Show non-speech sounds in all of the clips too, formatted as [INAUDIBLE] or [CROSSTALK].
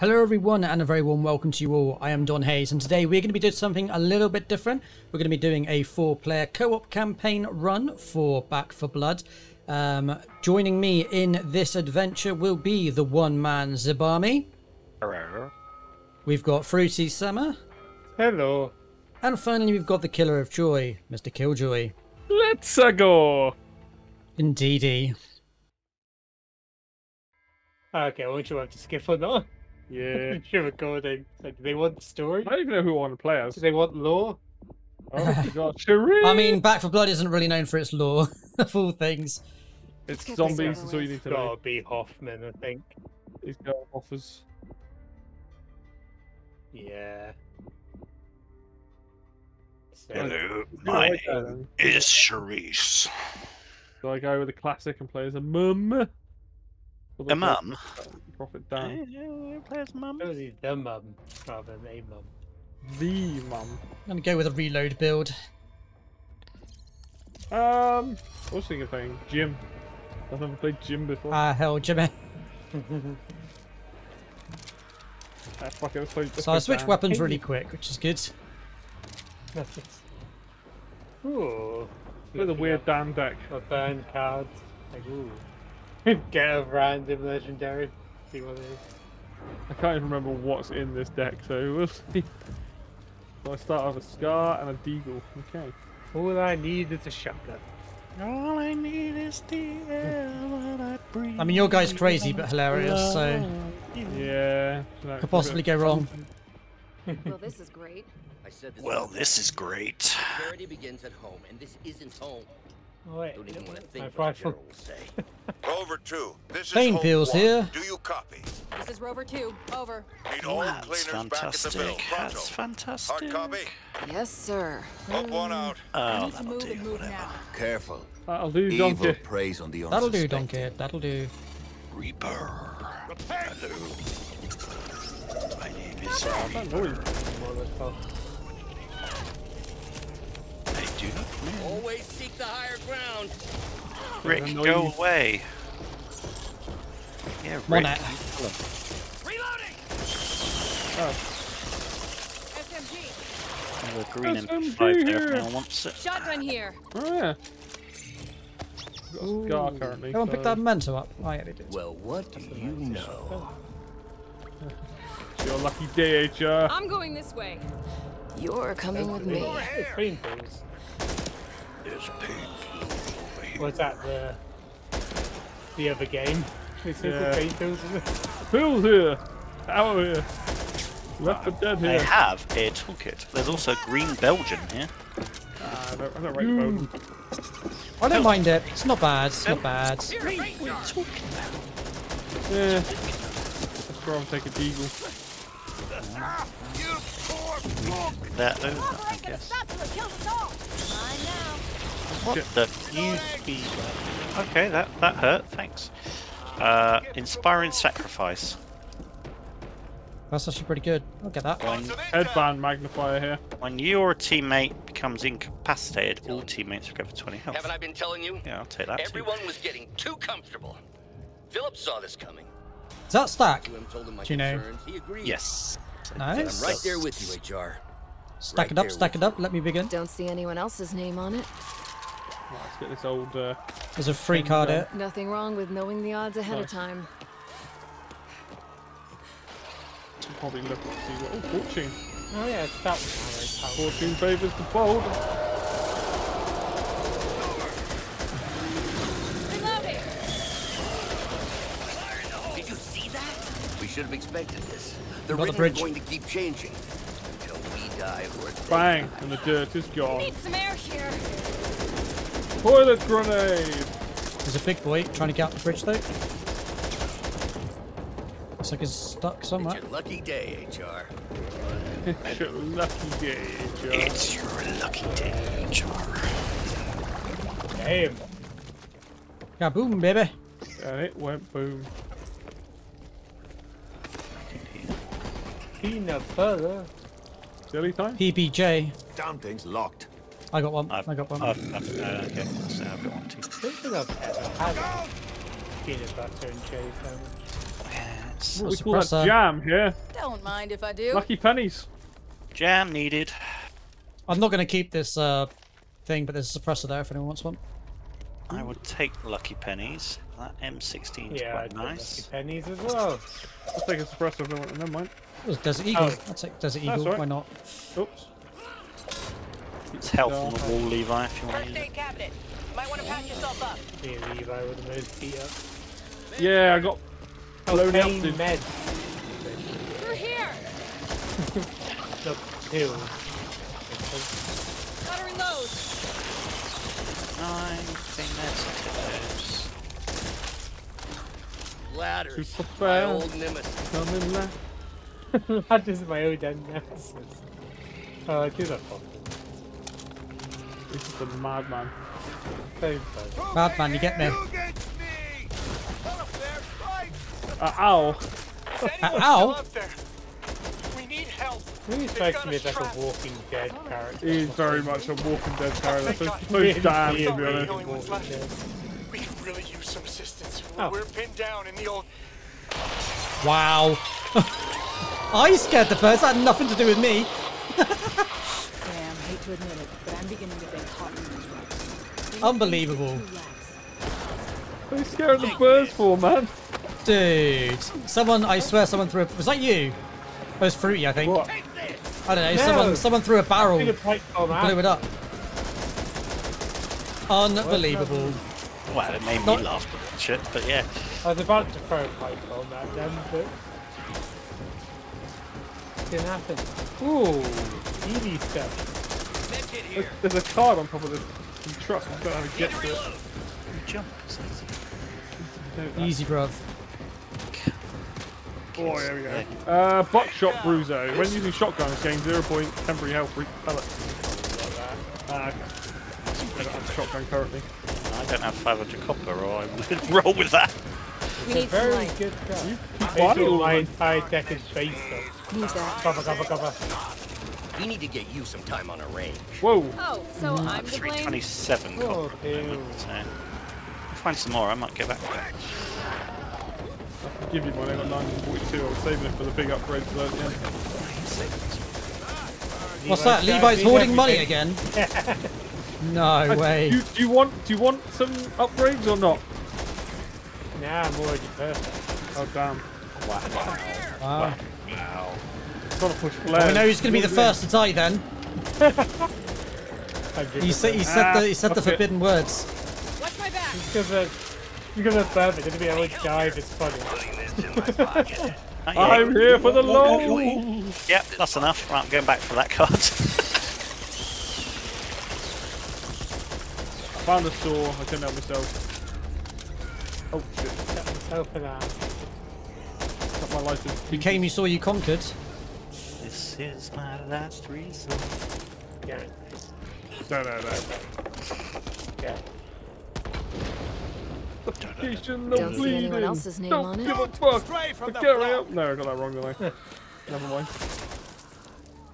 Hello everyone and a very warm welcome to you all. I am donHaize and today we're going to be doing something a little bit different. We're going to be doing a four player co-op campaign run for Back for Blood. Um, joining me in this adventure will be the one man Zebarmy. Hello. We've got Fruity Sama. Hello. And finally we've got the Killer of Joy, Mr. Killjoy. Let's go. Indeedy. Okay, won't you have to skip for not? Yeah. You're recording. So do they want the story? I don't even know who I want to play as. Do they want lore? Oh my [LAUGHS] god, Cherie! I mean, Back for Blood isn't really known for its lore [LAUGHS] of all things. it's get zombies. over That's all you need to know. gotta be Hoffman, I think. He's got offers. Yeah. So, Hello, my name is Sharice. Do I go with a classic and play as a mum? Or the A mum? Prophet Dan. Play as mum. The mum rather than a mum. The mum. I'm going to go with a reload build. Um, I was thinking of playing Jim. I've never played Jim before. Ah, hell, Jimmy. [LAUGHS] Ah, fuck it, let's play, let's So I switch Dan. weapons really [LAUGHS] quick, which is good. Ooh. Play the weird Dan deck. Or burn cards. Like, ooh. [LAUGHS] Get a random legendary. See what it is. I can't even remember what's in this deck, so we'll see. [LAUGHS] So I start with a Scar and a Deagle. Okay. All I need is a shotgun. All I need is the air that I breathe. I mean, your guy's crazy but hilarious, so Yeah. so could possibly go wrong. Well, this is great. I said this Well, this is great. Charity begins at home, and this isn't home. Oh, wait. Don't even want to think what the rifle. will say. [LAUGHS] Rover 2, this is Pain pills one. here. Do you copy? This is Rover 2. Over. Need all That's cleaners back at the fantastic. mill. Pronto. That's Hard fantastic. copy? Yes, sir. Hope one mm. out. Oh, I Oh, that'll move do. move Whatever. now. Careful. That'll do, Evil donkey. preys on the that'll do, unsuspecting. Donkey. That'll do. Reaper. Hello. My name is That noise. Molotov. I do not know. Always seek the higher ground. Rick, annoying. go away. Yeah, One Rick. at. Reloading! SMG. I have a green SMG MP5 there if here. anyone wants it. Shotgun here. Oh yeah. Got a Scar currently. Everyone pick so that memento up. Oh, yeah, they did. Well, what do you know? [LAUGHS] it's your lucky day, HR. I'm going this way. You're coming with me. It's pain pills. There's pain over here. Was that the the other game? Is Yeah. the pain pills? Is here. Out here. Left for dead I here. have a toolkit. There's also green Belgian here. Ah, I don't, I don't rate the I don't mind it. It's not bad. It's not bad. What are you talking about? Yeah. Let's rather take a Deagle. That over, I guess. What the you speed? Okay, that that hurt. Thanks. Uh, inspiring sacrifice. That's actually pretty good. I'll get that. When Headband magnifier here. when you or a teammate becomes incapacitated, all teammates recover 20 health. Haven't I been telling you? Yeah, I'll take that. too. Everyone was getting too comfortable. Philip saw this coming. Is that stack? You told him my Do you know? He agreed. Yes. Nice. I'm right there with you, HR. Stack it up, stack it up. Let me begin. Don't see anyone else's name on it. Right, let's get this old. Uh, There's a free card here. Nothing wrong with knowing the odds ahead Nice. of time. probably look and see what. Oh, fortune. Oh yeah, it's that one. Fortune favours the bold. Did you see that? We should have expected this. The Got the rhythm's going to keep changing until we die Bang! die. And the dirt is gone. Need some air here. Toilet grenade! There's a big boy trying to get up the bridge though. Looks like he's stuck It's somewhere. your lucky day, HR. It's your lucky day, Joe. [LAUGHS] It's your lucky day, HR. Damn. boom, baby. And it went boom. Peanut butter. Silly time? PBJ. Damn thing's locked. I got one. I've, I got one. I've, I've, uh, okay, so I've got one too. I don't think I've ever had peanut butter and jelly sandwich. Where Thanks. What we call that suppressor. jam here. Don't mind if I do. Lucky pennies. Jam needed. I'm not going to keep this uh, thing, but there's a suppressor there if anyone wants one. I would take lucky pennies. That M16 is Yeah, quite I'd nice. nice. pennies as well. I'll take a suppressor. No, never mind. It was Desert Eagle. Oh. I'll take Desert Eagle. right. Why not? Oops. It's health on the wall, Levi, if you want to use it. cabinet. Might want to patch yourself up. Me and Levi were the most beat up. Yeah, I got blown out. Pain meds. They're here. [LAUGHS] The pills. Gotta reload. Nine thing that's Ladders. Super My fair. old nemesis. Coming la- [LAUGHS] that is my own damn nemesis. Oh, I do that for This is the madman. so fun. Madman, you get me. Uh, ow. Uh, ow! We need help. Really strikes me as like a Walking Dead character. He's very much a Walking Dead character. So so Really damn, to being be honest. We could really use some assistance. Oh. We're pinned down in the old. Wow. [LAUGHS] I scared the birds. That had nothing to do with me. [LAUGHS] Damn, hate to admit it, but I'm beginning to think hot news right. Unbelievable. What are you scared the birds for, man? Dude. Someone, I swear someone threw a... Was that you? It was Fruity, I think. What? I don't know. No. Someone someone threw a barrel, Bring a pipe bomb out. blew it up. Unbelievable. Well, it made me Not- laugh and shit, but yeah. I was about to throw a pipe bomb at them, but didn't happen. Ooh, TV stuff. There's, there's a card on top of this truck. I don't know how to get to it. Jump. It's easy. Easy, bruv. Oh, there we go. Uh, buckshot bruiser. When using shotguns, gain zero point temporary health for each pellet. Ah, okay. I don't have a shotgun currently. I don't have 500 copper, or I would [LAUGHS] roll with that. We need Very light. good stuff. keep Basically, my entire deck is based on Need that. cover, cover, cover. We need to get you some time on a range. Whoa! Oh, so I'm to blame? 327 Oh, copper. at the moment. So, find some more. I might go back to that. I'll give you one. I got 942. I was saving it for the big upgrades at the end. What's Levi's that? got Levi's hoarding money again? [LAUGHS] No Uh, way. Do, you- do you want? Do you want some upgrades or not? Nah, I'm already perfect. Oh damn! Wow. Got to push Well, flares. we know who's going to be the first to die then. [LAUGHS] He said he said the he said the Ah, fuck it. forbidden words. Watch my back. Because of, because of perfect, it'll be able to dive, it's funny. I'm here for the long. Yep, that's enough. Right, I'm going back for that card. [LAUGHS] Found the saw. I couldn't help myself. Oh shit! Set myself an arm. Got my license. You came, you saw, you conquered. This is my last resort. Yeah, No, no, no. yeah. Suffocation, no Don't see bleeding. anyone else's name Don't on it. give a fuck. But carry up. No, I got that wrong, didn't I? [LAUGHS] Never mind.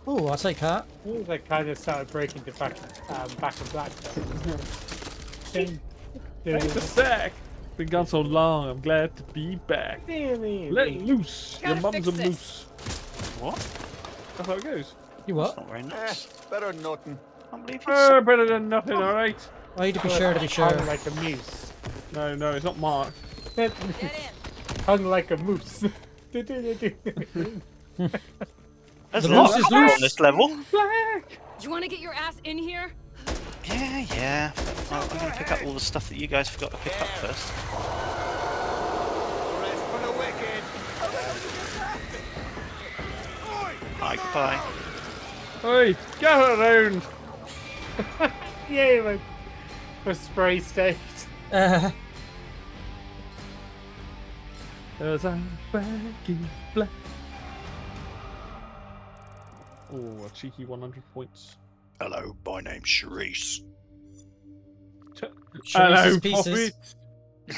Oh, I'll take that. Ooh, They kind of started breaking the back, um, back and black. Ding. Thanks a sec. Been gone so long. I'm glad to be back. Let loose. Your Gotta mum's a fix moose. What? That's how it goes. You That's what? not very nice. Better than nothing. I can't believe you said Uh, better than nothing, alright? Oh, you to be sure to be sure. Hung like a moose. No, no, it's not Mark. Get [LAUGHS] in. Hung like a moose. [LAUGHS] [LAUGHS] There's The a lot of is copper loose. on this level. You want to get your ass in here? Yeah, yeah. Well, I'm going to pick up all the stuff that you guys forgot to pick up first. Bye, goodbye. Hey, get around! [LAUGHS] Yay, my, my spray state. Uh, As I'm back in black. Oh, a cheeky 100 points. Hello, my name's Sharice. Hello, pieces. [LAUGHS]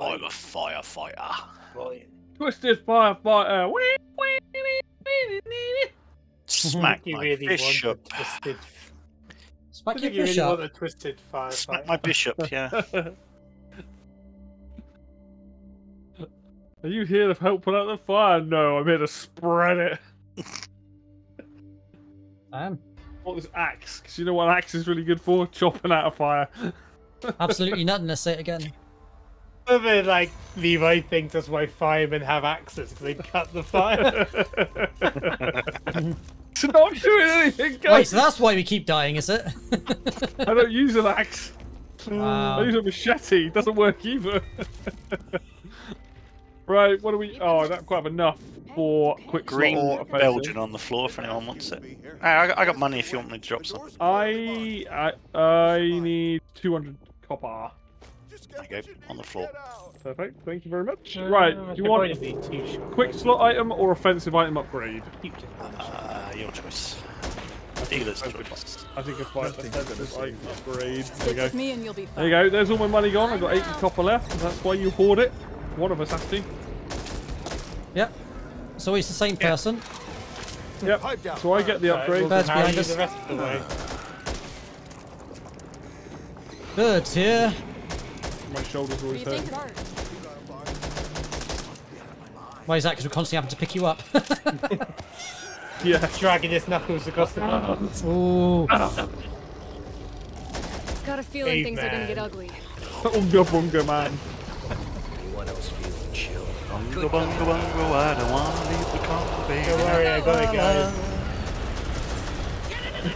I'm a firefighter. Twisted firefighter. Wee, wee, wee, wee, wee. Smack You my really bishop. want a twisted. I Smack your think you fish really up. want a twisted fire Smack my bishop, yeah. Are you here to help put out the fire? No, I'm here to spread it. I am. What this axe? Because you know what an axe is really good for? Chopping out a fire. absolutely nothing. Let's say it again. But then, like, Levi thinks that's why firemen have axes, because they cut the fire. it's [LAUGHS] not doing anything, guys. Wait, so that's why we keep dying, is it? [LAUGHS] I don't use an axe. I use a machete. It doesn't work either. [LAUGHS] right, what do we? Oh, I don't quite have enough for quick Green or. Belgian on the floor if anyone wants it. Hey, I, got- I got money if you want me to drop some. I, I I need 200 copper. There you go, on the floor. Perfect. Thank you very much. right, Uh, do you want going to be too short. quick slot item or offensive item upgrade? Uh, your choice. Dealer's choice. I think it's fine. Offensive item upgrade. There you Stick go. with me and you'll be There you go. There's all my money gone. I've got 80 copper left. That's why you hoard it. One of us has to. Yep. So it's the same person. Yep. So I get the upgrade. we'll Birds behind us. the rest of the way. Birds here. My shoulders always hurt. Why is that? Because we're constantly having to pick you up. [LAUGHS] Yeah. [LAUGHS] Dragging his knuckles across the uh-huh. ground. Ooh. Got a feeling things are gonna get ugly. [LAUGHS] Unga bunga man. Bungo, bungo, bungo, I don't want to leave the car, baby. Don't worry, I gotta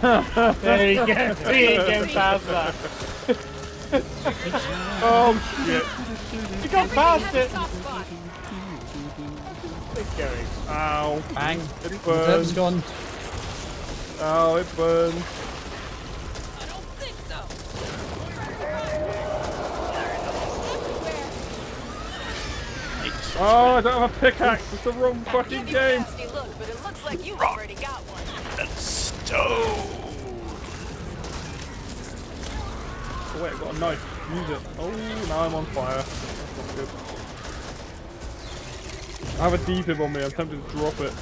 go. there you go. We ain't getting past that. [LAUGHS] Oh shit. You got Everything past it. It's going. Ow. Bang. It Birds burns. gone. Ow, it burns. I don't think so. Oh, I don't have a pickaxe. It's the wrong fucking Give you a game. nasty look, but it looks like you've already got one. And stove. Oh, wait, I've got a knife. Use it. Oh, now I'm on fire. That's not good. I have a defib on me. I'm tempted to drop it.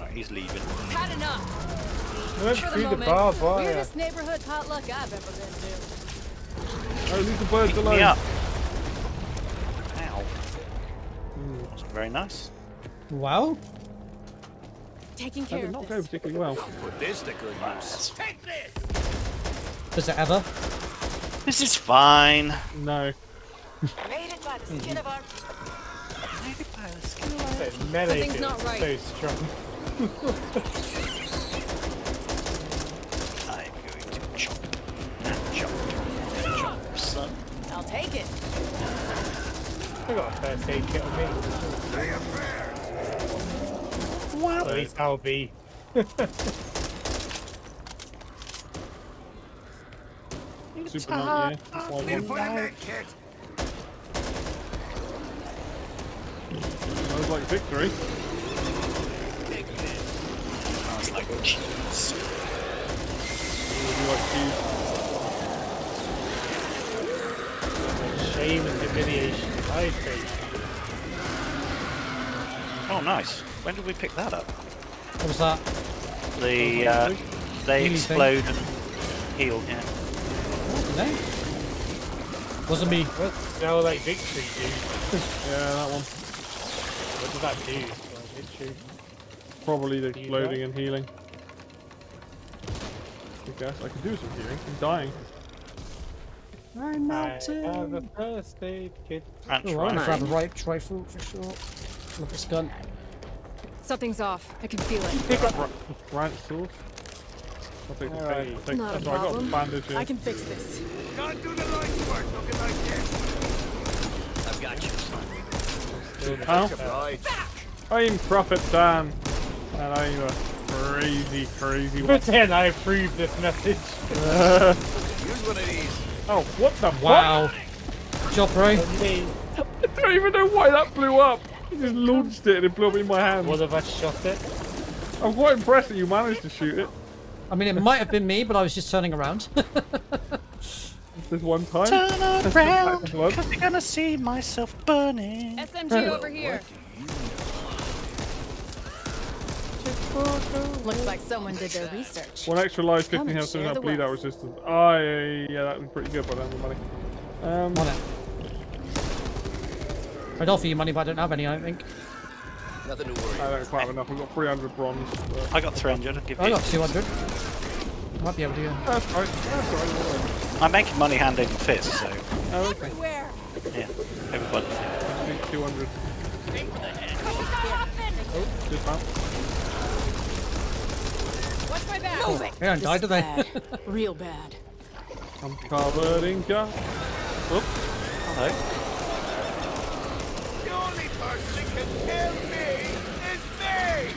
Right, he's leaving. Had enough. I went For the through the barbed wire. weirdest neighborhood potluck I've ever been to. Oh, leave the birds Pick alone. me up. Ow. Wasn't very nice. Wow. Taking That care did of not go this. particularly well. Does it ever? This is fine. No. Made it by the skin of our. So melee Something's not right. so strong. [LAUGHS] I'm going to chop and chop and chop some. I'll take it. I got a first aid kit on me. Well, at least I'll be. Super monk, yeah. That's why Sounds like victory. Sounds like cheese. Like? Shame and humiliation. I think. Oh, nice. When did we pick that up? What was that? The uh, they Healing thing. explode and heal. Yeah. No. Wasn't me. What now like victory do? [LAUGHS] Yeah, that one. What does that do? Well, victory. Probably the you exploding die? and healing. I guess I can do some healing. I'm dying. I'm I have a first aid kit. Ranch Oh, I'm right. gonna grab a right rifle for sure. Look at this gun. Something's off. I can feel it. Pick up ranch sauce. I'll take the Alright. pain. I'll take, Not a that's right, I got the problem. bandage here. I can fix this. I've got you, son. How? Right. I'm Prophet Dan. And I'm a crazy, crazy one. Pretend I approve this message. [LAUGHS] Use one of these. Oh, what the Wow. Job, bro. Me. I don't even know why that blew up. You just launched it and it blew up in my hand. One of us shot it. I'm quite impressed that you managed to shoot it I mean, it might have been me, but I was just turning around. [LAUGHS] this one time. Turn [LAUGHS] around, What? cause you're gonna see myself burning. SMG over here. Looks like someone did their research. One extra life, 50 Come and health, share and the bleed out wealth. resistance. Oh, yeah, yeah, yeah, that was pretty good, but I don't have the money. Um, On it. I'd offer you money, but I don't have any, I don't think. Nothing to worry I don't quite have enough. We've got 300 bronze. But... I got 300. I'll give I got 200. Might be able to. uh, That's right. That's right. I'm making money hand over fist, so Oh, okay. Everywhere. yeah, everybody. I think 200. Oh, good man. What's my bag? Move it. They don't die, do they? Bad. [LAUGHS] Real bad. I'm covered in gas. Oops. Hello. The person that can kill me is me!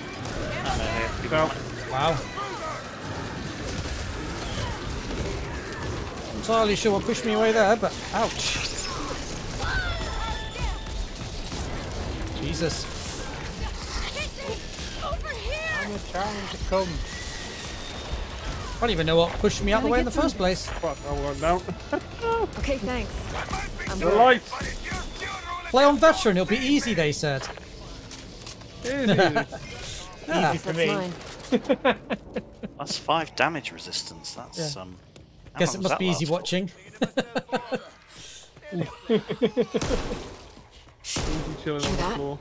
I'm here. Give me Down. Wow. Entirely sure what pushed me away there, but ouch. Jesus. I'm trying to come. I don't even know what pushed me out the way in the first place. Fuck, I went down. Okay, thanks. I'm the good. Lights! Play on veteran, it'll be easy, they said. Easy. [LAUGHS] Yeah. Easy for That's me. mine. [LAUGHS] That's five damage resistance. That's Yeah. um. how Guess it must be easy for? watching. Easy chilling on the floor.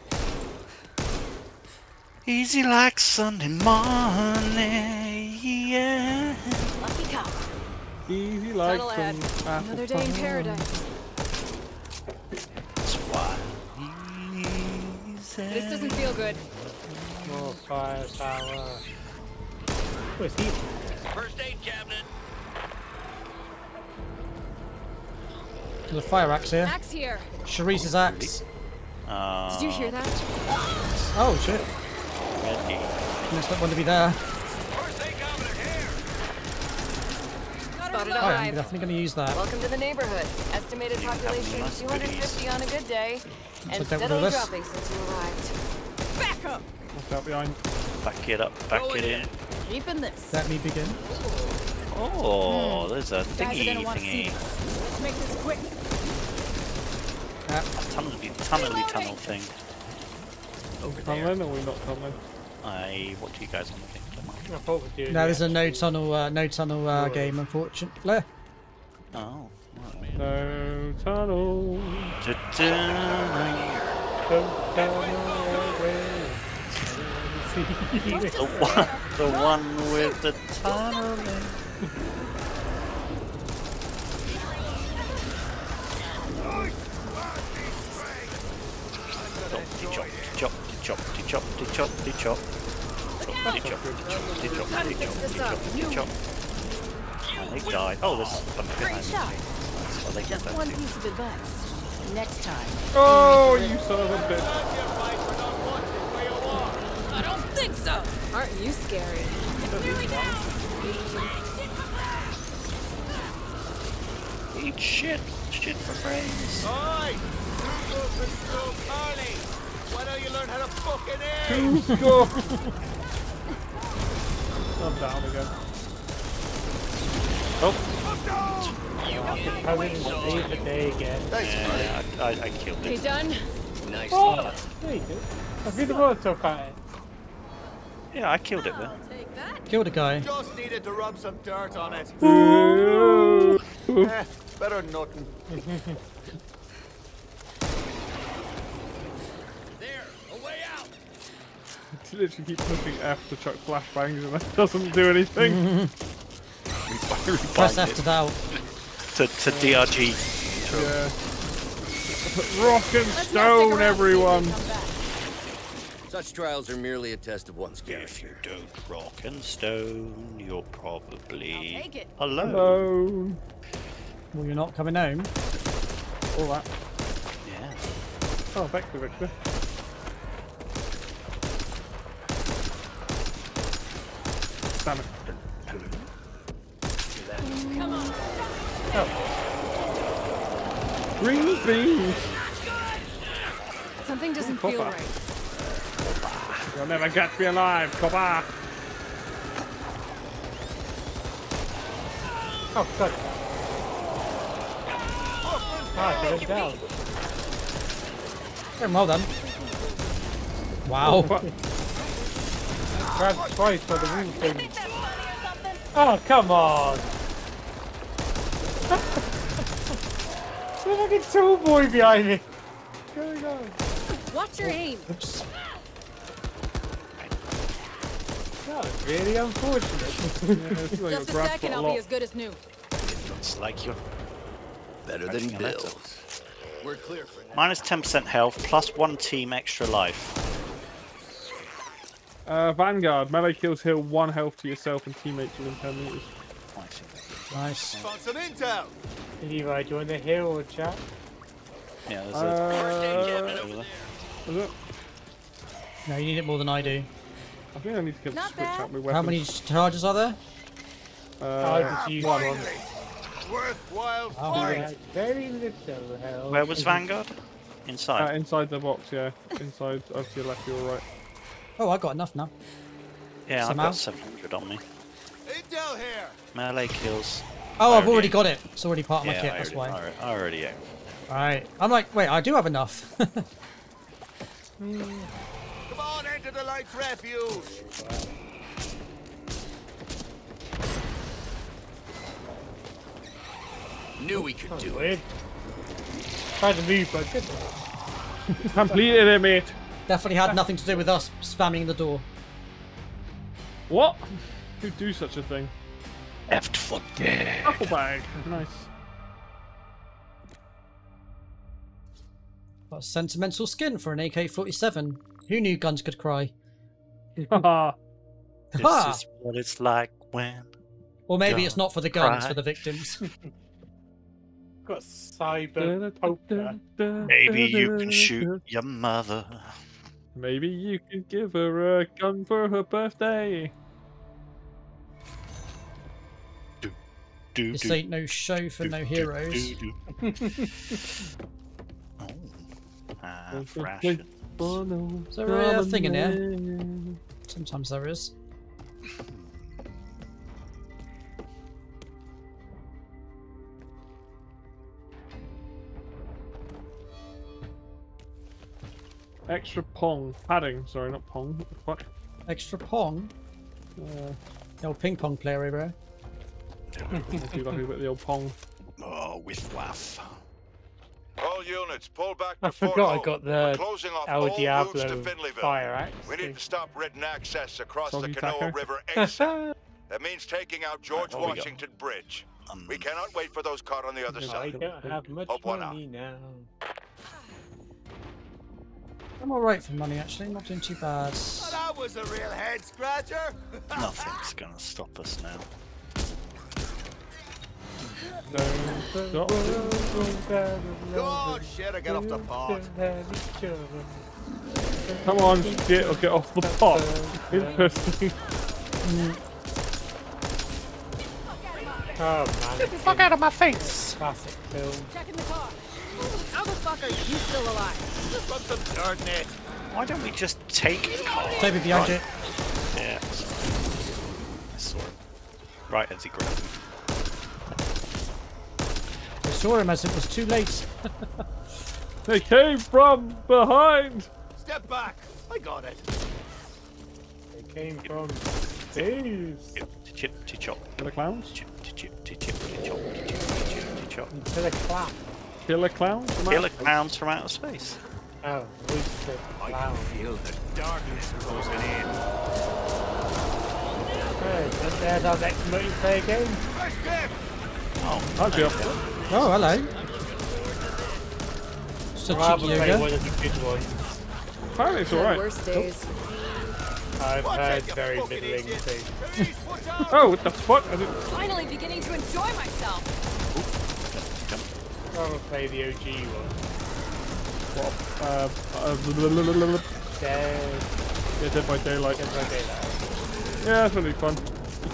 Easy like Sunday morning. Yeah. Lucky cow. Easy like Tunnel some ahead. Another day in paradise. That's why. This doesn't feel good. More firepower. What's he? First aid cabinet. There's a fire axe here. Axe here. Sharice's axe. Uh, Did you hear that? Oh shit. ready. Must not want to be there. First aid cabinet here! Spotted Oh, I'm alive. definitely going to use that. Welcome to the neighborhood. Estimated population 250 on a good day, and like that steadily this. dropping since you arrived. Back up. Watch out behind. Back it up. Back it in. Keeping this. Let me begin. Oh, there's a Guys are thingy gonna want see thingy. this. Let's make this quick. Ah, Tunnely, tunnely tunnel thing. Tunneling or we not tunneling? I. What do you guys want to think? Don't mind. I thought we did. no, there's a no tunnel, uh, no tunnel uh, game, unfortunately. Oh. No tunnel. Da-da. Don't tell me. The one, the one with the tunneling. Chop, chop, chop, chop, chop, chop. Chop, They died. Oh, there's a bunch behind me. shot. That's what they get Just one to. piece of advice. Next time. Oh, you son of a bitch. I don't think so. Aren't you scary? Eat shit. Shit for brains. Oi! Rudolph and Snow Carly! Why don't you learn how to fucking aim? [LAUGHS] Two score. I'm down again. How did it save the day again? Yeah, I, I, I killed Okay, it. done. Nice. Oh, there you go. I think the road so far. Yeah, I killed it then. Take that. Killed a guy. Just needed to rub some dirt on it. Ooh. [LAUGHS] Eh, better than nothing. [LAUGHS] There, a way out. Literally keep pushing F to chuck flashbangs and that [LAUGHS] doesn't do anything. [LAUGHS] Rebind Press it F to doubt. to, to DRG. yeah. Rock and Let's not stick stone, everyone. till they come back. Such trials are merely a test of one's character. If you don't rock and stone, you're probably I'll take it. alone. Alone. Well, you're not coming home. All that. Yeah. Oh, back Vector, Victor. Damn it. Green beans! Something doesn't feel Papa. right. You'll never get me alive, copper! Oh, God. Ah, I it down. Very well done. Wow. Fuck. [LAUGHS] Grabbed twice for the wing thing. Oh, come on. [LAUGHS] a fucking tall boy behind me. What's going on? Watch your aim. Oops. That was really unfortunate. [LAUGHS] Yeah, like Just a second, quite a I'll lot. be as good as new. It Looks like you're Better than a letter. Bill's. We're clear for now. minus 10% health, plus one team extra life. Uh, Vanguard. Melee kills heal one health to yourself and teammates within 10 meters. I. Nice. Found some intel. Levi, do you want to heal or chat? Yeah, there's a Uh, over there. is it? No, you need it more than I do. I think I need to get Not switch bad. out my weapons. How many charges are there? I Uh, just used one. one. Worthwhile Oh, fight. yeah, very little health. Where was Vanguard? Uh, Inside. inside the box, yeah. Inside, over to your left, your right. Oh, I got enough now. yeah, I've somehow. got 700 on me. Intel here. Melee kills. Oh, I I've already already- got it. It's already part of my kit. I That's already, why. I already- I already have. Alright. I'm like, wait, I do have enough. [LAUGHS] Come on into the light's refuge. Knew we could do it. Weird. Tried to move, but [LAUGHS] couldn't. Completed it, mate. Definitely had nothing to do with us spamming the door. What? Who'd do such a thing? Left foot dead. Apple bag. Nice. Got a sentimental skin for an AK-47. Who knew guns could cry? [LAUGHS] Haha. This is what it's like when. Or maybe it's not for the guns, cry. for the victims. [LAUGHS] Got cyber poker. Maybe you can shoot your mother. Maybe you could give her a gun for her birthday. Do, this do, ain't no show for do, no heroes. do, do. [LAUGHS] oh. Ration. Is there a uh, thing in here? Sometimes there is. Extra pong. Padding. Sorry, not pong. What the fuck? Extra pong. Uh, The old ping pong player over here. I do like a bit the old pong. Oh, with waff. All units, pull back I forgot I got the closing off El all routes to Diablo fire axe. We need to stop written access across Soggy the Canoa taco. River [LAUGHS] ASAP. [LAUGHS] that means taking out George what we? Washington Bridge. Um, We cannot wait for those caught on the other I side. don't have much Up one money now. I'm alright for money actually, not doing too bad. Oh, that was a real head scratcher. [LAUGHS] nothing's gonna stop us now. Stop. Oh shit! I got off the pot. Come on, get or get off the pot. Interesting. Oh man. Get the Fuck out of my face! Classic film. Checking the car. How the fuck are you still alive? Just rub some dirt it. Why don't we just take the car? Toby behind you. Yeah. I saw it. Right as he grabbed me. I saw him as it was too late. [LAUGHS] They came from behind. Step back. I got it. They came from space. Chip, chip, chip, chop. Killer clowns. Chip, chip, chip, chip, chip, chop, chip, chip, chip, chop. To the clap. Killer clowns. from Killer outer- clowns from outer space. Oh, we said I clown. feel the darkness closing in. Hey, so there's our next multiplayer game. First clip. Actually, I'll- Oh, hello. Just a I'll yoga. one of the good ones. apparently it's alright. Worse days. I've Watch heard very middling things. Police, watch out. Oh, what the fuck? Finally beginning to enjoy myself. I'll play the OG one. Uh, uh, blah. Dead. yeah, Dead by Daylight. Dead by Daylight. Yeah, that's really fun.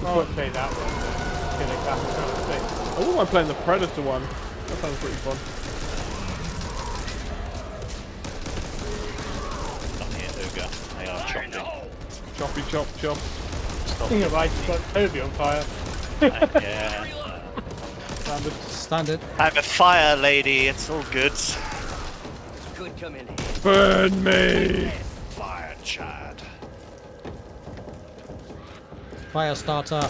I'll play that one. Gonna clap from space. I wouldn't mind playing the Predator one. That sounds pretty fun. Come here, Uga. They are chopping. Choppy chop chop. Stop. Think of I just got Toby on fire. [LAUGHS] yeah. Standard. Standard. I'm a fire lady. It's all good. Could come in Burn me! Fire, Chad. Fire starter.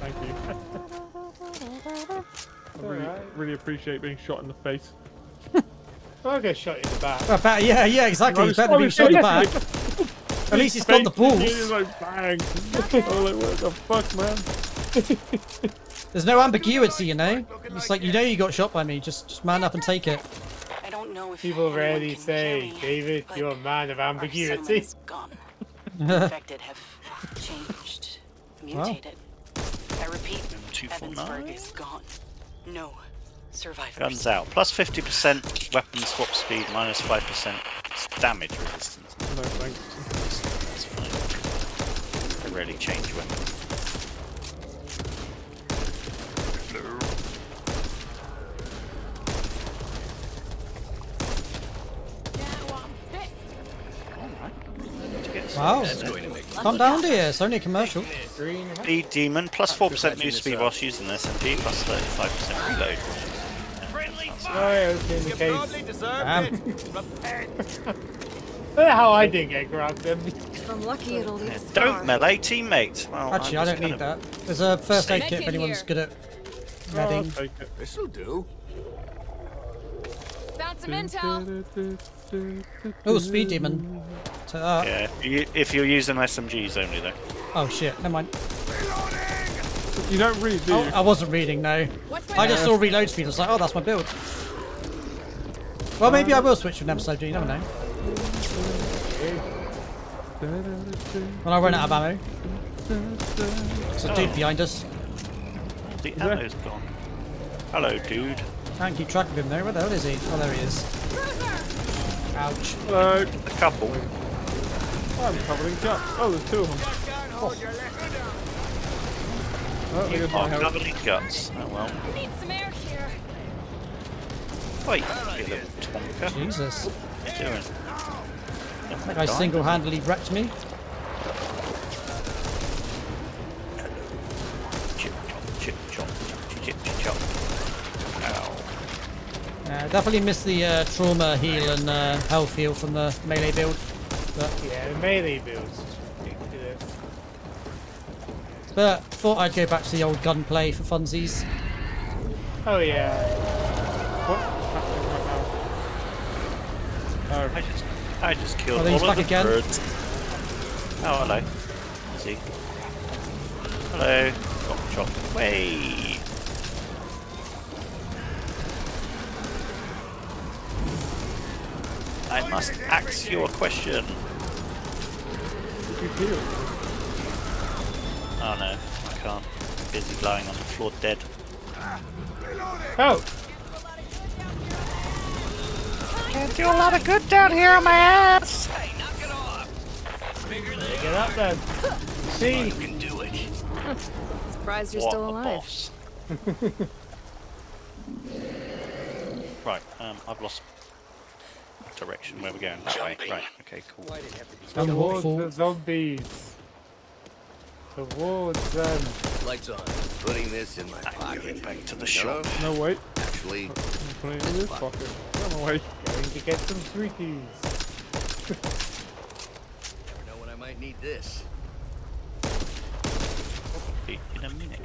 Thank you. [LAUGHS] I really, Alright. really appreciate being shot in the face. [LAUGHS] I'll get shot in the back. Better- yeah, yeah, exactly. I He's was better be shot in the back. At least he's got the [LAUGHS] Face, He's like, bang. I'm like, what the fuck, man? There's no ambiguity, you know. It's like you know you got shot by me. Just, just man up and take it. I don't know if People rarely say, me, David, you're a man of ambiguity. settlement is gone. [LAUGHS] The infected have changed, mutated. I repeat, 249. Evansburg is gone. No survivors. Guns out. Plus 50% weapon swap speed, minus 5% damage resistance. No, thanks. That's fine. They rarely change weapons. Wow. Calm down, dear. It's only a commercial. Green. Speed Demon, plus 4% move speed whilst using the SMG, plus 35% reload. Oh, yeah, opening the case. Damn. it. Repent. [LAUGHS] Look at how I didn't get grabbed then. If I'm lucky, it'll leave a. Don't melee teammates. Well, Actually, I I'm don't need gonna- that. There's a first aid kit if anyone's here. good at Oh, medding. take it. This'll do. Found some intel. Oh, speed demon. So, uh, Yeah, if, you, if you're using SMGs only though. Oh shit, never mind. You don't read, do Oh. I wasn't reading, no. I just saw reload speed. I was like, oh, that's my build. Well, maybe I will switch from episode 2, you never know. When I run out of ammo. There's a dude behind us. The ammo's gone. Hello, dude. Can't keep track of him though. Where the hell is he? Oh, there he is. Ouch. Hello. A couple. I'm covered in guts. Oh, there's two of them. Oh, You there's my are health. covered in guts. Oh well. Need some air here. Wait, you little tonka. Jesus. What are you doing? That guy single-handedly wrecked me. Chip chop, chip chop, chip chip chop. Ow. Uh, definitely missed the uh, trauma heal and uh, health heal from the melee build. But, Yeah, the melee build's just ridiculous. but thought I'd go back to the old gunplay for funsies. Oh yeah. Oh, I just, I just killed Oh, he's all of back the again. birds. Oh, hello. Is he? Hello. Chop chop. Way. I must ask you a question. You heal. Oh no, I can't. I'm busy lying on the floor dead. Oh, Can't do a lot of good down here on my ass. get up then. See, You can do it. [LAUGHS] Surprised you're what still a alive. boss. [LAUGHS] right, um, I've lost direction. Where we're going? That way. Right. Okay. Cool. Don't walk towards the zombies. Towards them. Lights on. Putting this in my ah, pocket. Back to the shop. No, wait. Actually, I'm putting it in this pocket. Run away. Going to get some sweeties. never know when I might need this. Be In a minute.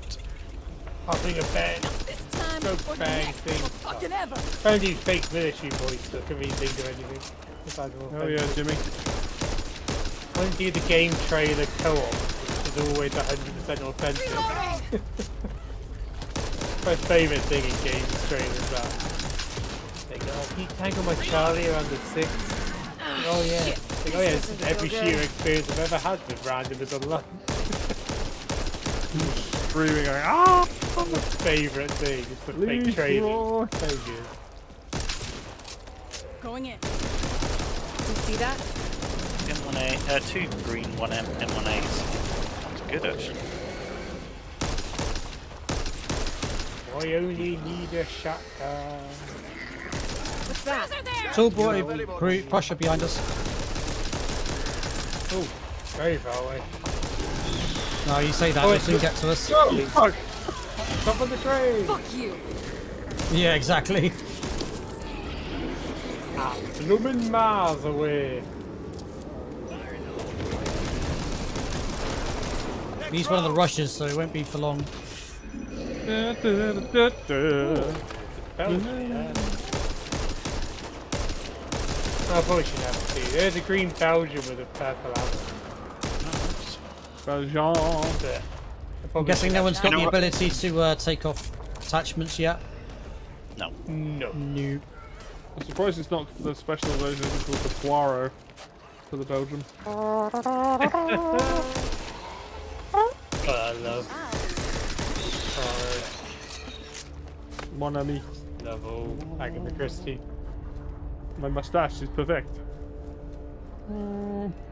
I'll a bed. This Go bang thing. fucking ever. Trying to do fake military voice so I can really think of anything. If don't Oh yeah, Jimmy. When you do the game trailer co-op, it's always 100% authentic. My favourite thing in games trailers that. They go, oh, can you tangle my Charlie around the six? Oh yeah. Like, oh yeah, this is every shooter experience I've ever had with randomers online. [LAUGHS] Screaming, going, ah! My favourite thing is the fake Leave trailer. your- So good. Going in. You see that? M1A, uh, two green, one M, M1As. Sounds good actually. I only need a shotgun. What's that? Tall boy, Groot, Prussia behind us. Oh, very far away. No, you say that, they'll soon get to us. Oh, fuck! Stop on the train! Fuck you. Yeah, exactly. Blooming miles away. He's one of the rushers, so it won't be for long. Da, da, da. Oh, I probably should have two. There's a green Belgian with a purple apple. Belgium. I I'm guessing no one's got You the ability to uh, take off attachments yet. No. No. No. I'm surprised it's not the special version it's called the Poirot for the Belgium. [LAUGHS] Oh, I love. Mon ami. love all Agatha Christie. My mustache is perfect.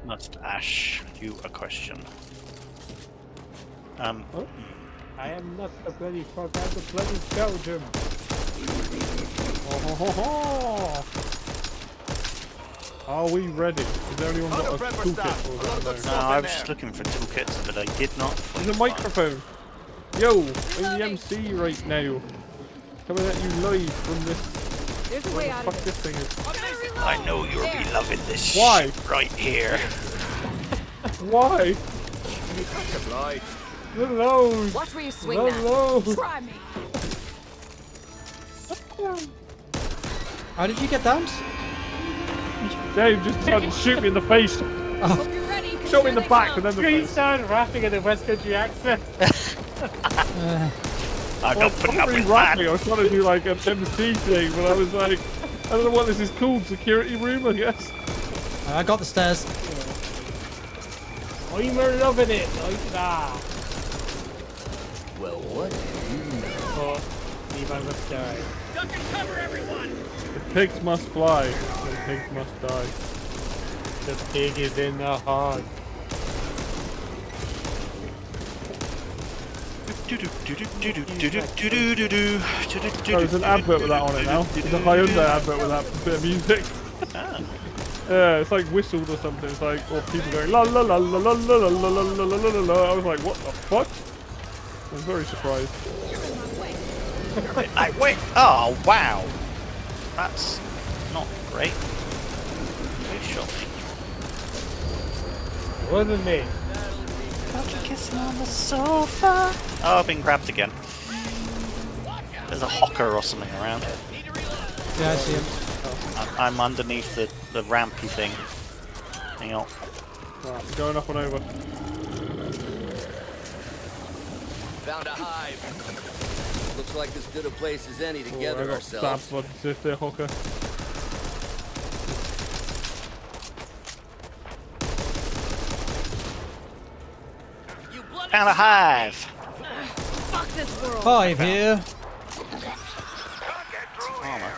Must ask you a question. Um, I am not a bloody frog, I'm the bloody Belgium. Oh, ho, ho, ho. Are we ready? Has anyone got a toolkit for that? no, I was just looking for toolkits, but I did not. There's a microphone. Yo, I'm the MC right now. Coming at you live from this. There's a way out Fuck of this thing is. I know you'll be loving this Why? shit right here. Why? Obliged. Hello. Watch where you swing Hello. that. Try me. How did you get down? Dave just tried to shoot me in the face. Oh. Hope you're ready. 'cause Shot me in the back come. and then the Green face. started rapping in a West Country accent. [LAUGHS] Uh, I'm Well, not putting up with rapping. that. I was trying to do like an MC thing, but I was like, I don't know what this is called. Security room, I guess. I got the stairs. I'm loving it like that. Well, what? But Levi must die. Duck and cover, everyone! The pigs must fly. The pigs must die. The pig is in the hog. Oh, there's an advert with that on it now. There's a Hyundai advert with that bit of music. Yeah, it's like whistled or something. It's like, or people going la la la la la la la la la la la la la la. I was like, what the fuck? I was very surprised. [LAUGHS] I wait. Oh wow, that's not great. Who shot me? Wasn't me. Kissing on the sofa. Oh, I've been grabbed again. There's a hocker or something around. Yeah, I see him. I- I'm underneath the, the rampy thing. Hang on. Right, I'm going up and over. Found a hive. Looks like as good a place as any to Oh, I gather got ourselves. stabbed by the there, hooker. Found a hive. Fuck this world. Five here. Armor.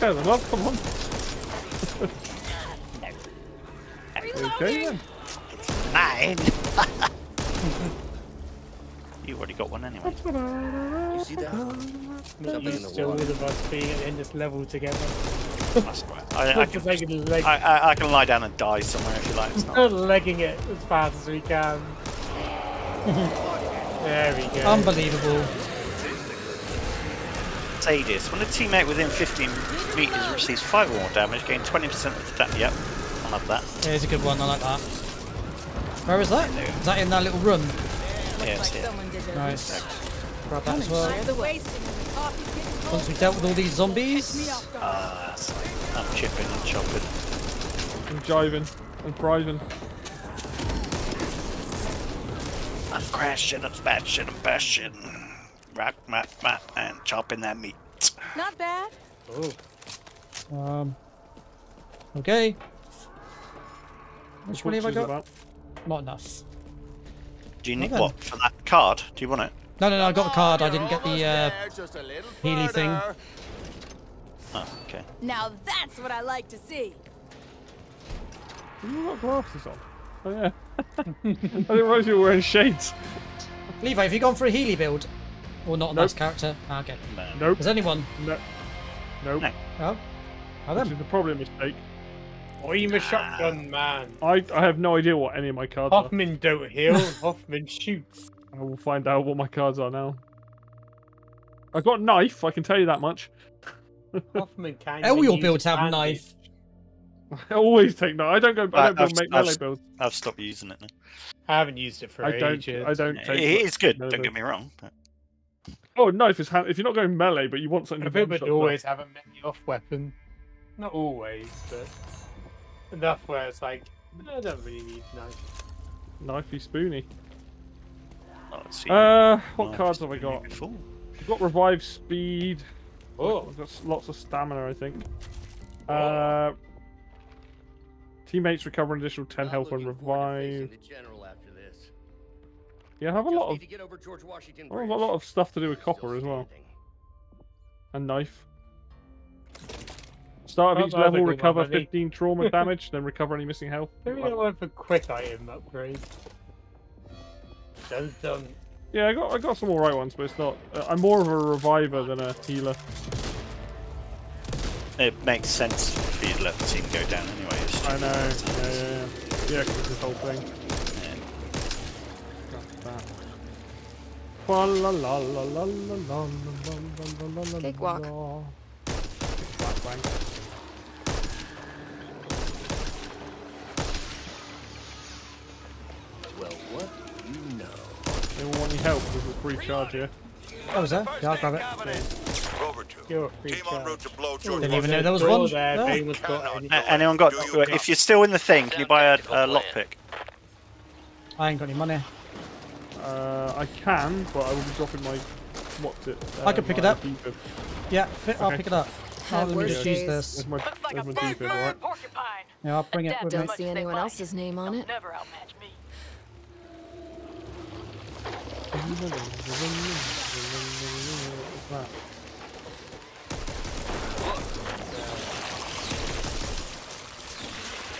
Yeah, the love, come on. Okay then. Nine. [LAUGHS] you already got one anyway. You see that? Something in the Still all of us being in this level together. That's right. I, I, can, it's like a leg, I, I, I can lie down and die somewhere if you like. It's not. [LAUGHS] legging it as fast as we can. [LAUGHS] there we go. Unbelievable. Say this. When a teammate within 15 meters receives 5 or more damage, gain 20% of the damage. Yep, I love that. Yeah, it's a good one. I like that. Where is that? Is that in that little room? Yeah, it's here. Someone did their Nice. research. Grab that as well. Fire the wasting and the coffee's getting cold. Once we dealt with all these zombies. off guard. That's- I'm chipping and chopping. I'm jiving. I'm driving. I'm crashing, I'm smashing, I'm bashing. Rock, mat, mat, and chopping that meat. Not bad. Oh, Um. Okay. Which one have I got? about- Not enough. Do you need Well then. what? For that card? Do you want it? No, no, no. I got the card. I didn't get the uh, Healy thing. Oh, okay. Now that's what I like to see. You got glasses on. Oh yeah. [LAUGHS] I didn't realise you were wearing shades. Levi. Have you gone for a Healy build? Or not on Nope. this character? Ah, okay. No. Nope. Has anyone? No. Nope. No. Oh. How Which then? is probably a mistake. Oh, I'm a shotgun man. I I have no idea what any of my cards are. Hoffman don't heal, [LAUGHS] Hoffman shoots. I will find out what my cards are now. I've got knife. I can tell you that much. Hoffman can't. All your builds have a knife. [LAUGHS] I always take knife. I don't go. I, I don't I've, make I've- melee builds. I've stopped using it now. I haven't used it for I don't. ages. I don't It take. is good. Don't get me wrong. But Oh, knife is hand. If you're not going melee, but you want something I to feel one-shot always have a melee off weapon. Not always, but enough where it's like I don't really need knife. Knifey spoony. oh. Uh, what Knife cards have I got? beautiful. I've got revive speed. Oh, I've got lots of stamina, I think. Uh, teammates recover an additional 10 health when revive. Yeah, I have a lot of. Oh, I've a lot of stuff to do with copper as well. And knife. Start of each level, recover 15 trauma [LAUGHS] damage, then recover any missing health. Maybe I went for quick item upgrade. Dun dun. Yeah, I got I got some alright ones, but it's not. Uh, I'm more of a reviver than a healer. It makes sense for you to let the team go down anyway. I know. Yeah, yeah, yeah. yeah this whole thing. Cakewalk la. Bang, bang. Well, what do you know? Anyone want any help? There's a free charge here. Oh, was there? Yeah, I'll grab it. Rover 2. You're a free Team en route to blow George Didn't even know there was Draw one. there, Yeah. if anyone's got any- Anyone got? You If you're still in the thing, can you buy a, a lockpick? I ain't got any money. Uh, I can, but I will be dropping my. What's it? I can uh, pick it up. D-pad. Yeah, I'll Okay. pick it up. Oh, let me worse just use this. There's my, there's my D-pad, alright? Porcupine. Yeah, I'll bring it with me. Don't see anyone else's name on it. Never outmatch me. What's?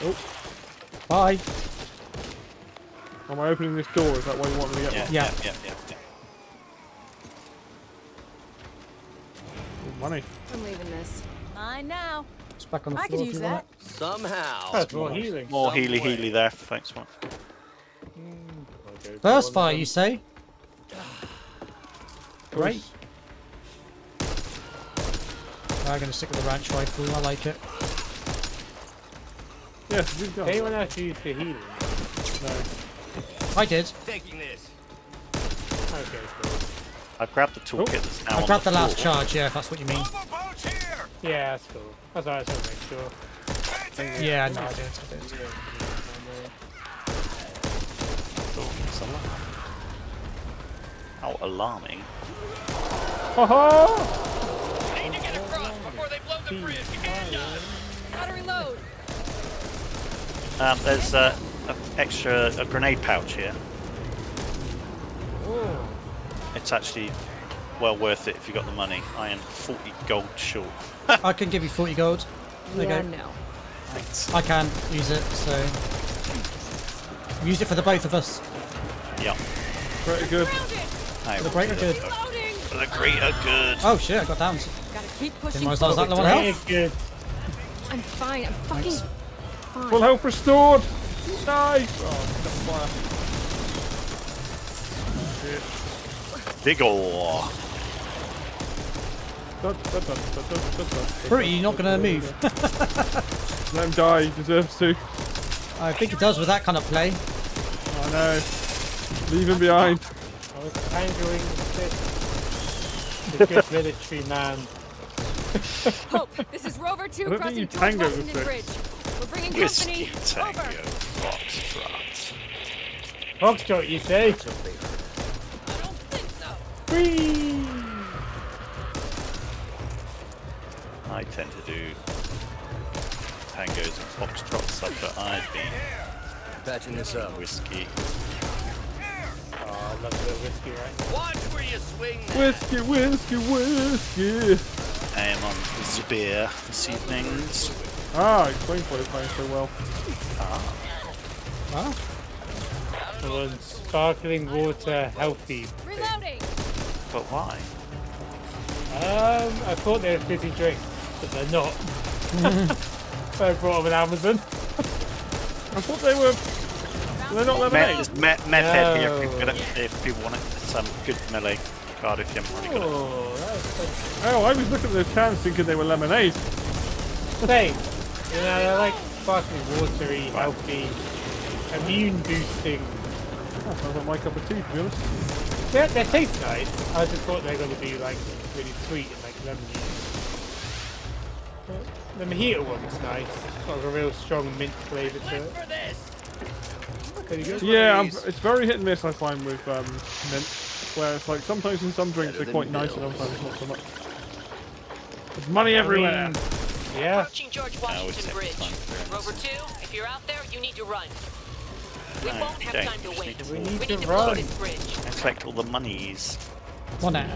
Oh, Bye. am I opening this door? Is that why you want me to get Yeah, one? Yeah. yeah, yeah, yeah. Money. I'm leaving this. Mine now. It's back on the I floor could use that. Somehow. That's more healing. More Some healy healy there. Thanks, one. it. Burst fire, you say? Great. I'm gonna stick with the ranch rifle. I like it. Yes, we've got. Anyone else use the healing? No. I did. Taking this. Okay, cool. I've grabbed the toolkit that's now I on grabbed the last charge. Yeah, if that's what you mean. Yeah, that's cool. That's what I just want to make sure. Yeah, no, I did. I did. Oh, it's alarm. How alarming. Haha! Need to get across before they blow the bridge. And done. Gotta reload. Um, there's uh, an extra a grenade pouch here. It's actually well worth it if you got the money. I am 40 gold short. [LAUGHS] I can give you 40 gold. There Yeah, go. no. Thanks. I can use it, so. Use it for the both of us. Yeah. Pretty good. I The will greater good. For the greater good. Oh shit, I got down. Gotta keep Didn't pushing realize I was that forward. low on Very health. good. I'm fine. I'm fucking Thanks. fine. Full health restored! Nice! Oh, got fire. Big ol'. Fruity, you're not gonna move. [LAUGHS] Let him die, he deserves to. I think it does with that kind of play. I know. Leave him behind. I was tangoing the good [LAUGHS] military man. Hope, this is Rover 2 I don't think crossing you George tango Washington with Bridge. We're bringing Whiskey company. Tango Over. Foxtrot. Foxtrot, you say? I don't think so. Whee! I tend to do tangos and foxtrots after I've been Patching this up. whiskey. Oh, I love a bit of whiskey, right? Watch where you swing. that. Whiskey, whiskey, whiskey. I am on the beer this evening. Ah, explain why it's playing so well. Ah, One sparkling water, healthy. Reloading. But why? Um, I thought they were fizzy drinks, but they're not. so [LAUGHS] I brought them on Amazon. I thought they were. They're not Met, lemonade. there's met, meth here if, you've got it- if people want it. It's um, good melee card if you haven't already got it. Oh, that's Oh, I was looking at the cans thinking they were lemonade. Same. [LAUGHS] You know, they're like sparkling watery, healthy, immune boosting That [LAUGHS] sounds like my cup of tea, to be honest. They, they taste nice. I just thought they were going to be like really sweet and like lemony. The mojito one's nice. It's got a real strong mint flavour to it. Pretty good. Yeah, I'm, it's very hit and miss, I find, with um, mint. Where it's like sometimes in some drinks they're quite nice and other times not so much. There's money everywhere. Yeah. Approaching George Washington Bridge. Rover 2, if you're out there, you need to run. We No, won't have don't. time to wait. need to We walk. need We to need to blow run. this bridge. And collect all the monies. One out.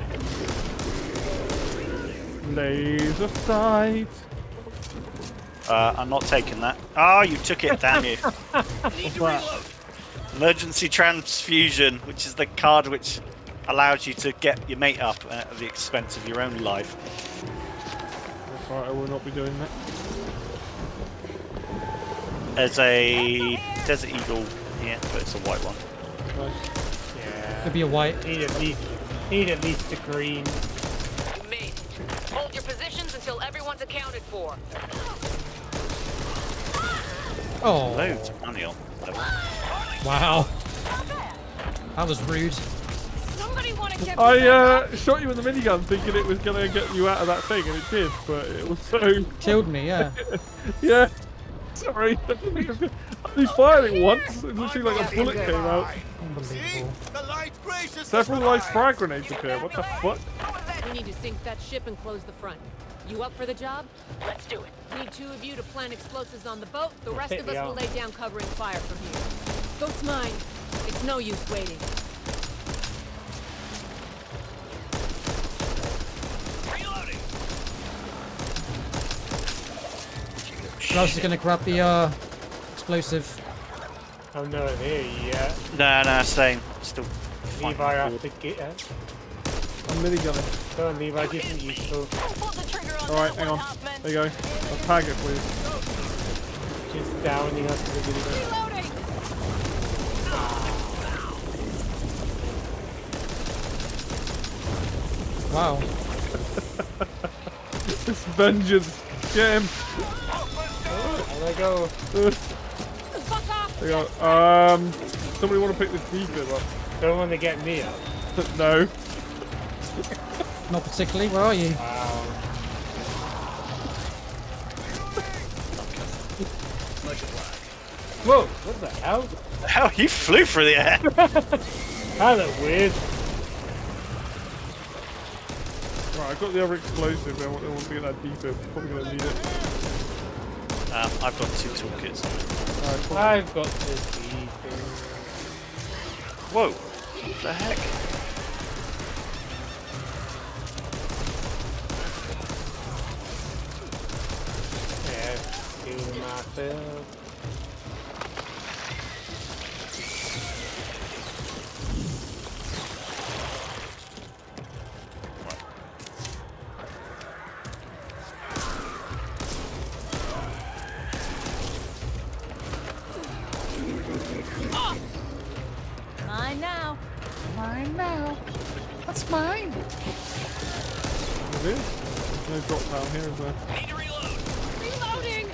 Laser sight. Uh, I'm not taking that. Oh, you took it, damn you. [LAUGHS] What's that? Emergency transfusion, which is the card which allows you to get your mate up at the expense of your own life. That's right, I will not be doing that. There's a Desert Eagle here, but it's a white one. Nice. Yeah. Could be a white. Need at least, need at least a green. Mate, hold your positions until everyone's accounted for. Oh, Loads of money on level. wow. That was rude. Somebody want to get I uh, shot you with the minigun thinking it was going to get you out of that thing, and it did, but it was so... Killed me, yeah. [LAUGHS] Yeah. Sorry. [LAUGHS] [LAUGHS] I only fired it once. It literally like a bullet came out. Unbelievable. The light like frag grenades appear. What the fuck? We need to sink that ship and close the front. You up for the job? Let's do it. Need two of you to plant explosives on the boat. The rest Hit of us will lay down covering fire from here. Boat's mine. It's no use waiting. Who else is gonna grab the uh, explosive? Oh, I'm not here yet. No, no, same. Still. fighting Levi forward. have to get it. I'm minigunning. Come on, Levi, this isn't useful. Pull the trigger on Alright, hang on. Hoffman. There you go. I'll tag it, please. Just downing us with the video. Reloading. Wow. [LAUGHS] This vengeance. Get him. And I go. [LAUGHS] Fuck off. There you go. Um, somebody want to pick this defib up? Don't want to get me up. [LAUGHS] no. Not particularly. Where are you? Wow. Whoa, what the hell? Hell, you flew through the air. [LAUGHS] [LAUGHS] That looked weird. Right, I've got the other explosive. I want, I want to get that defib. Probably going to need it. Um, I've got two toolkits. I've got this thing. Whoa. What the heck? Yeah, stealing myself. No drop down here, is there? Reloading.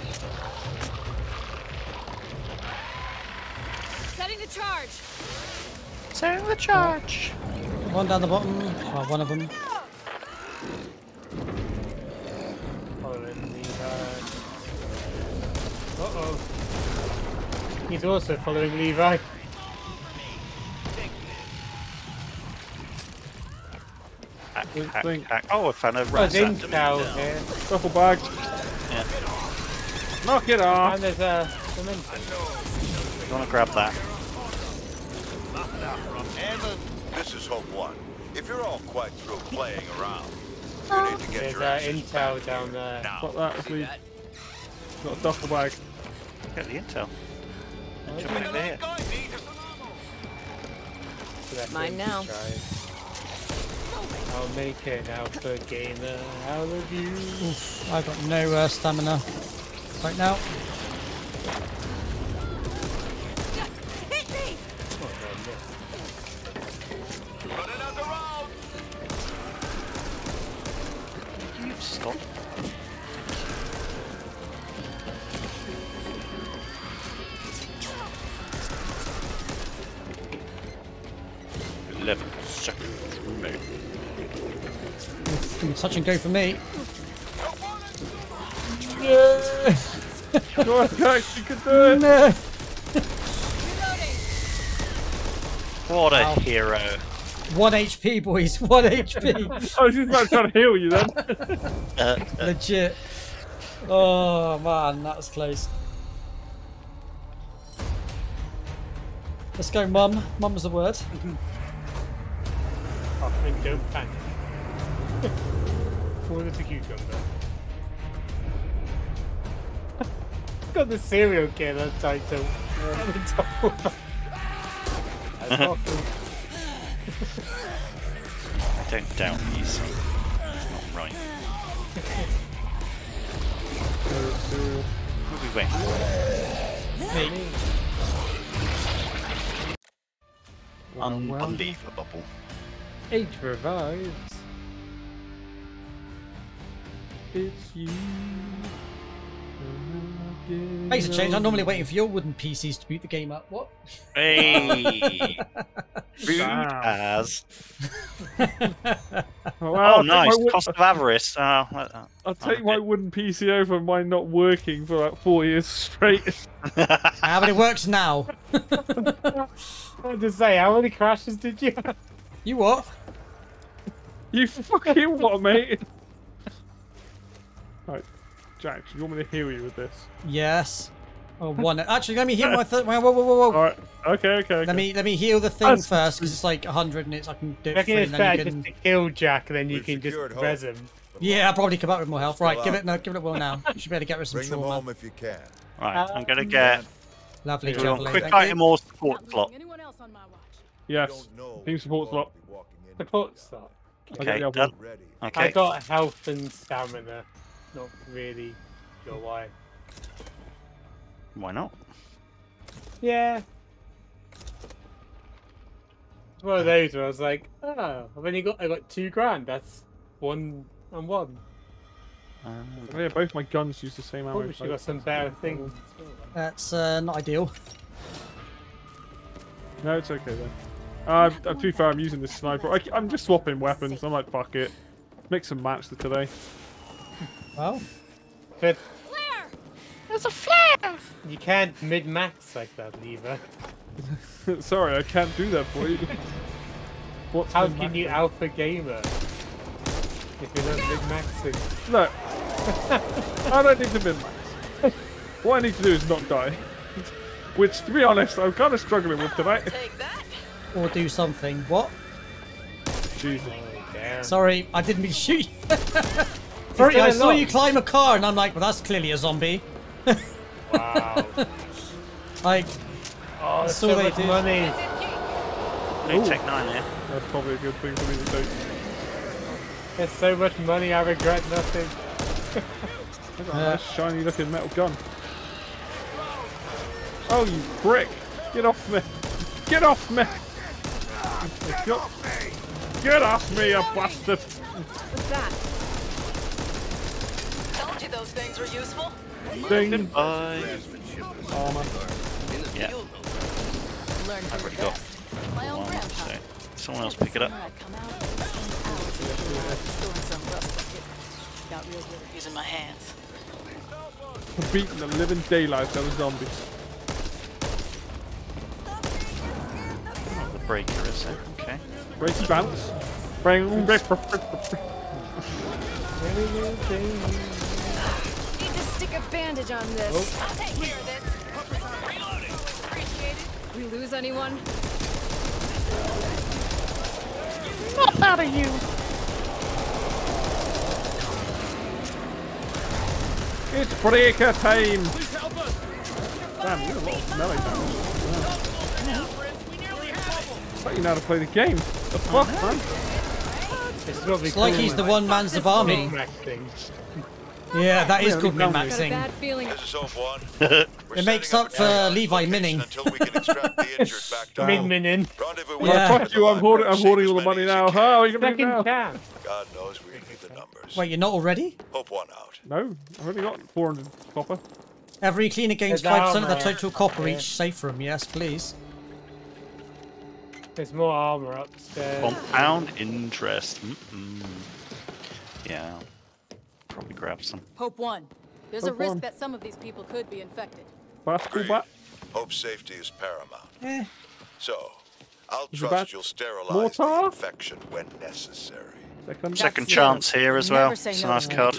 Setting the charge. Setting the charge. One down the bottom. Oh, one of them. Following Levi. Uh oh. He's also following Levi. Hack, Good hack, thing. hack. Oh, I found a Oh, rat. there's intel here. Duffel bag. Yeah. Knock it off. And there's a dimension. You want to grab that? Evan, this is Hope One. If you're all quite through playing around, you need to get There's your uh, intel down there. now. Got that as we got a duffel bag. Get the intel. Oh, Jump in there. Mine empty now. Drive. I'll make it alpha gamer out of you. I've got no uh, stamina right now. Hit me. You stop. Gonna be touch and go for me. Yeah. Go on, guys, you can do it. No. What a Wow. hero. One HP, boys. One HP. [LAUGHS] I was just about trying to heal you then. Uh, [LAUGHS] uh, Legit. Oh man, that was close. Let's go, mum. Mum's the word. Oh, and don't panic. Fall into cucumber. Got the serial killer title. on the top of it. That's awful. I don't doubt you, son. It's not right. [LAUGHS] What are we waiting for? Me. Unbelievable. Age revives. It's you. Makes a change. I'm normally waiting for your wooden PCs to boot the game up. What? Hey! [LAUGHS] Rude as. [LAUGHS] Oh, Oh, nice. Cost of avarice. Oh, uh, I'll take my wooden PC over mine not working for like four years straight. [LAUGHS] how but it works now. I was say, how many crashes did you have? You what? You fucking what, mate? Right, Jack, do you want me to heal you with this? Yes. [LAUGHS] Oh, one. Actually, let me heal my third. Whoa, whoa, whoa, whoa. All right. Okay, okay. okay. Let me let me heal the thing That's- first because it's like hundred and it's I can do I it free it's then better you just can. to kill Jack, and then you We've can just secured hope. res him. Yeah, I'll probably come up with more health. Right, Still give out. it no, give it a whirl now. You should be able to get rid of some Bring them home if you can. Right, I'm gonna um, get Lovely do a jubbly. quick Thank you. item or support Not slot. anyone else on my watch. Yes. Team support slot. Support slot. I got Okay, the other done. one. I got health and stamina. Not really sure why. Why not? Yeah. It's one of those where I was like, oh, I've only got I got two grand. That's one and one. Um, Oh, yeah, both my guns use the same ammo. Probably should got some better things. That's uh, not ideal. No, it's okay then. Uh, to be fair, I'm using this sniper. I, am just swapping weapons. I'm like, fuck it. Mix and match the today. Well, But Flare! there's a flare. You can't min max like that, Lever. [LAUGHS] Sorry, I can't do that for you. [LAUGHS] What's How can you alpha gamer if you're not min maxing? Look, [LAUGHS] I don't need to min-max. What I need to do is not die. Which, to be honest, I'm kind of struggling with tonight. or do something. What? Jesus. Oh, damn. Sorry, I didn't mean to shoot. You. Sorry, I I saw you climb a car, and I'm like, well, that's clearly a zombie. [LAUGHS] Wow. Like, Oh, That's so all they much do. money. Hey, Tech 9 here. That's probably a good thing for me to do. There's so much money, I regret nothing. I got a nice shiny looking metal gun. Oh, you brick! Get off me! Get off me! Get, get off me, you bastard! What's that? Told you those things were useful. Ding! Bye. Armor. Yeah, Learn I've from already the got best. My own one, grandpa. so someone else pick it up. Summer I'd come out and spend hours in the field storing some rust bucket. Got real good at using my hands. Beating the living daylights out of zombies. Oh, the breaker is there. Okay. Ready to bounce? Bring, Need to stick a bandage on this. I'll take care of this. Reloading. Appreciate it. We lose anyone? It's breaker time! Damn, you did a lot of melee damage. I thought you know how to play the game. The fuck, man? This is what we it's like he's the my one man Zebarmy. Mid-maxing. Yeah, that is good called we min found Got a maxing. bad feeling. This is Hope One. [LAUGHS] We're It makes up for a Levi minning. Until we can extract the [LAUGHS] injured back to Min home. min in. Yeah. with Fuck you, I'm hoarding, I'm hoarding all the money now. How are you gonna do Second now? chance. God knows we need the numbers. Wait, you're not already? Hope One out. No, I've only got 400 copper. Every cleaner gains 5% of the uh, total copper Yeah. each. Safe room, yes, please. There's more armor upstairs. Compound interest. Mm-mm. Yeah, I'll probably grab some. Hope one. There's Hope a risk one. that some of these people could be infected. Basketball bat. Hope safety is paramount. Eh. So, I'll Is trust you'll sterilize Mortar? the infection when necessary. Second. Second chance here as well. It's a no nice card.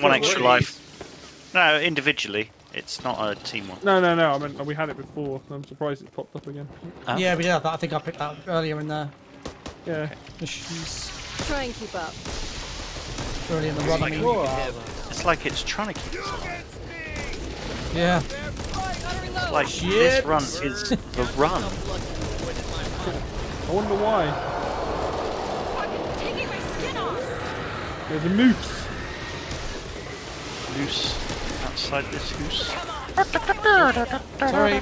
One extra life. No, individually. It's not a team one. No, no, no. I mean, we had it before. I'm surprised it popped up again. Oh. Yeah, we did that. I think I picked that up earlier in there. Yeah. issues. Try and keep up. Early in the run. I mean. It's like it's trying to keep us. Yeah. It's like this run is [LAUGHS] the run. I wonder why. Taking my skin off. There's a moose. Loose outside this hoose. Sorry.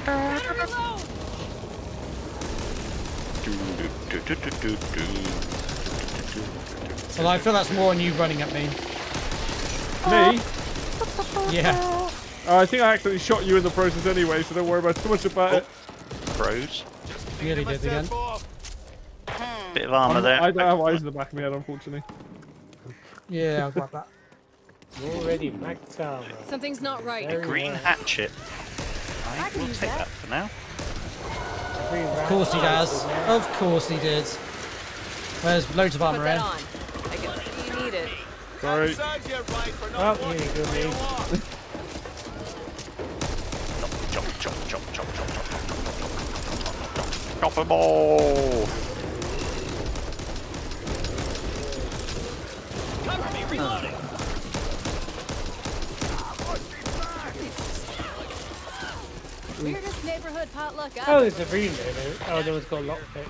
Well, I feel that's more on you running at me. Me? Yeah. [LAUGHS] Uh, I think I accidentally shot you in the process anyway, so don't worry about too much about it. Pros. Nearly did again. Bit of armour I'm- there. I don't have eyes in the back of my head, unfortunately. Yeah, I'll grab that. Already max armor. Something's not right. Very Green well. hatchet. I, I will take that. that for now. Of course he does. Of course he did. There's loads of armor that in. On. I can see you need it. Sorry. Serves you right for Oh, not you go, to mate. show off. Chop, chop, chop, chop, chop, chop, chop, chop, chop, chop, chop, chop, chop, chop, chop 'em all. Cover me, reloading. Weirdest [LAUGHS] neighborhood potluck Oh, there's a green there. Oh, no one's got lockpick.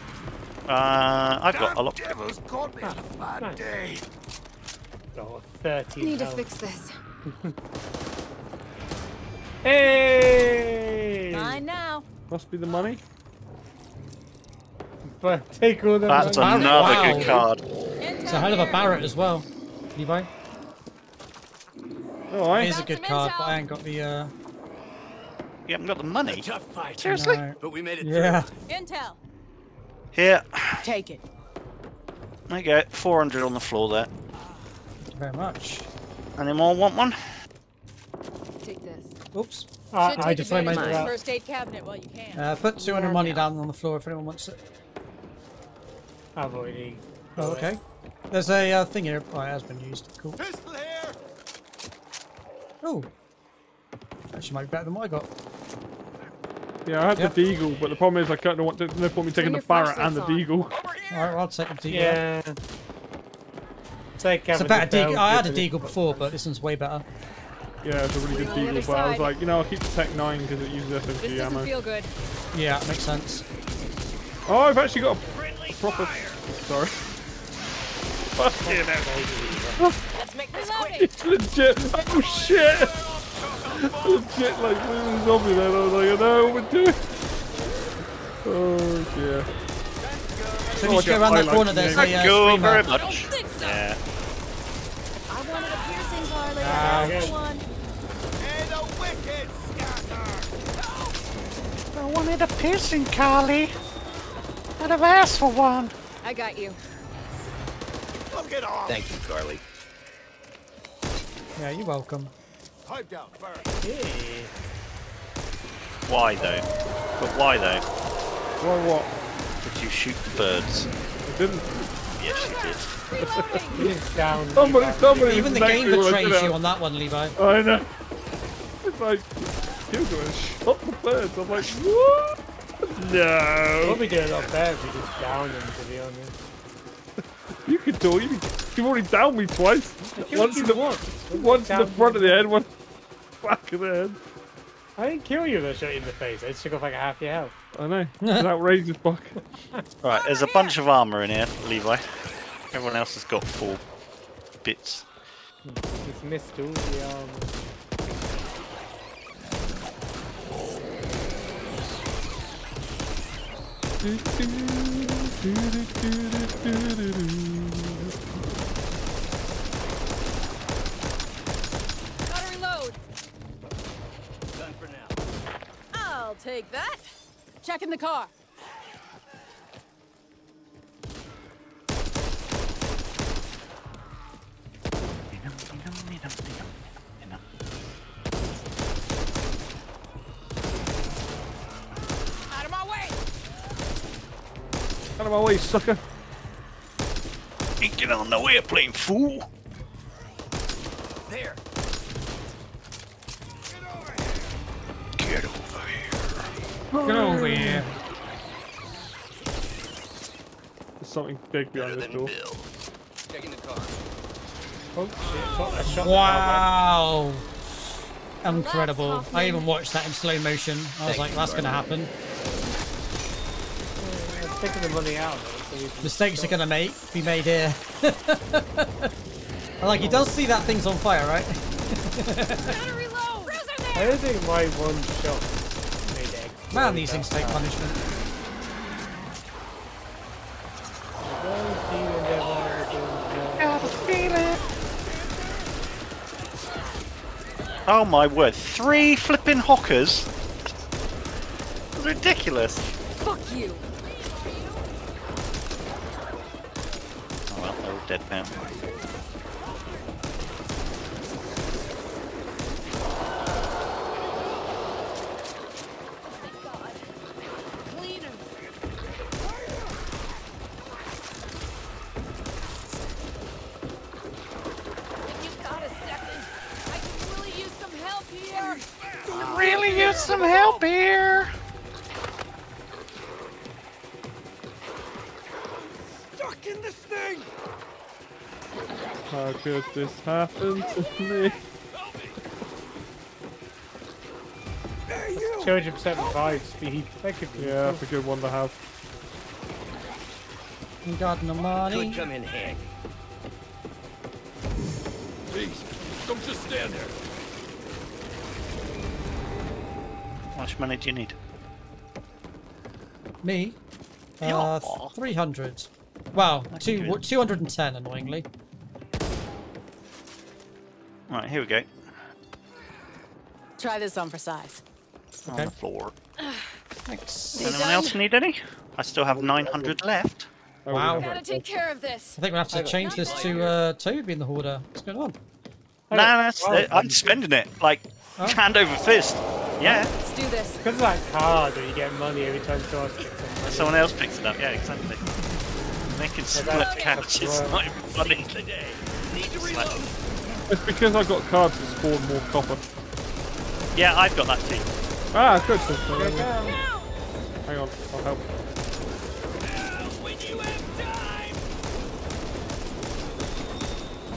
Uh, I've got a lot. Devil's caught me on a bad Nice. day. Oh, 13 Need to fix this. [LAUGHS] Hey! Mine now. Must be the money. But take all the That's money. another Wow. good card. It's a hell of a Barrett as well. Levi. Oh, It I. is a good card, but I ain't got the. uh You haven't got the money. Tough fight. Seriously? no. But we made it Yeah. Intel. Here. Take it. There you go. 400 on the floor there. Thank you very much. Any more want one? Take this. Oops. I, Should I take just advantage went of that. my first aid cabinet while you can. Uh, put 200 Yeah, money no. down on the floor if anyone wants it. I've already. Oh, okay. There's a uh, thing here. Oh, it has been used. Cool. Pistol here. Oh. Actually, might be better than what I got. Yeah, I had Yep. the Deagle, but the problem is I can't want to. No point me taking the your Barrett and the on. Deagle. Alright, well, I'll take the Deagle. Yeah. Take It's a Cabinet better Bell, Deagle. I had a give Deagle before, but this one's way better. Yeah, it's a really good Swing on the Deagle, but I was like, you know, I'll keep the Tech 9 because it uses This doesn't ammo. feel good. Yeah, makes sense. Oh, I've actually got a proper. Sorry. Fucking hell. Let's make this [LAUGHS] quick. It's legit. Oh shit! legit, like, there's a zombie there, I was like, I know what we're doing. Oh dear. So Oh, if I go get around that highlights corner, in there's the a Thank uh, you very much. think so. Yeah. I wanted a piercing parlor. Ah, I okay. And a wicked scatter. I wanted a piercing, Karlee. I'd have asked for one. I got you. Look it off. Thank you, Karlee. Yeah, you're welcome. Pipe down first. Why though? But why though? Why what? Did you shoot the birds? I didn't. Yes, you did. It's [LAUGHS] down. Somebody, somebody. Even the exactly game what I betrays you on that one, Levi. I know. It's like, you're gonna shot the birds. I'm like, what? No. Probably do a lot better if we just down them, to be honest. You could do it. You could, you've already downed me twice. killed Once you in the once. once in the front of the head, one back of the head. I didn't kill you with a shot in the face. I just took off like a half your health. I know. It's an outrageous buck. [LAUGHS] Right, there's a oh, bunch of armour in here, Levi. Everyone else has got four bits. He's missed all the armor. Gotta reload. Done for now. I'll take that. Check in the car. Out of my way! Out of my way, sucker! Ain't get on the airplane, fool! Here. Get over here. There's something big behind this door. Taking the car. Oh shit! I shot Wow. Incredible. I even watched that in slow motion. I was like, that's going to happen. Let's the money out. So Mistakes are going to make be made here. [LAUGHS] like, he does see that thing's on fire, right? Gotta reload! Bruiser I don't think my one shot made it explode Man, these that things take fast. punishment. Don't you never Oh my word, three flipping hockers? That's ridiculous. Fuck you! Oh well, they're all dead now. Really use some help here. Stuck in this thing! How could this happen to me? Hey, you! 200% revive speed. That could be Yeah, that's a good one to have. You got no money. Could come in handy. Please, don't just stand there. Much money do you need? Me? Yeah. Uh, 300. Wow, two, 210, annoyingly. Right, here we go. Try this on for size. On Okay. the floor. Thanks. Does anyone else need any? I still have 900 left. Oh, Wow. yeah. Gotta take care of this! I think we'll have to change this to uh, Toby in the hoarder. What's going on? Nah, that's it. I'm spending it. Like, Oh. hand over fist. Yeah. Let's do this! Because of that card where you get money every time someone picks up money. Someone else picks it up. Yeah, exactly. Making split that's- cash is not even funny. Today. Need to It's reload. It's because I've got cards that spawn more copper. Yeah, I've got that too. Ah, good. So, so, Here hang on, I'll help. When you have time.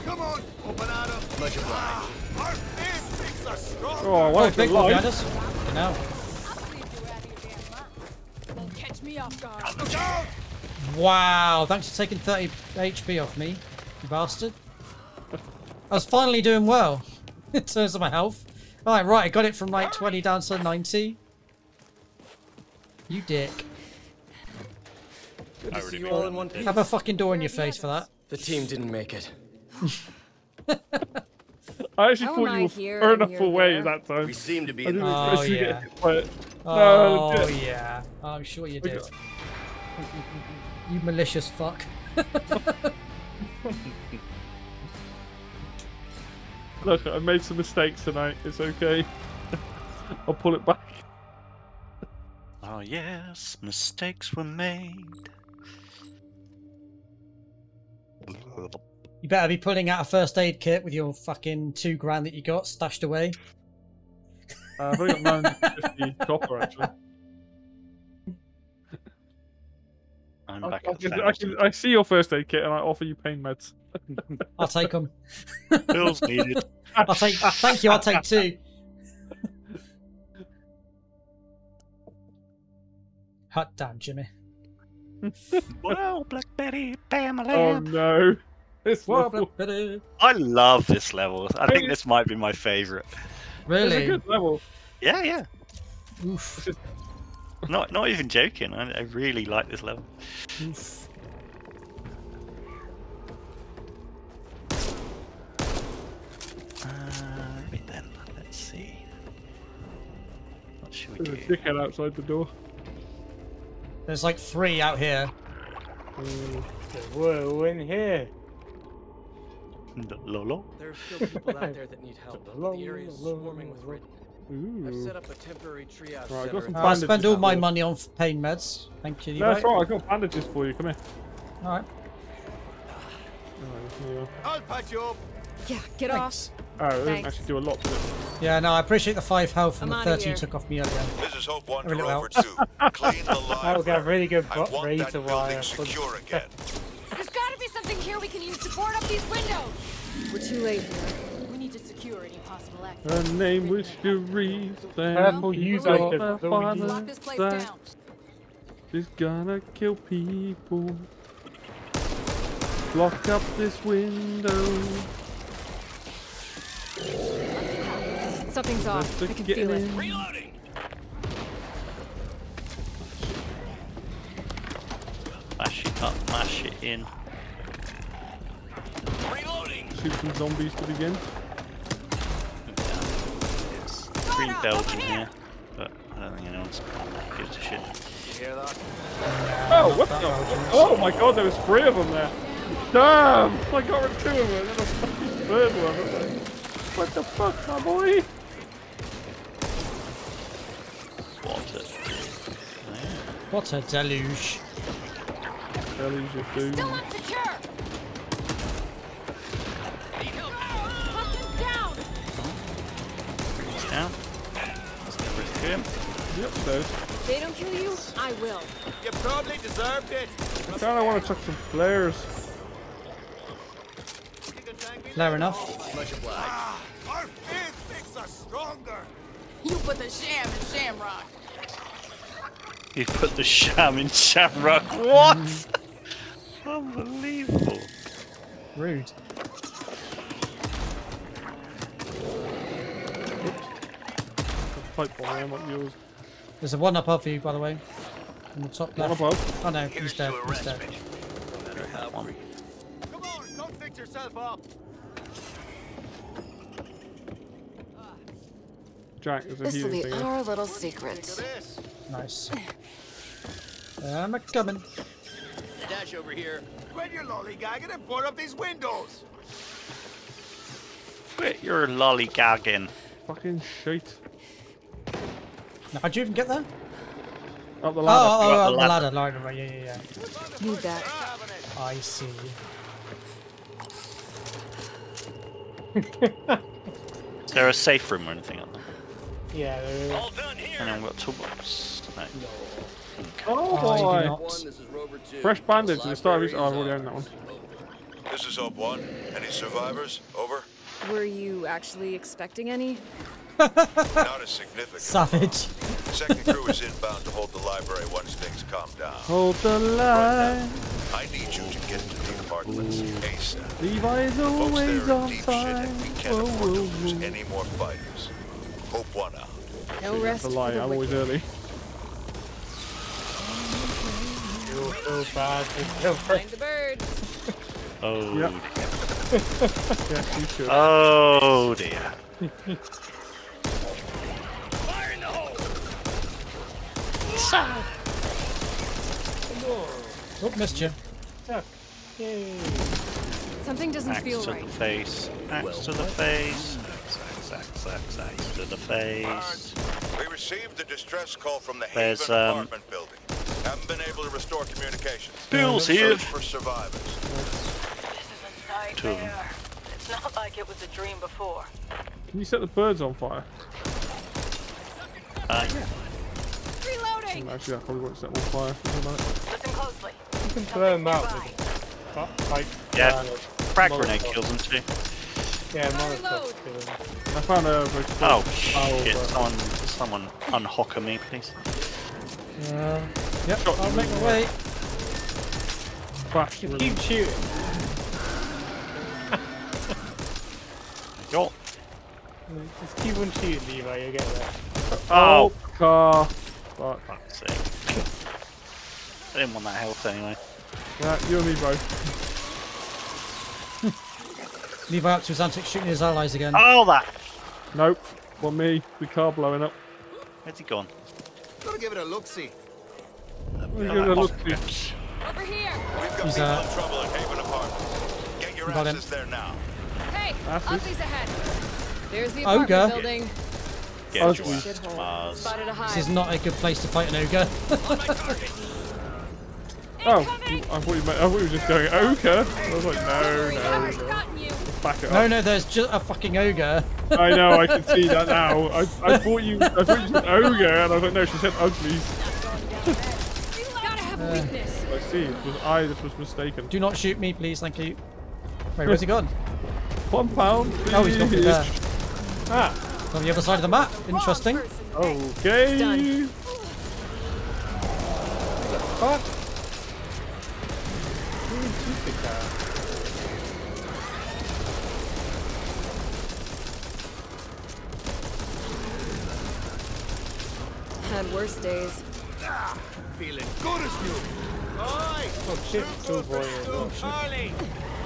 Come on, open out of. Much obliged. Our instincts are strong. Oh, I Oh, want big to one lie. behind us. You know. Won't catch me off guard! Wow, thanks for taking 30 HP off me, you bastard. I was finally doing well [LAUGHS] in terms of my health. Alright, right, I got it from like 20 down to 90. You dick. Good to see you all in one piece. Have a fucking door in your face for that. The team didn't make it. [LAUGHS] [LAUGHS] I actually How thought you I were here far enough away there? that time. We seem to be in the didn't Oh, expect you yeah. get hit by it. Oh, legit. yeah. I'm sure you We did. got- You malicious fuck. [LAUGHS] Look, I made some mistakes tonight. It's okay. [LAUGHS] I'll pull it back. Oh yes, mistakes were made. You better be pulling out a first aid kit with your fucking two grand that you got stashed away. Uh, I've only got 950 [LAUGHS] copper actually. I'm back I, at can, I, can, I see your first aid kit and I offer you pain meds. [LAUGHS] I'll take them. [LAUGHS] Bills needed. I'll take. Thank you. I'll take two. Hot damn, Jimmy. Well, Blackberry, Pamela. Oh no. This level. I love this level. I think this might be my favourite. It's a good level. Yeah, yeah. Oof. Not not even joking. I, I really like this level. Oof. Uh, right then, let's see. What should we There's a do? dickhead outside the door. There's like three out here. Whoa, in here. Lolo? There are still people out there that need [LAUGHS] help. The area is swarming with ridden. Ooh. set up a temporary triage Right, I got center some I'll spend all my money on pain meds. Thank you. No, that's Levi. right. I got bandages for you. Come here. All right. Alright, I'll patch you up. Yeah, get off. Oh, it doesn't actually do a lot to it. Yeah, no, I appreciate the five health and I'm the outta 30 you took off me earlier. This is Hope 1 Every to little Rover 2. Clean the [LAUGHS] I've get a really good I bo- want that razor building wire. secure again. There's gotta be something here we can use to board up these windows. We're too late here. We need to secure any possible access. Her name was Sharice. Purple use got item. her Don't father use- Lock this place down. She's gonna kill people. Lock up this window. Something's off. I can get feel it. Reloading. Mash it up, mash it in. Reloading. Shoot some zombies to begin. It's green Belgium here, but I don't think anyone's gives a shit. You hear that? Oh, what the? Oh my god, there was three of them there. Damn! I got rid of two of them, and then a fucking third one. What the fuck, my boy? What it? What a deluge. Deluge of doom. Still not It's down. Let's get rid of him. Yep, those. They don't kill you, I will. You probably deserved it. I kinda wanna chuck some flares. Fair enough. Much obliged. Ah, our faith makes us stronger. You put the sham in Shamrock. You put the sham in Shamrock. What? [LAUGHS] Unbelievable. Rude. Pipe bomb, not yours. There's a one up above you, by the way. On the top One left. above. Oh no, he's dead. He's dead. That one. Come on, come fix yourself up. Jack, there's a This will be thing. Eh? our little secret. Nice. Uh, I'm a coming. Dash over here. When you're lollygagging and put up these windows. Quit your lollygagging. Fucking shit. Now, how'd you even get there? Up the Oh, ladder. oh, oh, Go up oh, the the ladder. ladder. Right, right, yeah, yeah, yeah. Need that. I see. [LAUGHS] Is there a safe room or anything on there? Yeah, there is. All done here. And then we've got toolbox. No. Oh I boy. not. This is Rover 2. Fresh bandage at the start of each. Oh, I've Library already owned that one. This is Hope 1. Any survivors? Over? Were you actually expecting any? Not as significant. Savage. Second crew is inbound to hold the library once things calm down. Hold the line. I need you to get to the apartments ASAP. Levi is Folks always on deep shit time. and we can't Whoa, afford to oh, lose whoa. any more fighters. Hope 1 out. No rest That's a for lie. the I'm always early. You're so bad. So bad. Find the bird. Oh Yep. dear. [LAUGHS] Yes, you should. Oh dear. [LAUGHS] Fire in the hole. Oh, missed you. Yay. Something doesn't Axe feel to right. the face. Axe to the face. Axe, axe, axe, axe, axe to the face. We received a distress call from the There's, Haven um, apartment building. Haven't been able to restore communications. Bill's here. Search for survivors. This is a Two of them. It's not like it was a dream before. Can you set the birds on fire? Uh, Reloading. Actually, I probably won't set them fire. Think about it. Listen closely. You can blow them out with a pipe. Yeah. can of frag Molotov. grenade kills them too. Yeah, Reload. Molotov kill them. I found a. Oh Oh, shit! uh, Someone, someone unhocker me, please. Uh, yep, I'll make my way. Crash. Just keep shooting. [LAUGHS] Yo. Just keep on shooting, Levi. You'll get there. Oh, car. Fuck. fuck's sake. I didn't want that health anyway. Yeah, you and me both. Levi up to his antics, shooting his allies again. Oh, that. Nope. Well, me. The car blowing up. Where's he gone? Gotta give it a look see. We're gonna look at Over here. We've got He's, people uh, in trouble at Haven Apartments. Get your Got him. there now. Hey, Asses. Uglies ahead. There's the Ogre. apartment building. Get Ugly. your ass to Mars. This is not a good place to fight an ogre. [LAUGHS] Oh, I thought you meant, I thought you were just going ochre. I was like, no, no, no. Back it no, up. no, there's just a fucking ogre. I know, I can see that [LAUGHS] now. I, I thought you, I thought you said ogre, and I was like, no, she said ugly. Gotta have a weakness. I see. It was I that was mistaken. Do not shoot me, please. Thank you. Wait, where's he gone? One pound. Oh, he's gone there. Ah. On the other side of the map. Interesting. Okay. done. Fuck. Who would shoot the car? Had worse days. Feeling good as new. Oi! Oh shit, two boy. Oh, shit. Harley!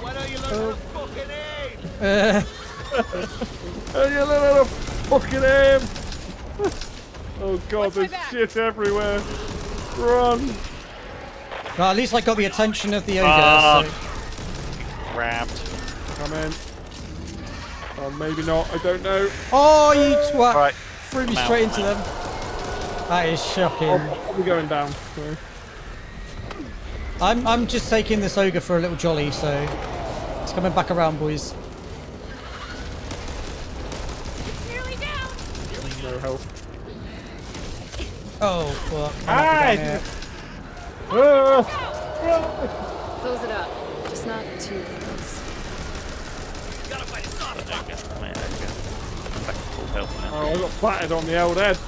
Why don't you learn how to fucking aim? Uh, Hey, [LAUGHS] you little fucking aim! oh god, Watch there's shit everywhere. Run! well, at least I got the attention of the ogre. Ah. so- Grabbed. Come in. Oh, maybe not. I don't know. Oh, you twat! Right. Threw me I'm straight I'm into them. That is shocking. Oh, probably going down. So. I'm I'm just taking this ogre for a little jolly, so it's coming back around, boys. It's nearly down. No health. Oh fuck! I'm Ah! [LAUGHS] Close it up. Just not too close. My ogre. I'm back to full health now. Oh, I got battered on the old head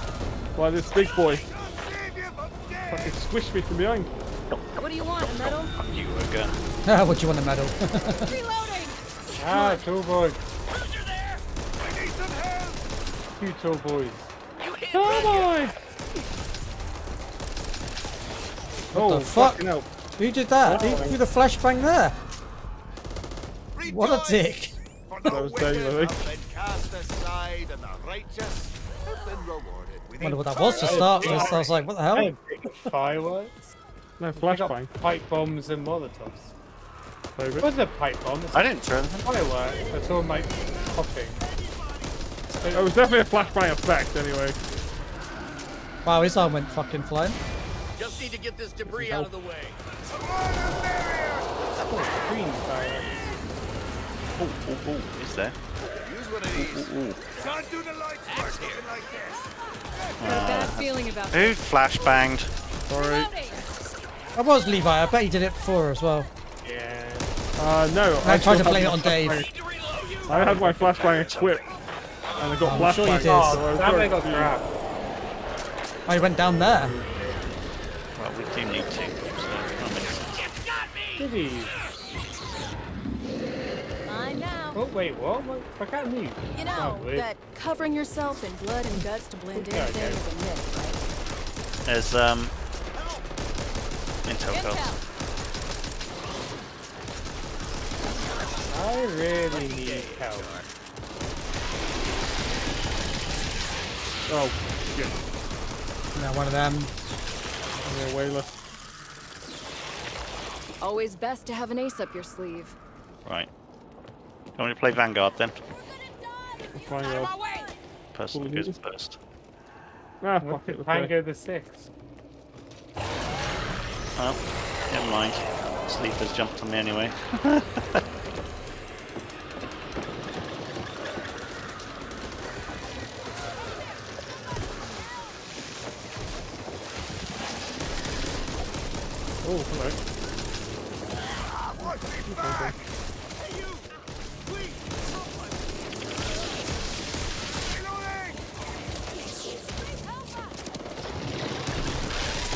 by this big boy. Fucking squished me from behind. What do you want, a medal? Fuck you, ogre. here. what do you want a medal? Reloading. [LAUGHS] Ah, two boys. Two two boys. Oh boy! Oh, the fuck? fucking hell. Who did that? Who threw the flashbang there? What a dick! That was Dave, I think. have been cast aside and the righteous have been rewarded with wonder what that was to start with. I was like, what the hell? fireworks. No, flashbang. pipe bombs and molotovs. It David. wasn't a pipe bomb, I didn't throw them. fireworks. I all my popping. It was definitely a flashbang effect anyway. Wow, his arm went fucking flying. Just need to get this debris out of the way. Green fireworks. Oh, oh, oh. Is there? Use one of these. Ooh. Can't do the lights work looking like this. Got a bad feeling about Who flashbanged? Sorry. Reloading. That was Levi. I bet he did it before as well. Yeah. Uh, no. I tried to still blame it on Dave. I had my flashbang equipped. And I got I'm flashbang. sure you did. so That way got confused. grabbed. I went down there. Well, we do need to. So that makes sense. Did he? Oh, wait, what? What? I can't move. You know, Oh, that covering yourself in blood and guts to blend in Okay, thing okay. is a myth, There's um intel cards. I really need help. Oh, shit. Now one of them. Yeah, whaler. Always best to have an ace up your sleeve. Right. You want me to play Vanguard then? Flying Out of off. my way. Person who goes first. Ah, fuck Look it. at let's. Tango the Six. Well, never mind. Sleeper's jumped on me anyway. [LAUGHS] Oh, hello.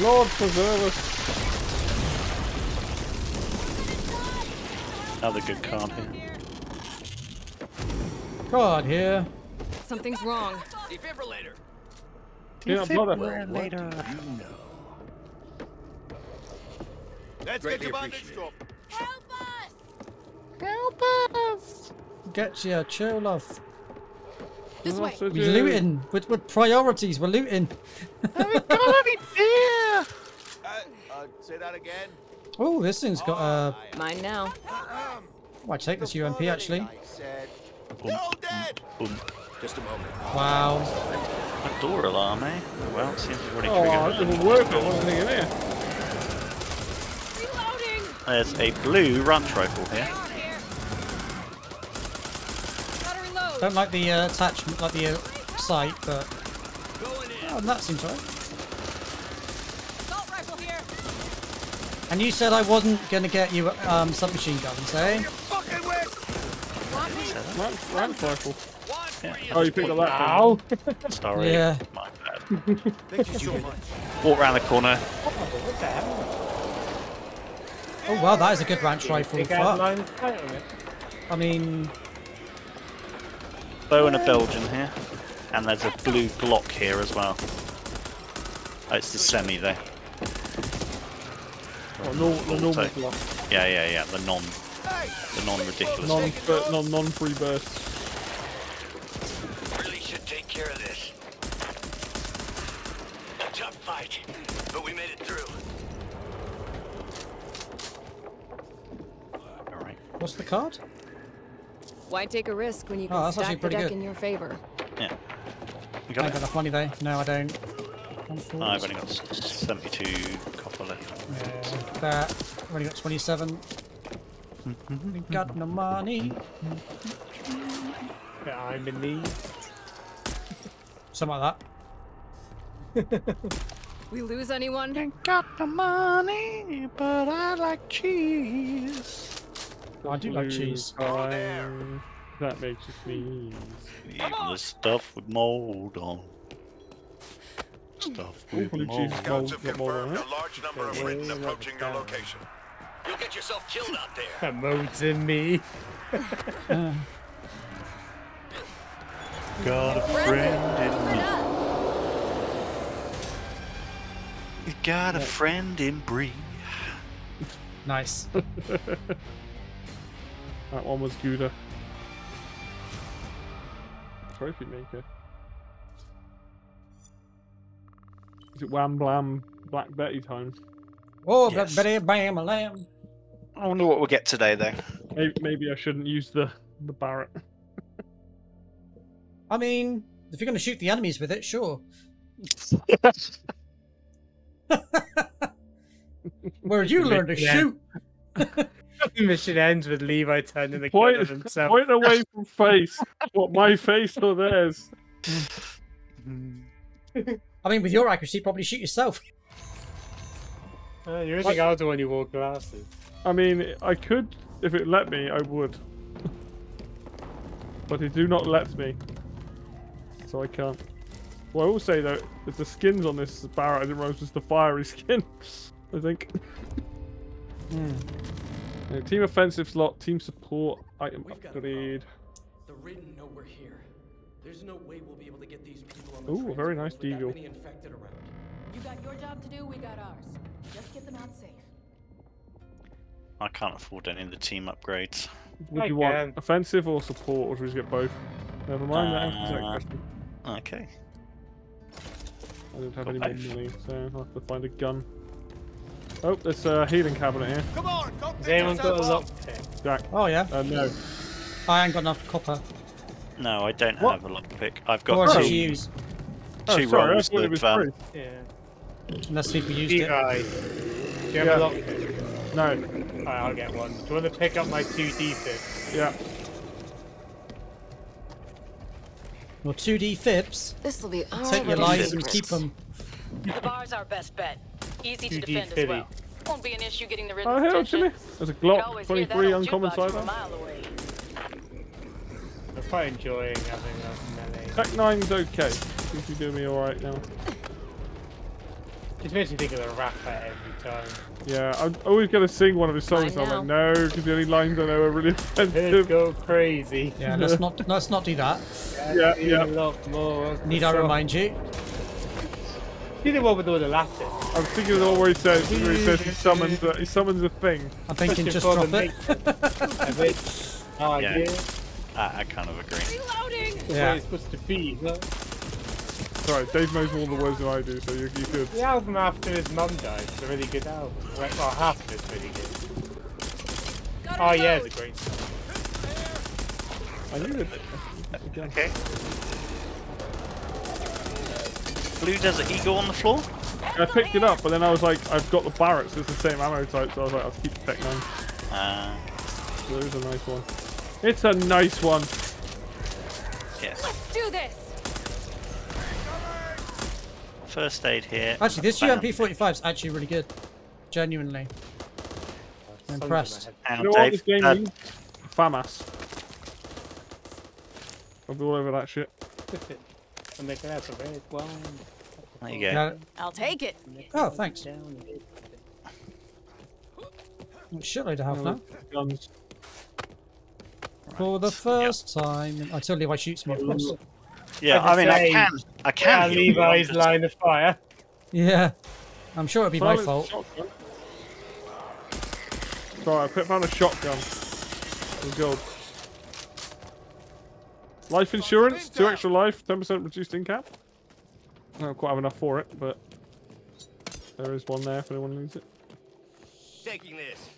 Lord preserve us. Another good card here. God, here. Something's wrong. Defibrillator. Peanut butter. Later. Let's Greatly get your bandage appreciated. drop. Help us. Help us! Get your chill, love. This way. We're looting. We're, we're priorities. We're looting. Uh, uh, say that again. Oh, this thing's got a. Mine now. Might take this UMP actually. I said, Boom, boom. Just a moment. Wow. A door alarm, eh? Well, it seems we've already Oh, triggered it that. doesn't work. There's one thing in here. There's a blue ranch rifle here. Don't like the uh, attachment, like the uh, sight, but oh, that seems right. Rifle here. And you said I wasn't gonna get you um, submachine guns, eh? Ranch, ranch rifle. Yeah, Oh, you picked up that thing. Ow! [LAUGHS] Sorry. Yeah. My bad. [LAUGHS] Thank you so much. Walk around the corner. What the hell? Oh wow, that is a good ranch rifle. Big Fuck. ass line of it. I mean, Bow and a Belgian here. And there's a blue Glock here as well. Oh, it's the semi there. Oh, no, the normal So- Glock. Yeah, yeah, yeah. The non, the non-ridiculous. Non, but non, non-free burst. Really should take care of this. A tough fight, but we made it through. All right. What's the card? Why take a risk when you Oh, can that's actually stack the deck good. in your favor? Yeah. You I got ain't got it? enough money though. No, I don't. Oh, I've only got 72 copper left. Uh, that. I've only got 27. Ain't got no money. Yeah, I'm in need. Something like that. [LAUGHS] We lose anyone? Got no money, but I like cheese. I do like cheese. Time. That makes you sneeze. Even the stuff with mold on. Stuff with Hopefully mold. cheese Scouts mold have get on confirmed a large number of Yeah, Britain yeah, approaching your location. You'll get yourself killed out there. That mode's in me. [LAUGHS] Got a friend in me. You got a friend in Bree. Nice. [LAUGHS] That one was Gouda. Trophy maker. Is it Wham Blam Black Betty time? Oh, Yes. Betty Bam a lamb. I wonder what we'll get today, though. Maybe, maybe I shouldn't use the the Barrett. [LAUGHS] I mean, if you're going to shoot the enemies with it, sure. [LAUGHS] Where'd you learn to [LAUGHS] Yeah. [LAUGHS] shoot? Mission ends with Levi turning the gun on himself. point away from [LAUGHS] face. what my face or theirs? I mean, with your accuracy, probably shoot yourself. [LAUGHS] Uh, you're in the outer when you wore glasses. I mean, I could if it let me. I would, but it do not let me, so I can't. Well, I will say though, there's the skins on this Barrett. I didn't realize it was the fiery skin. I think. Uh, team offensive slot, team support, item We've upgrade. The Ridden know we're here. There's no way we'll be able to get these people on the Ooh, very nice with deagle. many infected around. You got your job to do, we got ours. Just get them out safe. I can't afford any of the team upgrades. Would I you want offensive or support, or should we just get both? Never mind, that that Uh, question. Okay. I don't have got any more money, so I'll have to find a gun. Oh, there's a healing cabinet here. Come on, don't Has anyone got a lockpick? Jack. Oh, yeah. Uh, no. I ain't got enough copper. No, I don't What? have a lockpick. I've Or got to two, use. Oh, two sorry, I rolls thought it of was um. Yeah. Unless people used it. Levi, do you have Yeah. a lockpick? No. Alright, I'll get one. Do you want to pick up my two defibs? Yeah. Or 2D fibs. This'll be all Take your right. lives and keep them. The bar's our best bet. Easy to 2D defend as Philly. well. Won't be an issue getting the Oh, hey, attention. Jimmy. There's a You can Glock always hear that 23 old uncommon jukebox sidearm. mile away. I'm quite enjoying having a melee. Tech 9's okay. Seems to be doing me alright now. Just makes me think of the rapper every time. Yeah, I'm always going to sing one of his songs, I'm like, no, because the only lines I know are really Let's offensive. go crazy. Yeah, let's not let's not do that. Yeah, Need yeah. a lot more. Need I So- remind you? See the one with all the Latin. I was thinking of the one where he says, where he, says he, summons a, he summons a thing. I'm thinking just for drop it. [LAUGHS] Oh, I. Oh, Yeah. yeah. I, I kind of agree. Reloading! That's Yeah. what it's supposed to be. isn't? Sorry, Dave knows more the words than I do, so you, you could. The album after his mum died is a really good album. Well, well, half of it's really good. Gotta Oh yeah, it's a great song. I knew it. Okay. Blue Desert Eagle on the floor. I picked it up, but then I was like, I've got the Barretts, it's the same ammo type, so I was like, I'll keep the Tech 9. Uh, So there's a nice one. It's a nice one. yes. Let's do this. First aid here. Actually, this UMP 45 is actually really good. Genuinely. I'm impressed. Now, You know what this Dave, game uh, needs? FAMAS. I'll be all over that shit. [LAUGHS] And they can have some red wine. there you go. Yeah. I'll take it. Oh, thanks. Shitload of health now. Guns. For the first time. I tell you, I shoots me, of course. Yeah, I mean, I can, I can. Yeah, heal you, I'm Levi's just- line of fire. Yeah. I'm sure it'd be my fault. shotgun. Sorry, I put found a shotgun. With gold. Life insurance, two extra life, 10% reduced in cap. I don't quite have enough for it, but there is one there if anyone needs it. Taking this.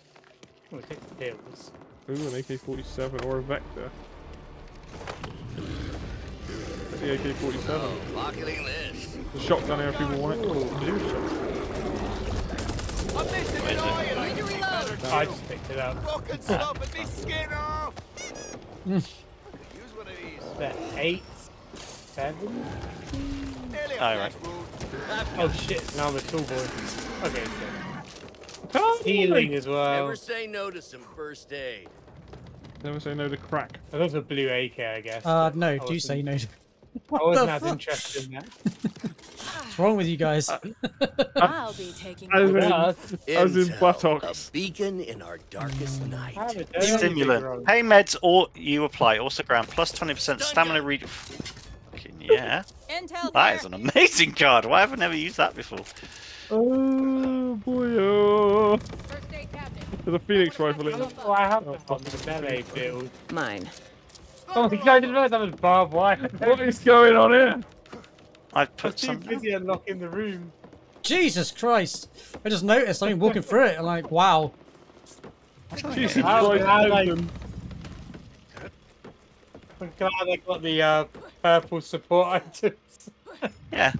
Oh, take the pills. Ooh, an AK-47 or a Vector. The AK-47. Pocketing this. The shotgun here if people want it. I'm missing an iron. Need to reload. I just picked it up. Fucking stopping me skin off. [LAUGHS] Use one of these. That eight, seven. Nearly All a right. flesh wound. Oh shit! Now I'm a Tallboy. Okay, so healing as well. Never say no to some first aid. Never say no to crack. Oh, Those are blue AK, I guess. Uh, no, do wasn't- say no. I What wasn't the as fuck? interested in that. What's wrong with you guys? Uh, [LAUGHS] uh, I'll be taking As in, Yes. as in Intel, buttocks. A beacon in our darkest mm. night. I haven't done anything Stimulant. wrong. Hey meds or you apply. Also grant plus 20% stamina re... Fucking yeah. Intel That here. is an amazing card. Why have I never used that before? Oh boy! Oh. First aid cabinet. There's a Phoenix rifle in it. Oh, I have oh, the on the melee build. Mine. Oh my god, I didn't realize that was barbed wire. [LAUGHS] What is going on here? I I put was too some... busy unlocking the room. Jesus Christ! I just noticed. I mean, walking through it, I'm like, wow. Jesus Christ, did I, like- Nathan. I'm glad I got the uh, purple support [LAUGHS] items. Yeah.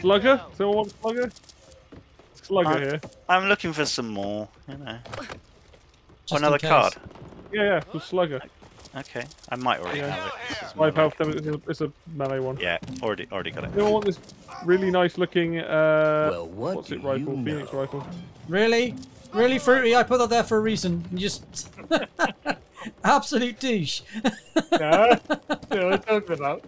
Slugger? Someone want Slugger? Slugger Uh, here. I'm looking for some more, you know. Just another card. Yeah, yeah, the Slugger. Okay. I might already Yeah. have it. Five health, it's a, it's a melee one. Yeah, already already got it. Anyone want this really nice looking, uh, Well, what what's it rifle? you Phoenix rifle. Really? Really, Fruity? I put that there for a reason. You just. [LAUGHS] Absolute douche. no, what are we talking about?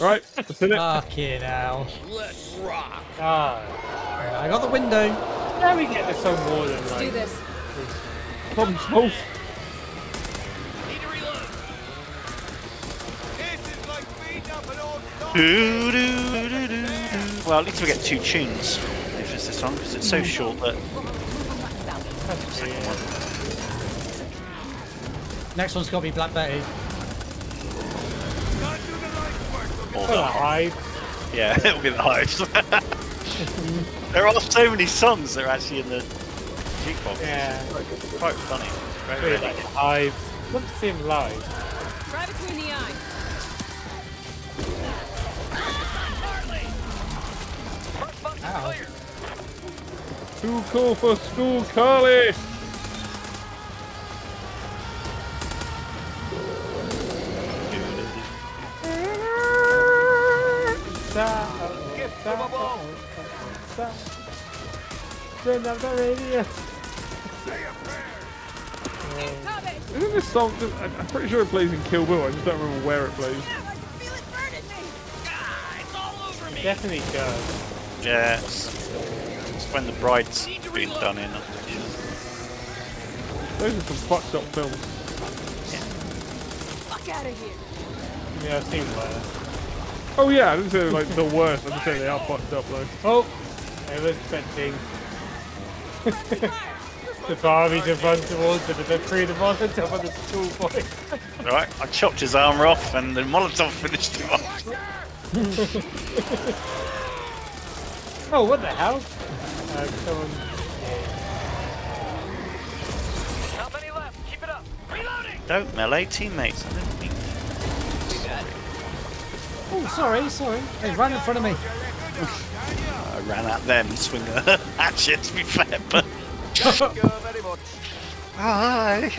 Right, that's in it. Fucking hell. Let's rock. Ah, I got the window. now we get to some more than Let's do this. Problem solved. Need to reload. This is like beating up an old dog. Doo, doo, doo, doo, doo. Well, at least we get two tunes if it's this one, because it's so mm-hmm. short that. One. Next one's got to be Black Betty. Or the- the hive. yeah, [LAUGHS] it'll be the hives. [LAUGHS] there are so many songs that are actually in the jukebox. Yeah. It's quite funny. Very, Really very like the hives. Love to see him live. Right between the eyes. Ow. Too cool for school, Karlee. Turn up the radio. Isn't this song? I- I'm pretty sure it plays in Kill Bill. I just don't remember where it plays. Definitely does. Yeah, it's, it's when the bride's been done in. I'm pretty sure. Those are some fucked up films. Fuck out of here. Yeah, I've seen worse. Oh yeah, I didn't say they're like the worst. I just say they are fucked up though. Oh, I was expecting the Barbie to run towards him and then free the Molotov on the tool boy. Right, I chopped his armor off and the Molotov finished him off. Oh, what the hell? Uh, someone... Not many left. Keep it up. Reloading. Don't melee teammates. I didn't mean to. Oh, sorry, sorry. They ran in front of me. I ran at them, swing a hatchet to be fair, but. [LAUGHS] Hi.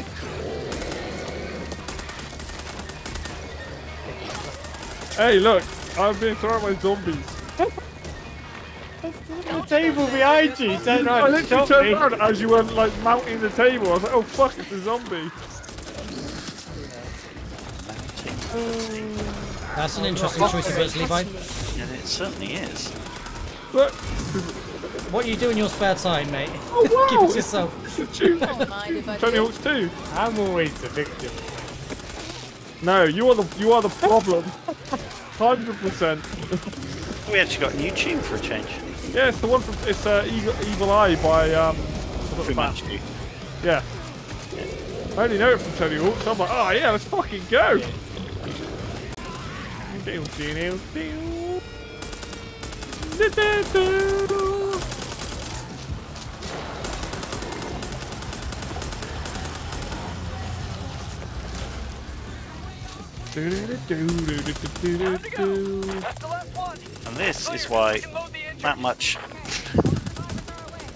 Hey, look, I've been thrown by zombies. The table behind you. Turn I literally turned me. around as you were like mounting the table. I was like, oh fuck, it's a zombie. That's an oh, interesting choice of words, Levi. And it certainly is. Look, What are you do in your spare time, mate? [LAUGHS] Oh, wow. Keep it to yourself. [LAUGHS] it's a tune. Oh, Mind if I Tony do? Hawk's 2. I'm always the victim. No, you are the you are the problem. [LAUGHS] Hundred percent. We actually got a new tune for a change. Yeah, it's the one from it's uh, Evil, Evil Eye by um. band? Yeah. I only know it from Tony Hawk, so I'm like, oh yeah, let's fucking go. And this is why that much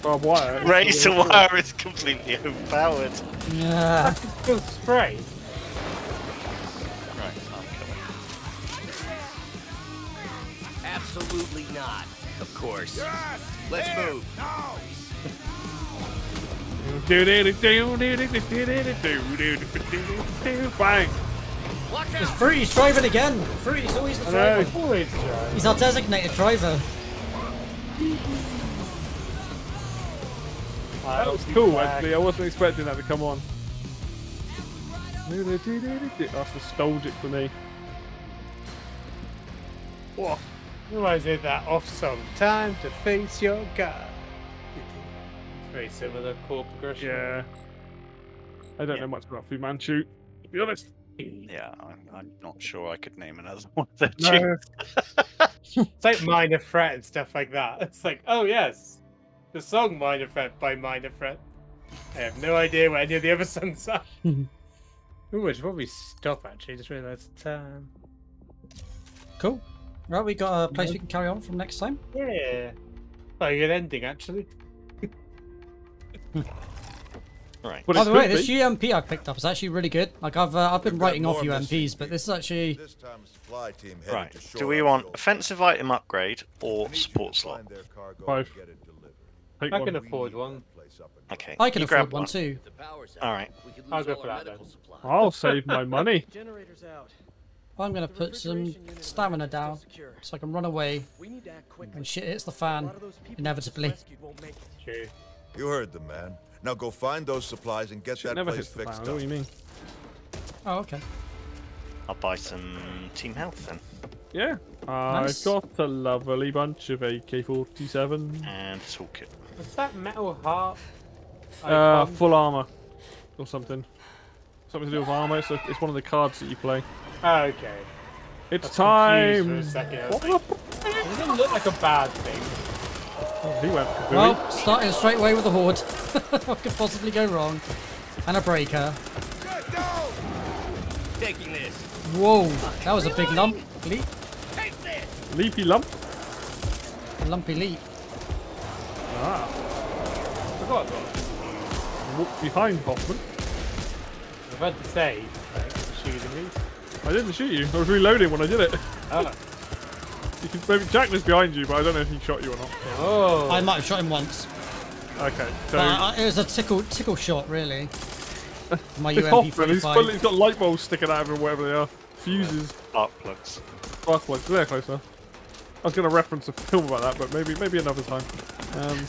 Barbed wire. razor wire is completely overpowered. Yeah. Still spray. Right, I'm coming. Absolutely not. Of course. Let's move. Bang! It's Fruity's driving again. Fruity's always the I know. driver. Always try. He's our designated driver. Ah, that was cool, actually. I wasn't expecting that to come on. That's nostalgic for me. Whoa. You always did that off some Time to face your God. Very similar chord progression. Yeah. I don't Yeah. know much about Fu Manchu, to be honest. Yeah, I'm, I'm not [LAUGHS] sure I could name another [LAUGHS] one of their No. tunes. It's like Minor Threat and stuff like that. [LAUGHS] It's like, oh yes, the song Minor Threat by Minor Threat. I have no idea what any of the other songs are. Ooh, I should probably stop actually. Just realised the time. Um, cool. Right, we got a place we can carry on from next time. Yeah. Oh, good ending actually. Right. But By the way, could this be. UMP I picked up is actually really good. Like I've uh, I've been We've writing off UMPs, but this is actually This time, a team Right. to Do we want offensive item upgrade or I need you to support slot? find their cargo Both. and get it delivered. Take I one. can afford one. Place up and Okay. I can you afford grab one too. The power's out. All right. We could I'll go for that then. medical. I'll save my [LAUGHS] money. Generators out. I'm gonna put some stamina down so I can run away We need to act quickly. when shit hits the fan. lot of those people Inevitably. we just rescued won't make it. True. You heard the man. Now go find those supplies and get Shit that place hits the fixed I know up. what you mean. Oh, okay. I'll buy some team health then. Yeah. Nice. I've got a lovely bunch of AK-47. And toolkit. What's that metal heart? Uh, full armor. Or something. Something to do with armor. It's, a, it's one of the cards that you play. Okay. It's I was time! for a second. What like, It doesn't look like a bad thing. The- He went for Well, starting straight away with the horde. [LAUGHS] what could possibly go wrong? And a breaker. Taking this. Whoa, that was a big lump. Leap. Leapy lump. Lumpy leap. Ah. Forgot about it. Walk behind Hoffman. I was about to say, like, shooting me. I didn't shoot you. I was reloading when I did it. Oh. [LAUGHS] You can, maybe Jack was behind you, but I don't know if he shot you or not. Oh. I might have shot him once. Okay, so But uh, it was a tickle tickle shot, really. [LAUGHS] My it's UMP Hoffman. He's, full, 45. he's got light bulbs sticking out of him, whatever they are. Fuses. Spark plugs. Spark plugs. They're close enough. I was going to reference a film about that, but maybe maybe another time. Um,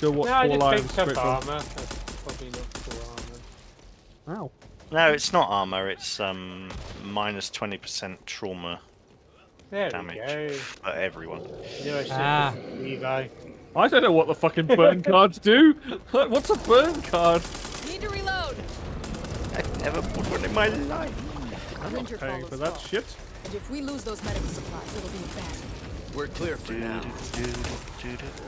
go watch No, I Four just Lions. picked up armor. That's probably not full armor. Ow. No, it's not armor. It's um minus twenty percent trauma There damage we go. for everyone. I Ah. listen to Levi. I don't know what the fucking burn cards do. [LAUGHS] What's a burn card? Need to reload. I've never put one in my life. I'm not paying for that Paul. shit. And if we lose those medical supplies, it'll be bad. We're clear for now.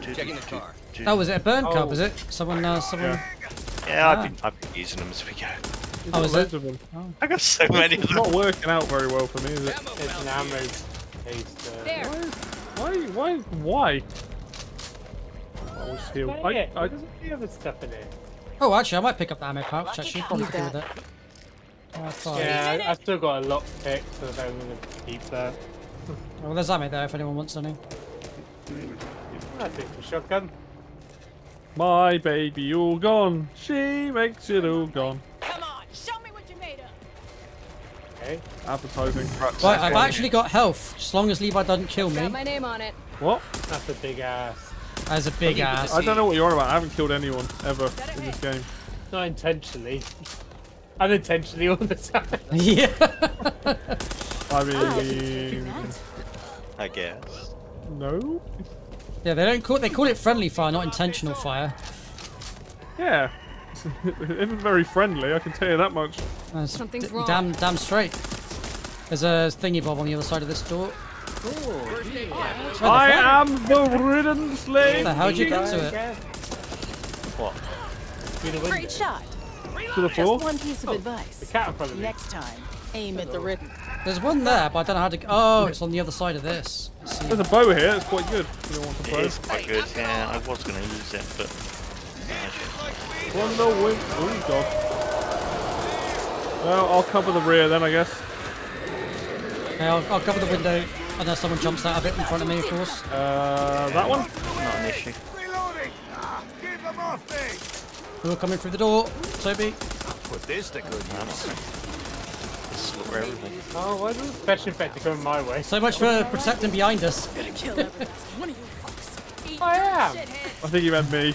Checking the car. Oh, was it a burn Oh. card? Was it? Someone, uh, someone. Yeah, I've Ah. been I've been using them as we go. You've Oh, is loads it? of them. I got so many of It's not working out very well for me, is it? It's an ammo taster. There. Why? Why? Why? I was here. Dang I, it, I, the other stuff in here. Oh, actually, I might pick up the ammo pouch. Actually, probably do with it. Uh, fine. Yeah, I- I've still got a lock pick, so I'm gonna keep that. [LAUGHS] Well, there's ammo there if anyone wants any. I'll take some shotgun. my baby all gone. She makes it all gone. Okay. Advertising. Right, I've actually got health. As long as Levi doesn't kill me. Got me. my name on it. What? That's a big ass. As a big ass. I don't know what you're on about. I haven't killed anyone ever in this game. Not intentionally. Unintentionally all the time. [LAUGHS] yeah. I ah, mean, I guess. no. Yeah, they don't call they call it friendly fire, not intentional fire. Yeah. [LAUGHS] it isn't very friendly. I can tell you that much. That's Something's wrong. Damn, damn straight. There's a thingy bob on the other side of this door. Where the I am the ridden slave. How the hell did you get to it? What? Through the window. Great shot. To the floor. Just one piece of oh, The advice. cat in front of me. Next time, aim at the ridden. There's one there, but I don't know how to. Oh, it's on the other side of this. See. There's a bow here. It's quite good. If you don't want to bow. is quite good. Yeah, I was going to use it, but. On the wing. Oh god. Well, I'll cover the rear then, I guess. Okay, I'll, I'll cover the window unless someone jumps out of it in front of me, of course. Uh, that one. Not an issue. Reloading! Ah, keep them off me! Who are coming through the door? Toby. Put this to good use. Slaughter everything. Oh, why does special effect come my way? So much for protecting behind us. Kill every [LAUGHS] one of you fucks. I am. I think you meant me.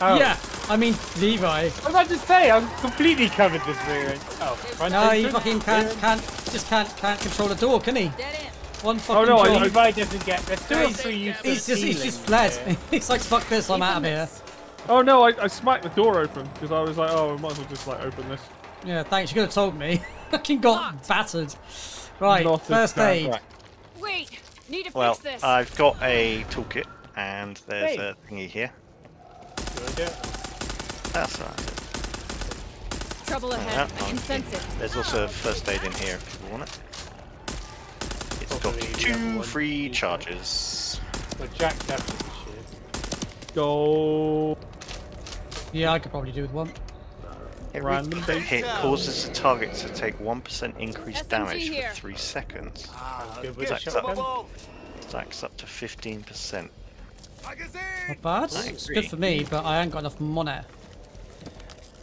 Oh. Yeah, I mean Levi. What about to say? I'm completely covered this rear end. Oh, front No, he fucking can't, can't, just can't, can't control the door, can he? Dead end. One oh, fucking no, I- end. Levi doesn't get. There's still a He's, free use he's just, he's just fled. [LAUGHS] He's like, fuck this, I'm out of here. Oh no, I, I smacked the door open because I was like, oh, I might as well just like open this. Yeah, thanks. You could have told me. [LAUGHS] Fucking got battered. Right, Not first aid. Right. Wait, need to Well, fix this. I've got a toolkit, and there's Hey. a thingy here. You wanna? That's alright. Trouble ahead. Yeah, I can sense it. There's also a first aid in here if people want it. It's got Probably the other two one. free charges. Well, Jack definitely should. Go. Yeah, I could probably do with one. Every Random base hit causes the target to take 1% increased SMG damage here. for 3 seconds. Ah, Good with get a some shotgun. both. Stacks up to 15%. Magazine! Not bad. I It's good for me, but I ain't got enough money.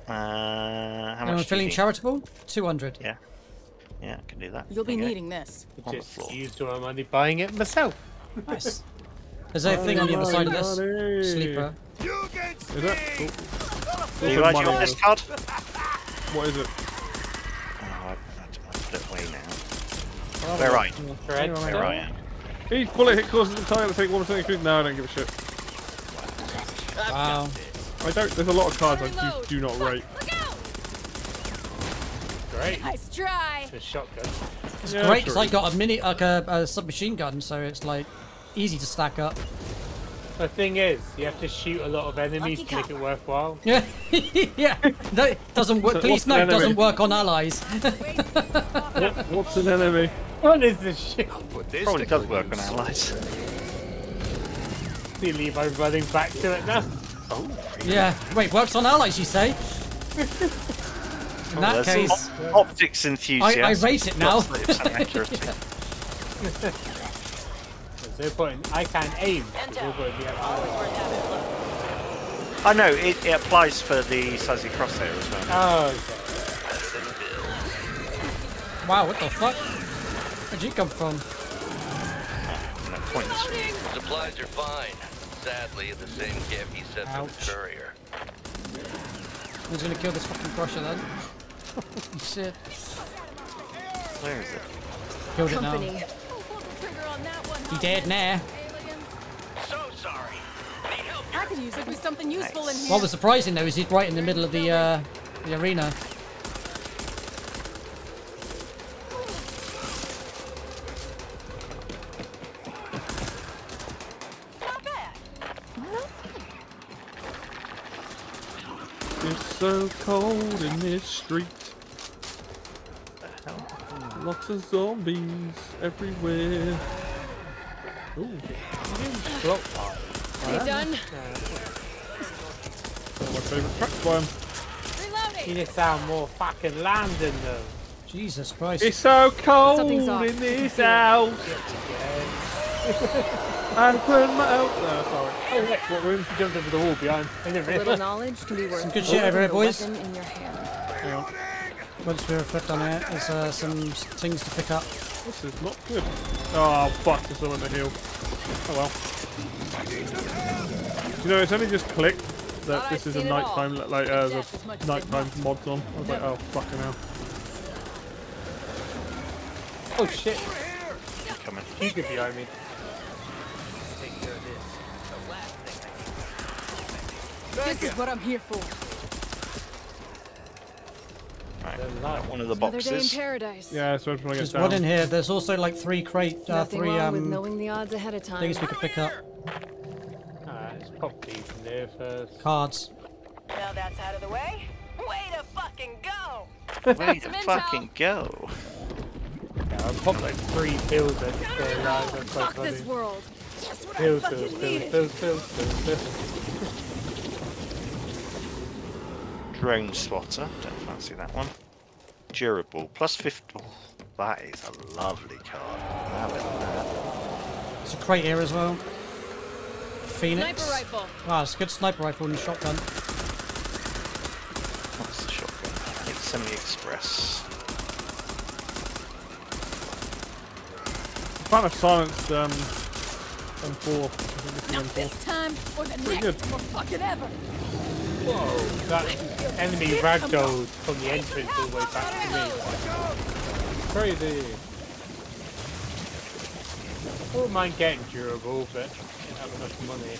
Uh, how Anyone much do you feeling need? charitable? 200. Yeah. Yeah, I can do that. You'll be Okay. needing this. On the Just floor. used all my money buying it myself. Nice. There's a thing on the other side of this. Money. Sleeper. You get Is it? speed! Do you Also add money. your this card? What is it? Oh, I, I, I put it away now. Where are you? Correct. Where I am. Each bullet hit causes the target to take one percent increase. No, I don't give a shit. Wow. I don't. There's a lot of cards I do, do not rate. Look! Great. Nice try. The shotgun. It's Yeah, great because sure. I got a mini, like a, a submachine gun, so it's like easy to stack up. The thing is, you have to shoot a lot of enemies Lucky to make it worthwhile. Yeah, [LAUGHS] yeah. No, doesn't work. So Please what's no, it doesn't work on allies. [LAUGHS] What's an enemy? What is this shit? Put this Probably to does work on allies. See Levi running back to it now. Oh, yeah. Wait, works on allies, you say? [LAUGHS] In that There's case, op- optics enthusiast. I, I rate it now. Lots of accuracy. There's no point. I can aim. There's no point in the other. I know it, it applies for the Sazi crosshair as well. Oh, okay. wow, what the fuck? Where'd you come from? No, pointless. Supplies are fine. Sadly, the same camp he sent from Ouch. the courier. Who's gonna kill this fucking crusher then? [LAUGHS] Shit. Where is it? Killed it now. He huh? dead now. So sorry. Need help? I could use it with something useful in here. What was surprising though is he's right in the middle of the uh, the arena. It's so cold in this street. Hell? Lots of zombies everywhere. Ooh. Block part. You done? One of my favourite tracks by him. Reloading. You just sound more fucking London though. Jesus Christ. It's so cold Something's off. in this house. [LAUGHS] and put my out. No, sorry. Oh, next what room? You jumped over the wall behind. I didn't A little knowledge can be worth Some good shit over here, boys. weapon in your hand. Hang on. Once we reflect on it, there's uh, some things to pick up. This is not good. Oh, fuck, there's someone to heal. Oh well. You know, it's only just clicked that Thought this I'd is a seen it all. nighttime, like, uh, Just as much the as it nighttime mods on. I was like, oh, fucking hell. Oh shit. Coming. You could be behind me. This is what I'm here for. Right. There's. One of the Another day in boxes. paradise. Yeah, so everyone gets There's one in here. There's also like three crate, uh, Nothing three wrong with um, knowing the odds ahead of time. things we could pick up. Alright, let's pop these in there first. Cards. Now that's out of the way. Way to fucking go! Way to [LAUGHS] fucking go. Yeah, I'll pop like three pills that just stay alive. That's quite Fuck funny. this world. Just what Pills, I pills, fucking pills, needed. pills, pills, pills, pills. Drone spotter. Don't fancy that one. Durable. Plus 50. Oh, that is a lovely card. Have it, that. There's a crate here as well. Phoenix. Sniper rifle. Ah, it's a good sniper rifle and shotgun. What's the shotgun? 870 Express. I found a silenced um, M4. I think it's Not M4. this time or the next good. or fucking ever. Whoa, that enemy ragdolled from the entrance all the way back to me. Crazy. I wouldn't mind getting durable, but I don't have enough money.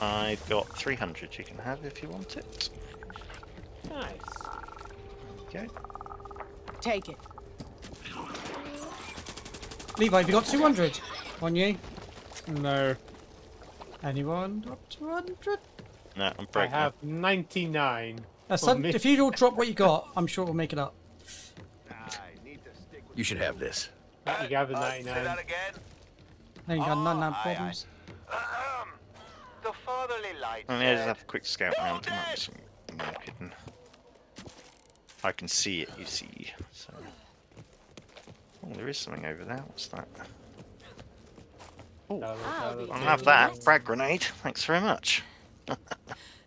I've got 300 you can have if you want it. Nice. Okay. Take it. Levi, have you got 200 on you? No. Anyone got 200? No, I'm I have 99. That's on if you all drop what you got, I'm sure we'll make it up. You should have this. You got the Uh, say that again? Then you got Oh, none none aye, aye. problems. Ahem. The fatherly light. Let me just said- have a quick scout round. There might be some more hidden. I can see it, you see. So. Oh, there is something over there. What's that? I'll I'll have that. Frag grenade. Thanks very much.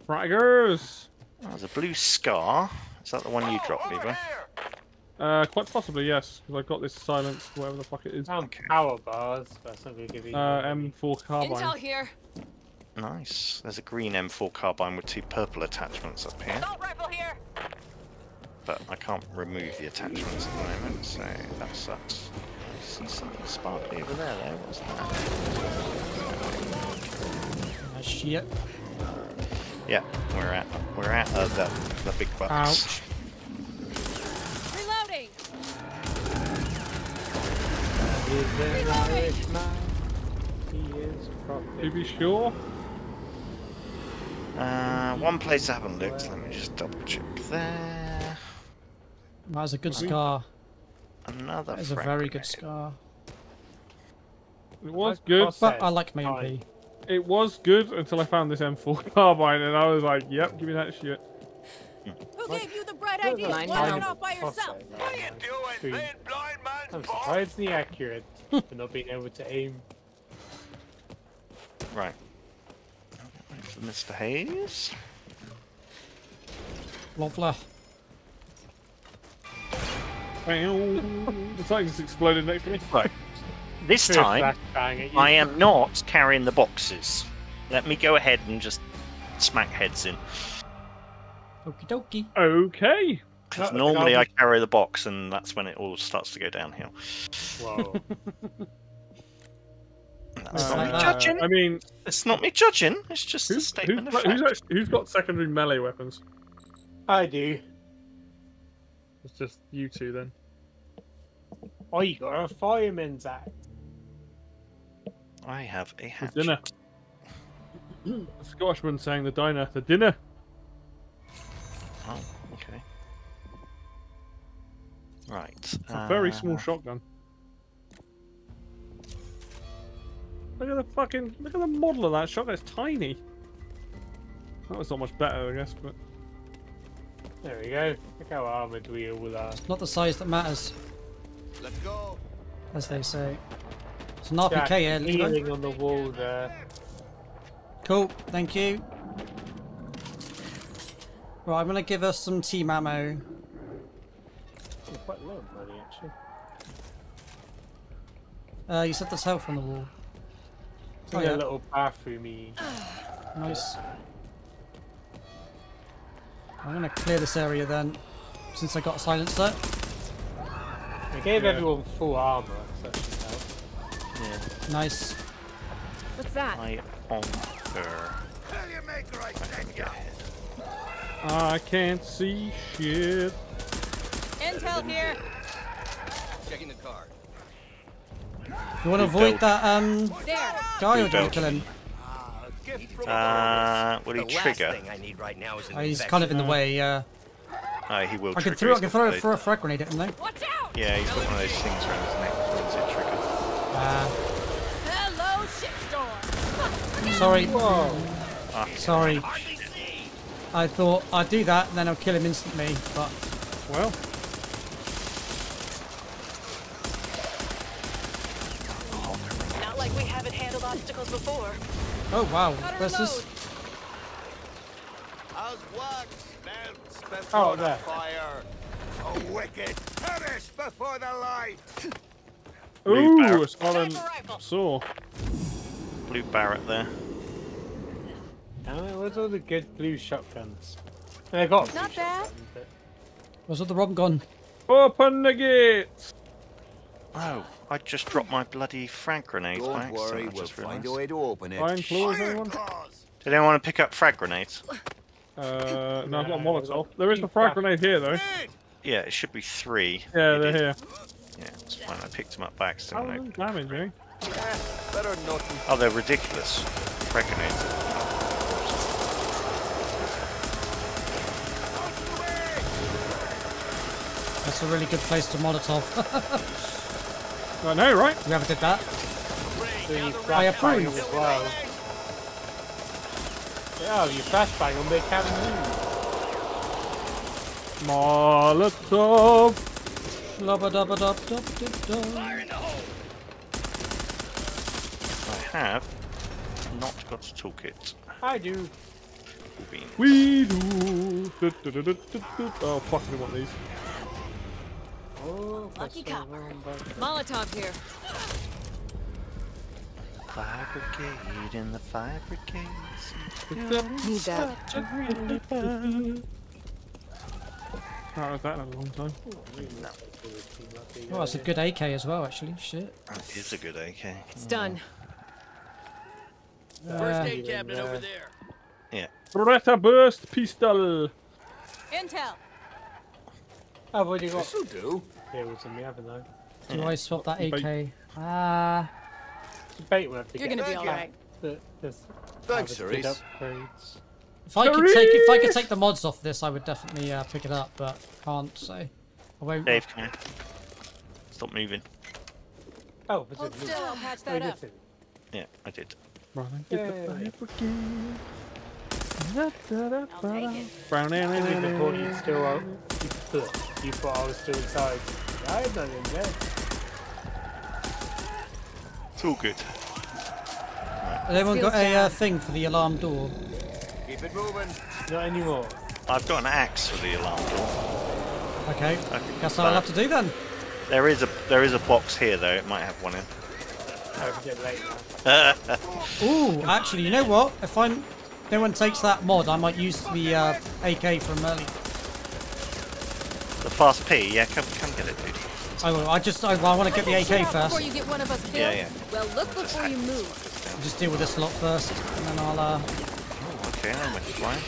Fraggers! Oh, there's a blue scar. Is that the one you dropped, Over Levi? there. Uh, quite possibly, yes, because I've got this silenced, whatever the fuck it is. Found Okay. power bars, but that's not going to give you. Uh, M4 carbine. Intel carbine. here. Nice. There's a green M4 carbine with two purple attachments up here, Assault rifle here! but I can't remove the attachments at the moment, so that sucks. I see something sparkly over there, though. What's that? Ah, shit. Yeah, we're at we're at uh, the the big box. Ouch. Reloading. He's an Irishman. He is You prophet. be sure? Uh, one place I haven't looked. Let me just double check there. That's a good scar. Another. That is a frag very good scar. It was good. But I like my fine. MP. It was good until I found this M4 [LAUGHS] carbine, and I was like, "Yep, give me that shit." Who gave you the bright idea that's of blowing it off by yourself? What are you man. doing? Sweet. Playing blind I'm man's ball? surprisingly accurate [LAUGHS] for not being able to aim. Right. For Mr. Hayes. Lovely. the Titan just exploded next to me. Right. This First time, flashbang at you. I am not carrying the boxes. Let me go ahead and just smack heads in. Okie dokie. Okay. Because normally. I carry the box, and that's when it all starts to go downhill. Whoa. [LAUGHS] That's Uh, not me uh, judging. I mean, It's not me judging. It's just a who's, who's, statement of who's, fact. actually, who's got secondary melee weapons? I do. It's just you two then. Oh, you got a fireman's axe. I have a For dinner. The Scotsman saying the diner, the dinner. Oh, okay. Right. It's a very uh, small shotgun. Look at the fucking look at the model of that shotgun. It's tiny. That was not much better, I guess, but There we go. Look how armored we all are. Not the size that matters, Let's go. as they say. It's an RPK here. Healing on the wall there. Cool, thank you. Right, I'm gonna give us some team ammo. Oh, quite low on money actually. Uh, you said there's health on the wall. Oh, yeah. a little bathroomy. Nice. I'm gonna clear this area then, since I got a silencer. They gave Yeah. everyone full armor, so that should help. Yeah. Nice. What's that? I honker. Tell you make right then, you. I can't see shit. Intel here. Checking the car. You want to avoid built- that um There. guy or do you want built? to kill him? Gift from Uh, will he the trigger? I need right now is Oh, he's kind of in the way. Uh, Oh, he will I trigger. can throw. I can throw, the- throw a frag grenade at him though. Watch out! Yeah, he's got one of those things around his neck that lets it trigger. Uh, Hello, shitstorm. sorry. Ah, Sorry. I thought I'd do that and then I'll kill him instantly, but Well, Not like we haven't handled obstacles before. oh wow, Got this is. How's wax? Melts before Oh, the there. fire. A wicked perish before the light. Blue ooh, barrel. a Stalin Sniper saw. Blue Barrett there. Where's all the good blue shotguns? They got a blue Not bad. shotgun, but was it the Rob gone? Open the gates. Oh, I just dropped my bloody frag grenade by Don't accident. worry, I we'll just find realised. a way to open it. Fine claws, Fire anyone? claws. Did anyone want to pick up frag grenades? Uh, no, I've got a No, Molotov. There is a frag grenade here, though. Yeah, it should be three. Yeah, they're here. Yeah, it's fine. I picked them up by How accident. much damage, eh? eh, better not to Oh, they're ridiculous. Frag grenades. That's a really good place to Molotov. [LAUGHS] I know, right? Whoever did that. So you I flashbang them approve. as well. Oh, you flashbang them, they can't move. Molotov. Lubba-dubba-dub-dub-dub-dub. I have not got a toolkit. I do. Cool beans. We do. Du- du- du- du- du- du. Oh fuck! We want these. Oh, Lucky that's copper. Molotov here. Fire brigade in the fire brigade. Need that. How was that in a long time? Oh, that's a good AK as well, actually. Shit. That is a good AK. It's done. First Uh, aid cabinet over there. Yeah. Beretta burst pistol. Intel. I've already got? This'll do. Here was me, haven't I? do I swap that AK? Ah, Debate will have to You're get gonna be alright. Thanks, harvested Sharice. Upgrades. if I could take if I could take the mods off this, I would definitely uh, pick it up, but can't. So I won't. Dave, come here. Stop moving. Oh, was Hold it? still, I'll patch Oh, that up. Yeah, I did. Run and get the Yay. fire brigade. Da, da, da, I'll take it. Brown I and did the thought you still out. You, you thought I was still inside. I'm not in there. It's all good. Has anyone got a uh, thing for the alarm door? Keep it moving. Not anymore. I've got an axe for the alarm door. Okay. I can Guess I'll have to do then. There is a there is a box here though. It might have one in. Oh, it's getting late now. [LAUGHS] Ooh, actually, you know what? If I'm, if no one takes that mod, I might use the uh, AK from earlier. The fast P, yeah, come come get it, dude. I will. I just I, I want to get the AK Before first. you get one of us killed. Yeah, yeah. Well, look before you move. Just deal with this lot first, and then I'll. Uh, Okay, oh, I'm with flying.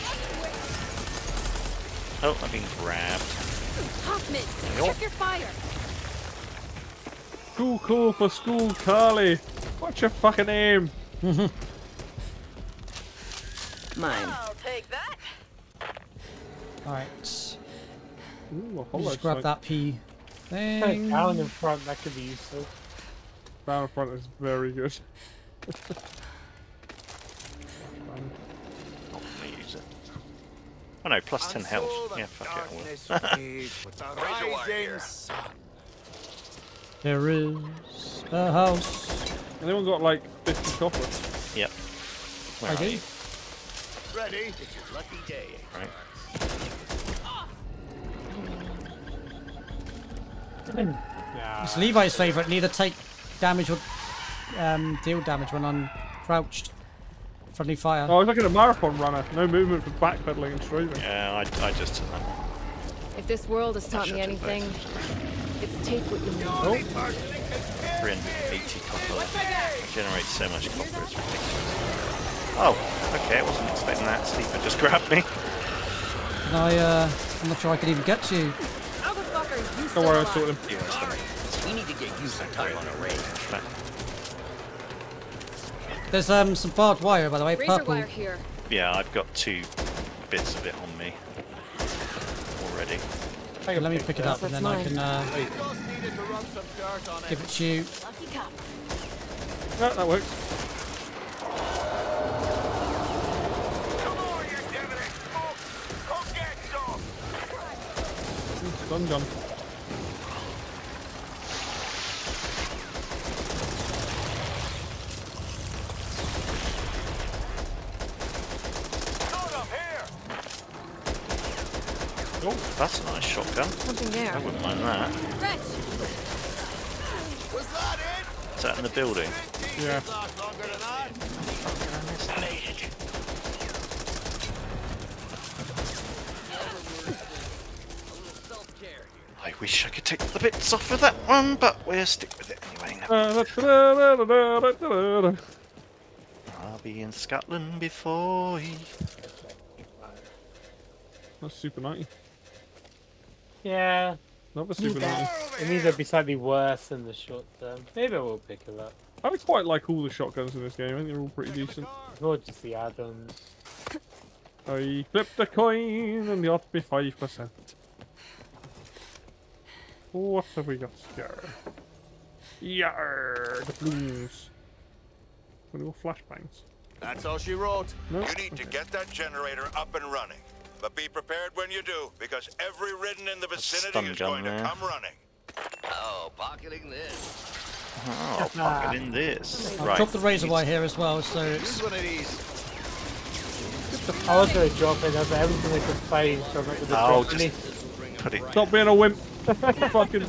Oh, I've been grabbed. Hoffman, Yo. check your fire. Cool, cool for school, Karlee. What's your fucking name? [LAUGHS] Mine. I'll take that. all right. Ooh, a I'll just grab sight. that P thing. Down in front, that could be useful. Down in front is very good. [LAUGHS] Um, Not gonna use it. Oh no, plus 10 health. Yeah, fuck it, I [LAUGHS] will. There is a house. Anyone got like 50 copper? Yep. Where I are do. you? Ready? It's your lucky day. Right. It's Levi's favourite. Neither take damage or um, deal damage when I'm crouched. Friendly fire. Oh, I was looking at a marathon runner. No movement for backpedaling and strafing. Yeah, I, I just took that. If this world has taught me anything, it's take what you need. Oh. 380 copper. Generates so much copper, it's ridiculous. Oh, okay, I wasn't expecting that. Sleeper just [LAUGHS] grabbed me. And I, uh, I'm not sure I could even get to you. How the fuck are you Don't worry, I alive? sorted him. You must have We need to get used to time on a raid. There's um some barbed wire, by the way, Razor purple. wire here. Yeah, I've got two bits of it on me already. Okay, let me pick it up and That's then I can uh, Just needed to run some dirt on it. give it to you. Lucky cop. Yeah, that works. Come on, you Devilish! Come get some! Gun. Load up here! Oh, that's a nice shotgun. Something there. I wouldn't mind that. Was that it? Is that in the building? Yeah. Last longer than that. I wish I could take the bits off of that one, but we'll stick with it anyway. I'll be in Scotland before he... That's super 90. Yeah. Not the super 90. It means it'd be slightly worse in the short term. Maybe I will pick it up. I quite like all the shotguns in this game. I think they're all pretty decent. Or just the add-ons. [COUGHS] I flipped a coin and got me 5%. What have we got here? Yarr, the blooms. What little flashbangs? That's all she wrote. No? You need to get that generator up and running. But be prepared when you do, because every ridden in the vicinity is going there. to come running. Oh, pocketing this. Oh, [LAUGHS] I'll pocket in this. I've Right. dropped the razor wire here as well, so it's one of these. I was going to drop it as everything I could find so I'm not going to Oh, drop any. just put it... Stop being a wimp. [LAUGHS] Fucking.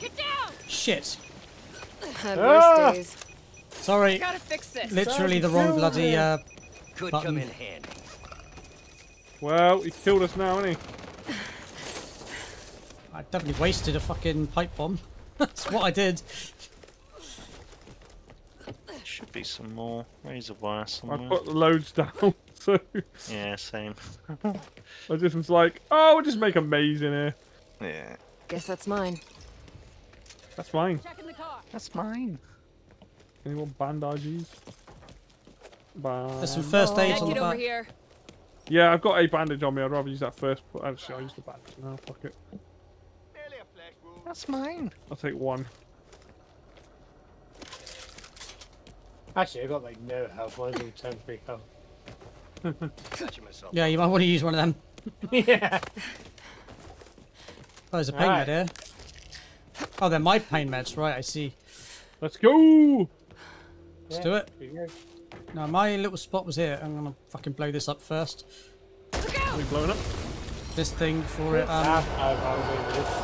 Get down! shit. Have Ah! Worse days. Sorry, Gotta fix this. literally the wrong bloody uh, Could Button. come in handy. Well, he's killed us now, hasn't he? I definitely wasted a fucking pipe bomb. [LAUGHS] That's what I did. There should be some more razor wire somewhere. I somewhere. put the loads down, [LAUGHS] so Yeah, same. [LAUGHS] I just was like, oh, we'll just make a maze in here. Yeah. Guess that's mine. That's mine. Check the car. That's mine. Anyone bandages? There's some first aid Dad, on the get over back. here. Yeah, I've got a bandage on me. I'd rather use that first. But actually, I'll use the bandage now. Fuck it. Merely a flesh wound. That's mine. I'll take one. Actually, I've got like no health. Mine's all temporary health. Catching myself. Yeah, you might want to use one of them. [LAUGHS] yeah. [LAUGHS] Oh, there's a pain Alright. med here. Eh? Oh, they're my pain meds, right? I see. Let's go! Let's do it. Here. Now, my little spot was here. I'm gonna fucking blow this up first. Are we blowing up? This thing for it. Ah, Um, I, I was over this.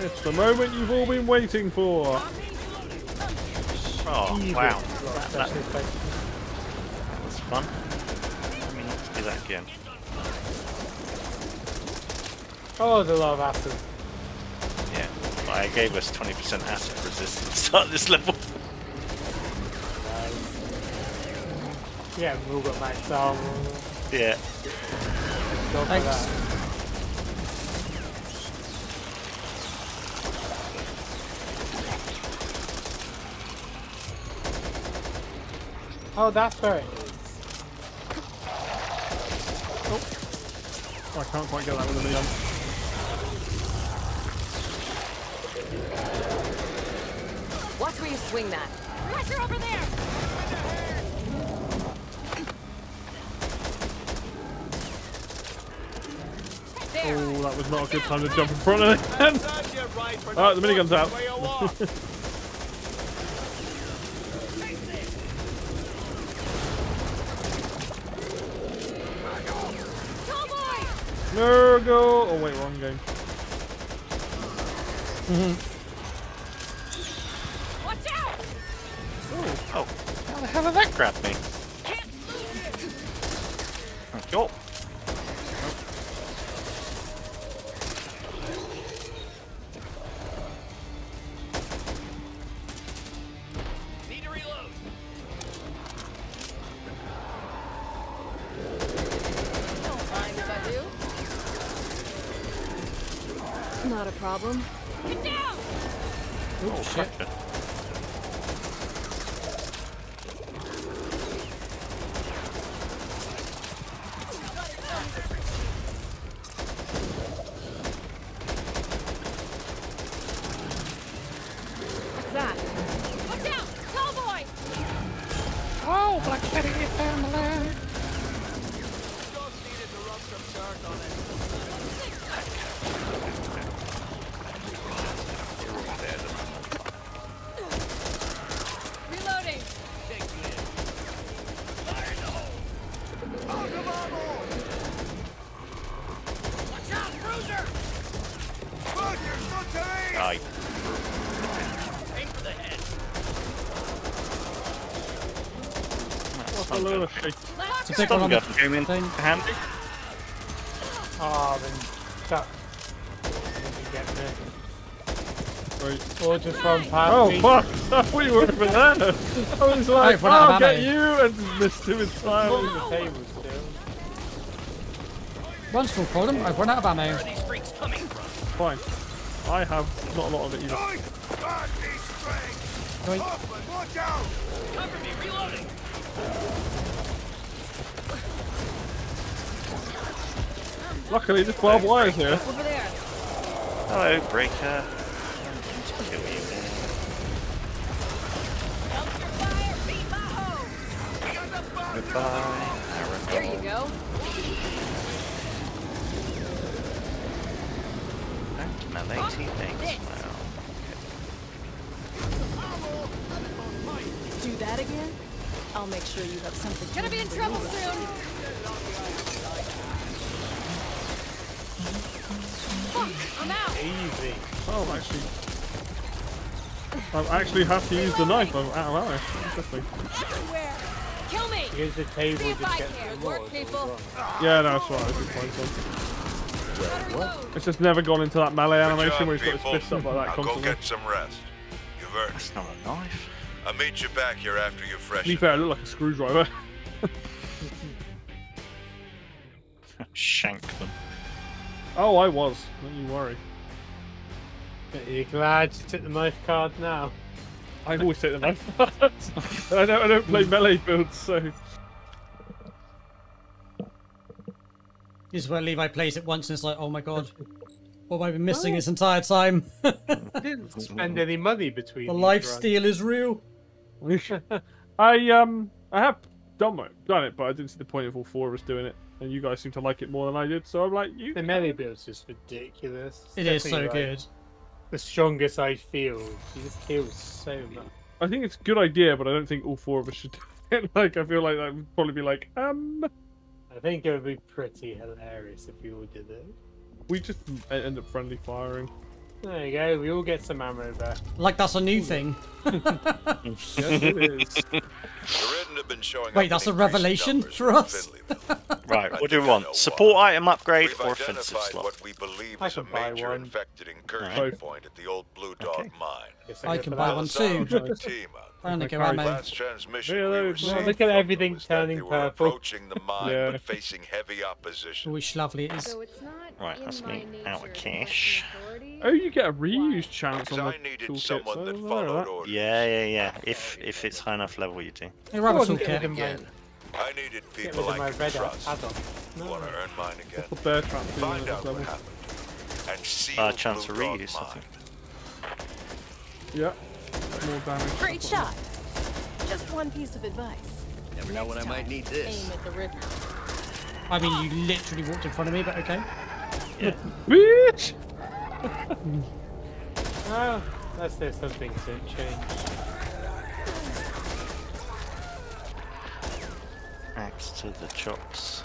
It's the moment you've all been waiting for. Oh, Evil. wow. Got That, that effect. was fun. I mean, let's do that again. Oh, the lot of acid. Yeah. Well, I gave us 20% acid resistance [LAUGHS] at this level. Nice. Yeah, we've all got. Yeah. Go for Thanks. that. Oh, that's where it is. Oh, I can't quite get that with a Leon. Watch swing that. Pressure over there! Oh, that was not a good time to jump in front of him. [LAUGHS] Alright, the minigun's out. no, go. [LAUGHS] Oh, wait, wrong game. [LAUGHS] It's a one on the Came in thing. handy. Oh, then that didn't get me. Right. Or just run past Oh, me. fuck! I thought you were over there! I was like, I've run out of I'll get you! And just missed him entirely. the table still. Once full for them, I've run out of ammo. Where are these freaks coming from? Fine. I have not a lot of it either. Right. Watch out! Cover me, reloading. Luckily, there's barbed wires here. Over there. Hello, breaker. Oh, actually. I actually have to use the knife. I'm out of ammo. Interesting. Kill me! Here's the table See if just I gets can. Work, people. Yeah, no, that's right. I did find some. It's just never gone into that melee animation where he's got his fists up like that Now go constantly. get some rest. You've earned That's not a knife. I'll meet you back here after you're To fresh. be fair, I look like a screwdriver. [LAUGHS] [LAUGHS] Shank them. Oh, I was. Don't you worry. Are you glad you took the knife card now? I always take the knife. card. [LAUGHS] I don't. I don't play melee builds, so This is where Levi plays it once and it's like, oh my god. What have I been missing this entire time? [LAUGHS] I didn't spend any money between the these life runs. steal is real. [LAUGHS] I um I have done it, done it, but I didn't see the point of all four of us doing it, and you guys seem to like it more than I did. So I'm like, you. The melee build's just ridiculous. It's It is so definitely, like, good. The strongest I feel. She just kills so much. I think it's a good idea, but I don't think all four of us should do [LAUGHS] it. Like, I feel like that would probably be like, um, I think it would be pretty hilarious if we all did it. we just end up friendly firing. There you go. We all get some ammo back. Like that's a new thing. Yes, it is. The Ridden have been showing Wait, that's a revelation [LAUGHS] for us? [LAUGHS] Right, what do we know want? why. Support item upgrade We've or offensive slot? what we believe I is a buy major one. infected incursion Alright. point at the old Blue Dog Okay. mine. Guess I can buy one too. Sounds like a out I only Okay, go carry ammo. Last transmission Yeah, we those- Well, look at everything turning purple. approaching the mine Yeah. but facing heavy opposition. Wish lovely it is. So it's not Right, that's me. Out of cash. Oh, you get a reuse chance on I the needed toolkit. someone so that followed orders. Yeah, yeah, yeah. If if it's high enough level, you do. Hey, Rabbit wasn't Toolkit. getting my- Again, I needed people rid of my I could red trust. add-on. Want to earn mine again? The bear trap thing Find out what happened. And see Uh, chance for Blue Dog's reuse, I think. Yeah. More damage. Great shot. Just one piece of advice. Never know when I might need this. Aim at the river. I mean, you literally walked in front of me, but okay. Bitch! Oh, [LAUGHS] that's there's something to change. Axe to the chops.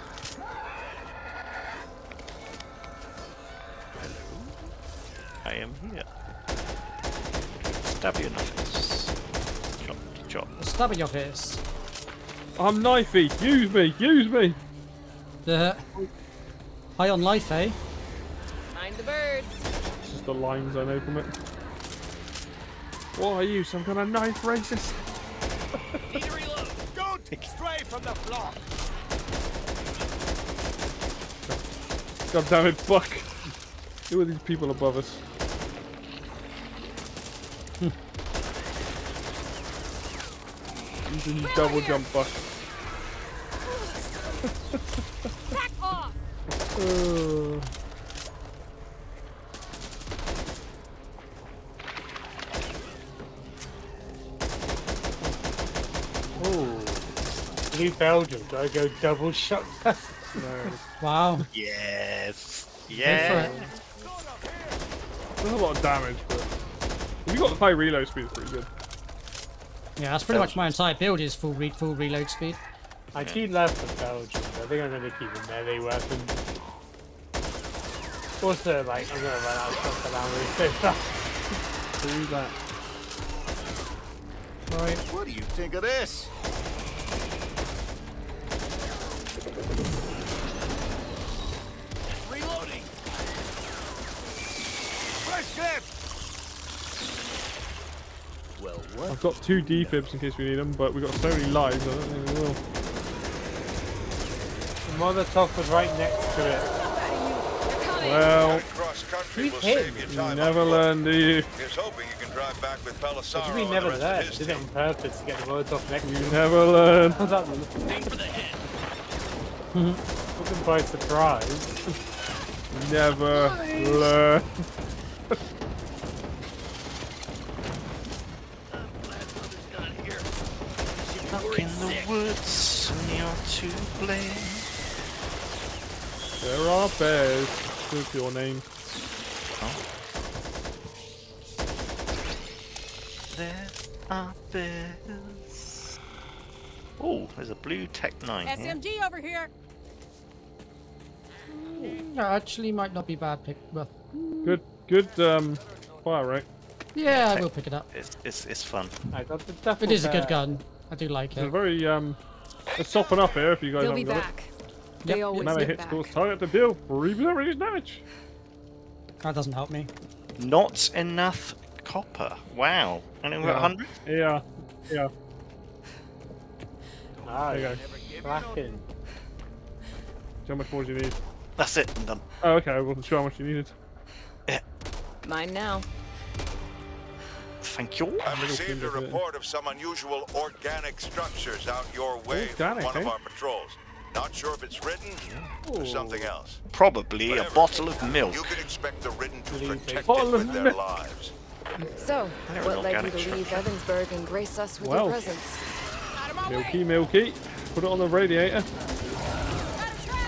Hello. I am here. Stab you in the face. Chop, chop. Stab in your face. I'm knifey. Use me. Use me. Uh, high on life, eh? Mind the birds. It's just the lines I know from it. What are you, some kind of knife racist? Need to reload. Don't stray from the flock. God damn it, fuck. Who are these people above us? Using double jump buck. Back off. Uh, Ooh. New Belgium, do I go double shot? no. [LAUGHS] Wow. Yes. Go Yeah. There's a lot of damage, but if you got the high reload speed, it's pretty good. Yeah, that's pretty much my entire build is full re full reload speed. I keep left for Belgium. I think I'm going to keep a melee weapon. Also, like, I'm going to run out of shotgun ammo so fast. Do that. Right. What do you think of this? Reloading. Fresh clip. Well, what? I've got two defibs in case we need them, but we've got so many lives, I don't think we will. The Molotov was right next to it. Well, Cross country He's will hit. save you you never on foot. learn, do you? Here's hoping you can drive back with What Belisaro do you mean never the rest learn? of did it team. on purpose to get the Molotov next to You never learn. How's that Aim for the head. looking by surprise? Never learn. Stuck in the woods, and you're to blame. There are bears. What's your name? There are bears. Oh, there's a blue Tech 9 here. SMG over here. No, actually, might not be bad pick. Well, Good, good um, fire rate. yeah, I will pick it up. It's, it's, it's fun. I got the duffel It is a good gun. I do like It's it. very um, it's sopping up here if you guys They'll haven't be got back. They Yep. always it. Melee get hits back. cause target to deal 3% reduced damage. That doesn't help me. Not enough copper. Wow. And we've got Yeah. 100? Yeah, yeah. Ah, There you go. Cracking. How much more do you need? That's it. I'm done. Oh, okay. I wasn't sure how much you needed. Yeah. Mine now. Thank you. I've received a report of some unusual organic structures out your way from Organic, one of eh? our patrols. Not sure if it's Ridden or something else. Probably a bottle of milk. You can expect the Ridden to Leave protect it of with their milk. lives. So, They're an what led you to leave Evansburgh and grace us with Well. your presence? Out of my Milky, milky. Put it on the radiator.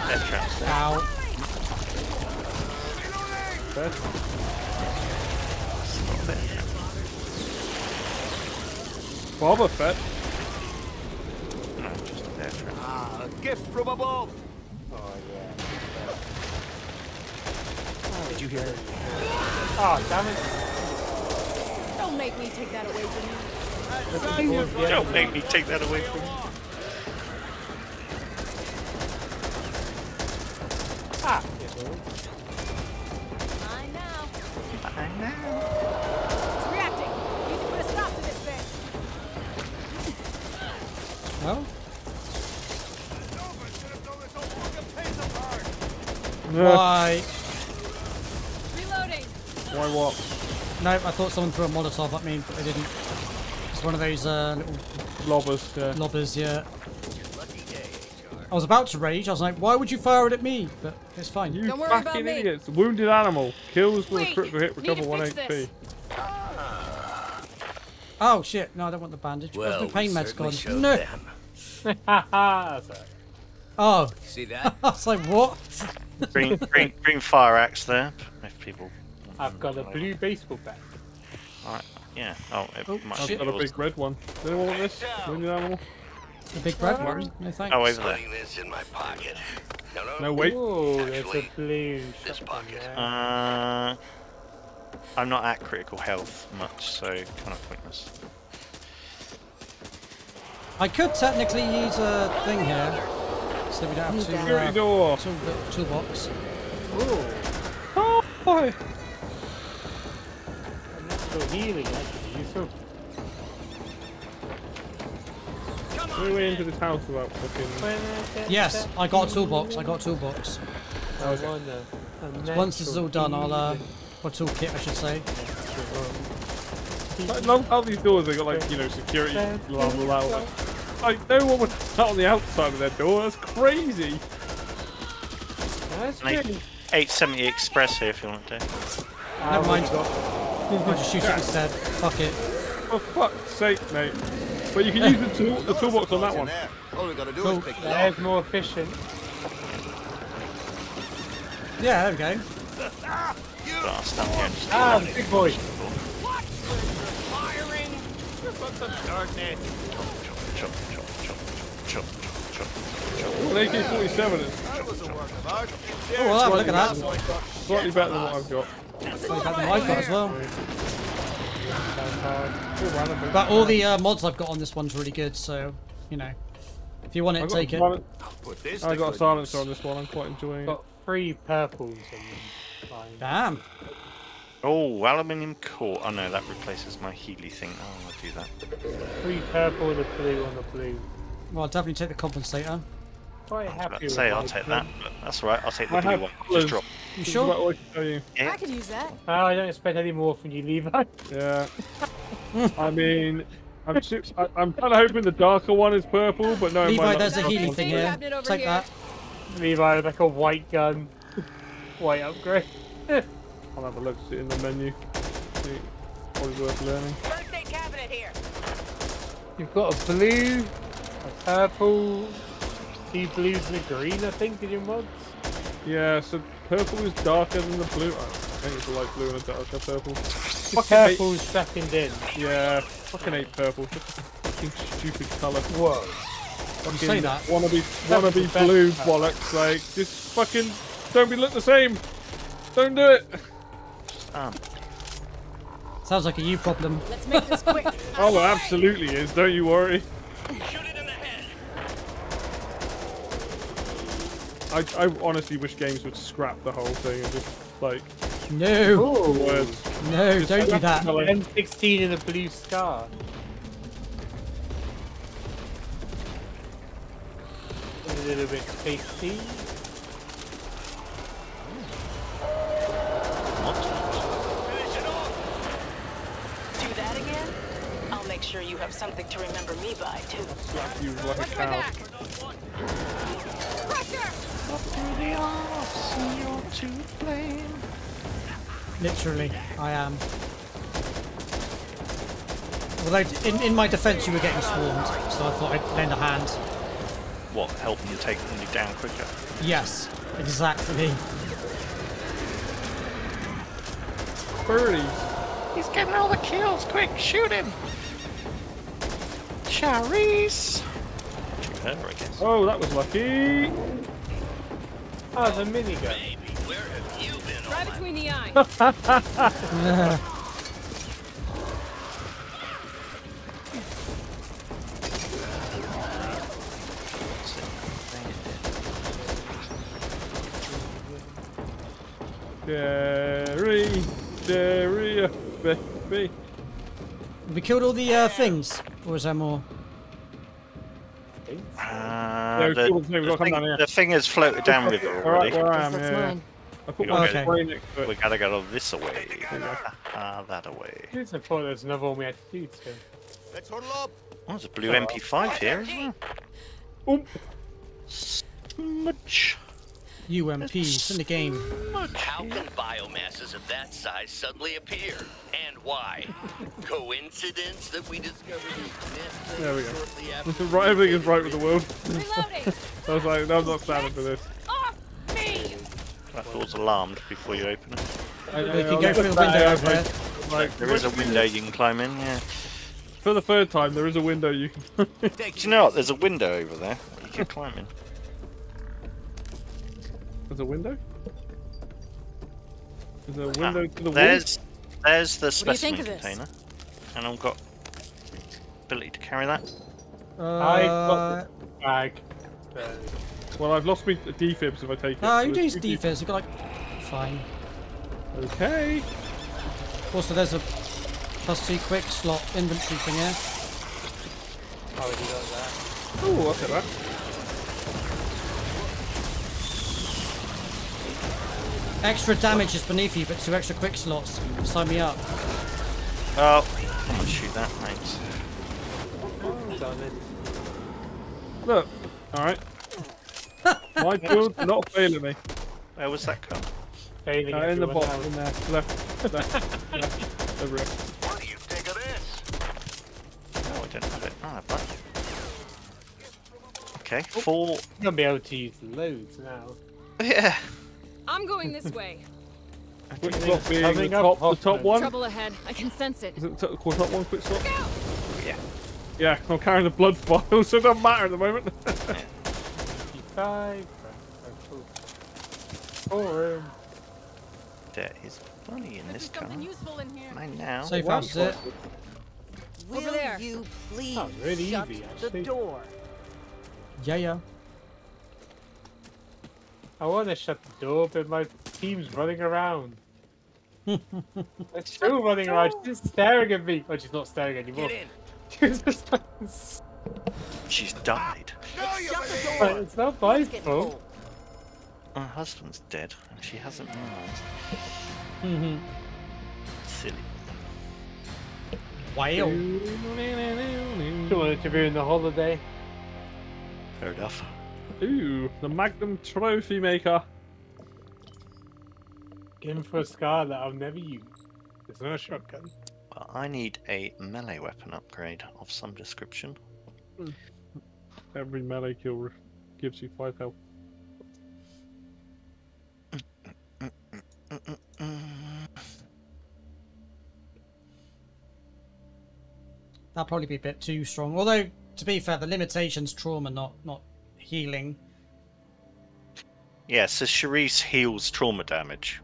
Dead traps. Ow. There. Boba Fett. No, just a dead. Ah, a gift from above. Oh, yeah. Did you hear it? Oh, damn it. Don't make me take that away from you. Towards Don't make me take that away from you. Ah, yeah, really. Mine now. Why? Reloading. Why what? No, I thought someone threw a Molotov at me, but they didn't. It's one of those uh, little Lobbers, yeah. lobbers, yeah. I was about to rage. I was like, why would you fire it at me? But it's fine. You fucking idiots. Wounded animal. Kills with a critical hit, recover 1 HP. Oh shit! No, I don't want the bandage. Well, Where's the we pain med's certainly gone? No. them. [LAUGHS] [LAUGHS] Oh. See that? [LAUGHS] I was like, what? Green, green, green fire axe there. If people. I've got a blue baseball bat. Alright, yeah. Oh, it Oh, might I've be got a big red one. Does anyone want this? Wounded animal? The big red one? No thanks. Oh, over there. Putting this in my pocket. No, no. No, wait. Oh, there's a blue this pocket. Uh, I'm not at critical health much, so kind of pointless. I could technically use a thing here, so we don't have to. Security Uh, door. tool, toolbox. Oh, Boy. natural healing, actually. Useful. No way into this house without fucking. Yes, I got a toolbox. I got a toolbox. I wonder. A Once this is all done, I'll uh, natural or toolkit, I should say. I love how these doors they got like you know security alarm allowed. Like no one would sat on the outside of their door. That's crazy. That's An good. 870 express here if you want to. Never mind. I'll just shoot it instead. Fuck it. For fuck's sake, mate. But you can use the tool, the toolbox on that one. All we gotta do Cool. is pick it There's more efficient. Yeah, there we go. But I'll stand here Ah, the big boy. Firing! Just want some darkness. chop, chop, chop, chop, chop, chop, chop. Well, an AK-47 is That was a work of art. Oh, well, look at that. slightly better than what I've got. Probably better than I've got as well. Random. But all the uh, mods I've got on this one's really good, so you know, if you want I it, take it. silen- Put this I to got a silencer on this one. I'm quite enjoying it. Got three purples on them. Damn. Oh, aluminium core. Oh no, that replaces my Healy thing. Oh, I'll do that. Three purple and a blue on the blue. Well, I'll definitely take the compensator. Quite I was happy about to say I'll take blue. that, but that's alright. I'll take the I blue one. colours. Just drop. You sure? I you. Yeah. I could use that. Oh, I don't expect any more from you, Levi. [LAUGHS] Yeah. I mean, I'm su- I, I'm kind of hoping the darker one is purple, but no. Levi, mine- there's a Nothing healing thing thing here. happening over Take here. that. Levi like a white gun. [LAUGHS] white upgrade. [LAUGHS] I'll have a look see in the menu. See, Probably worth learning. First aid cabinet here. You've got a blue, a purple, two blues and a green, I think, in your mods. Yeah, so purple is darker than the blue. I think it's a light blue and a darker purple. Fucking hate, Purple's second in. yeah, fucking hate purple. Fucking stupid colour. Whoa. I'm say that. Wanna be, wanna be blue bollocks. Like, just fucking don't be look the same. Don't do it. Um, Sounds like a you problem. Let's make this quick. [LAUGHS] Oh, it absolutely is. Don't you worry. Shoot it in the head. I, I honestly wish games would scrap the whole thing and just like No, words. no, don't do that. Like, M16 in a blue scar. A little bit tasty. Finish it off. Do that again? I'll make sure you have something to remember me by, too. slap you like a Watch my cow. back. Crusher! Literally, I am. Although, in, in my defense, you were getting swarmed, so I thought I'd lend a hand. what? Help you take them down quicker. Yes, exactly. Birdies. He's getting all the kills. Quick, shoot him. Sharice. Shoot her, I guess. Oh, that was lucky. Oh, the minigun. Baby, where have you been all Right between the eyes. [LAUGHS] Jerry, Jerry, baby. We killed all the uh, things, or is there more? Yeah, the, we've got- we've got to the come thing, down here. the thing has floated downriver Alright, already. where I am, that's yeah. mine. I put We my gotta, spray next to it. we gotta go this away. [LAUGHS] Ah, that away. It's a thought there's another one we had to do to. Let's huddle up. Oh, there's a blue MP5 here as well. Smudge. UMPs in the game. How can biomasses of that size suddenly appear? And why? Coincidence that we discovered these nests There we go. [LAUGHS] This is right, everything is right with the world. Reloading. [LAUGHS] I was like, no, I'm not standing for this. Off me! That door's alarmed before you open it. I, We can go through the window over there. Like, There is a window you can climb in, yeah. for the third time, there is a window you can. [LAUGHS] Do you know what? There's a window over there you can climb in. There's a window. There's a window to the wall. There's there's the What do you specimen think of this? container. And I've got ability to carry that. I Uh, got the bag. Well, I've lost me defibs if I take it. Ah, so you there's do two defense. You've got like. Fine. Okay. Also, there's a plus two quick slot inventory thing here. Oh, you got that. Oh, look at that. Extra damage is beneath you, but two extra quick slots. Sign me up. Oh, I'm gonna shoot that, thanks. Look. Alright. My build not failing me. Where was that come? Failing Uh, in the everyone bottom, in there. Left. Left. left. Over here. What do you think of this? Oh, I don't have it. Oh, I have that. Okay, four. You're gonna be able to use loads now. Yeah. I'm going this way. [LAUGHS] Quick Everything's slot being the coming up top, the top one. Trouble ahead. I can sense it. Is it the top, top one quick slot? Yeah. Yeah, I'm carrying the blood vial, [LAUGHS] so it doesn't matter at the moment. Five. [LAUGHS] Four. There is money in this something car. useful in here. Mine now. Safe house is it. Over there. you please Oh, really shut easy, the door? Yeah, yeah. I want to shut the door, but my team's running around. [LAUGHS] They're still running around. She's just staring at me. Oh, she's not staring anymore. [LAUGHS] She's just like, [LAUGHS] She's died. Now you Shut the door. it's not my fault. cold. Her husband's dead, and she hasn't realised. Mm-hmm. Silly. Wow. She wanted to ruin the holiday. Fair enough. Ooh, the Magnum Trophy Maker. Get him for a scar that I'll never use. It's not a shotgun. Well, I need a melee weapon upgrade of some description. Hmm. Every melee kill gives you 5 health. That'd probably be a bit too strong. Although, to be fair, the limitation's trauma, not not healing. Yeah, so Sharice heals trauma damage,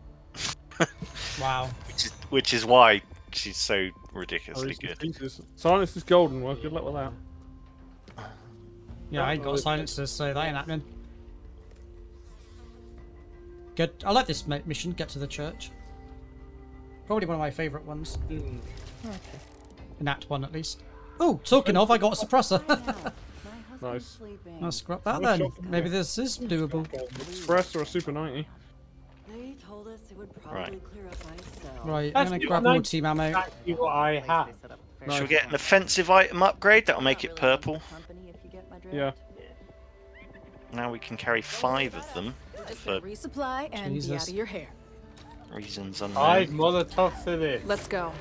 [LAUGHS] Wow. which is which is why she's so Oh, ridiculously these good. pieces. Silence is golden. Well, good luck with that. Yeah, I ain't got silencers, so that ain't happening. Good. I like this mission. Get to the church. Probably one of my favourite ones. Hmm. In Act One, at least. Oh, talking of, I got a suppressor. [LAUGHS] Nice. I'll scrap that What then. Maybe this is doable. Express or a Super 90. They told us it would probably Right. clear up myself. Right, I'm gonna grab more nice- team ammo. Exactly what I have. Should we get an offensive item upgrade that'll make it purple? Yeah. Now we can carry five of them for resupply and be Jesus. out of your hair. reasons Five unknown. molotovs for this. Let's go.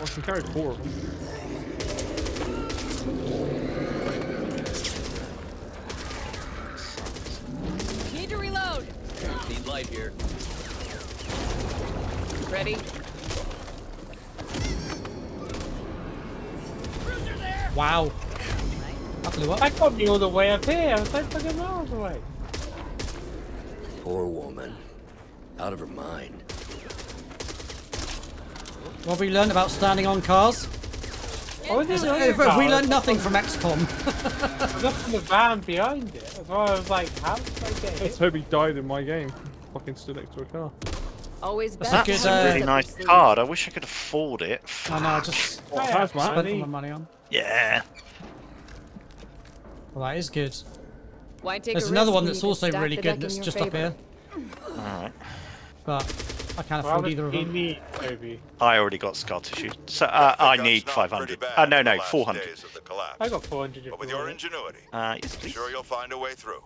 I can carry four of them. Need to reload. Need light here. Ready? Wow. I blew up. That got me all the way up here. I was like fucking miles away. Poor woman. Out of her mind. What have we learned about standing on cars? I was Is- in the Have have we learned nothing from XCOM? I was up in the van behind it. That's why I was like, how did I get Let's hit? hope he died in my game. Fucking stood next to a car. Always better. That's best. a to uh, Really nice card. I wish I could afford it. I know, I just What, Yeah, spent all money. my money on. Yeah. Well, that is good. Why take There's a another one that's also really good that's your just up here. Alright. But I can't afford much either of them. need, Toby? I already got scar tissue. So uh, I need 500. Uh, no, no, 400. I got 400. But with your ingenuity, Uh, yes, I'm please. sure you'll find a way through.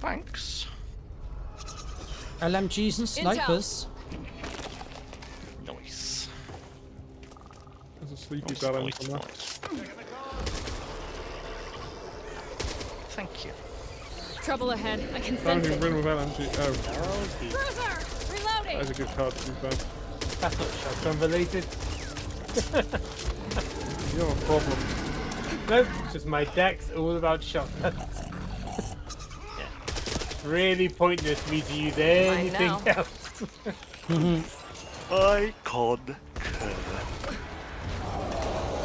Thanks. LMGs and Intel. snipers. Nice. There's a sleepy Nice, bell nice, on there. nice. Thank you. Trouble ahead. I can I sense don't it. even win with LMG. Oh, Cruiser! Reloading! is a good card to be fair. That's not shotgun related. [LAUGHS] You have a problem. Nope, it's just my deck's all about shotguns. Really pointless me to use anything else. [LAUGHS] I con. [LAUGHS]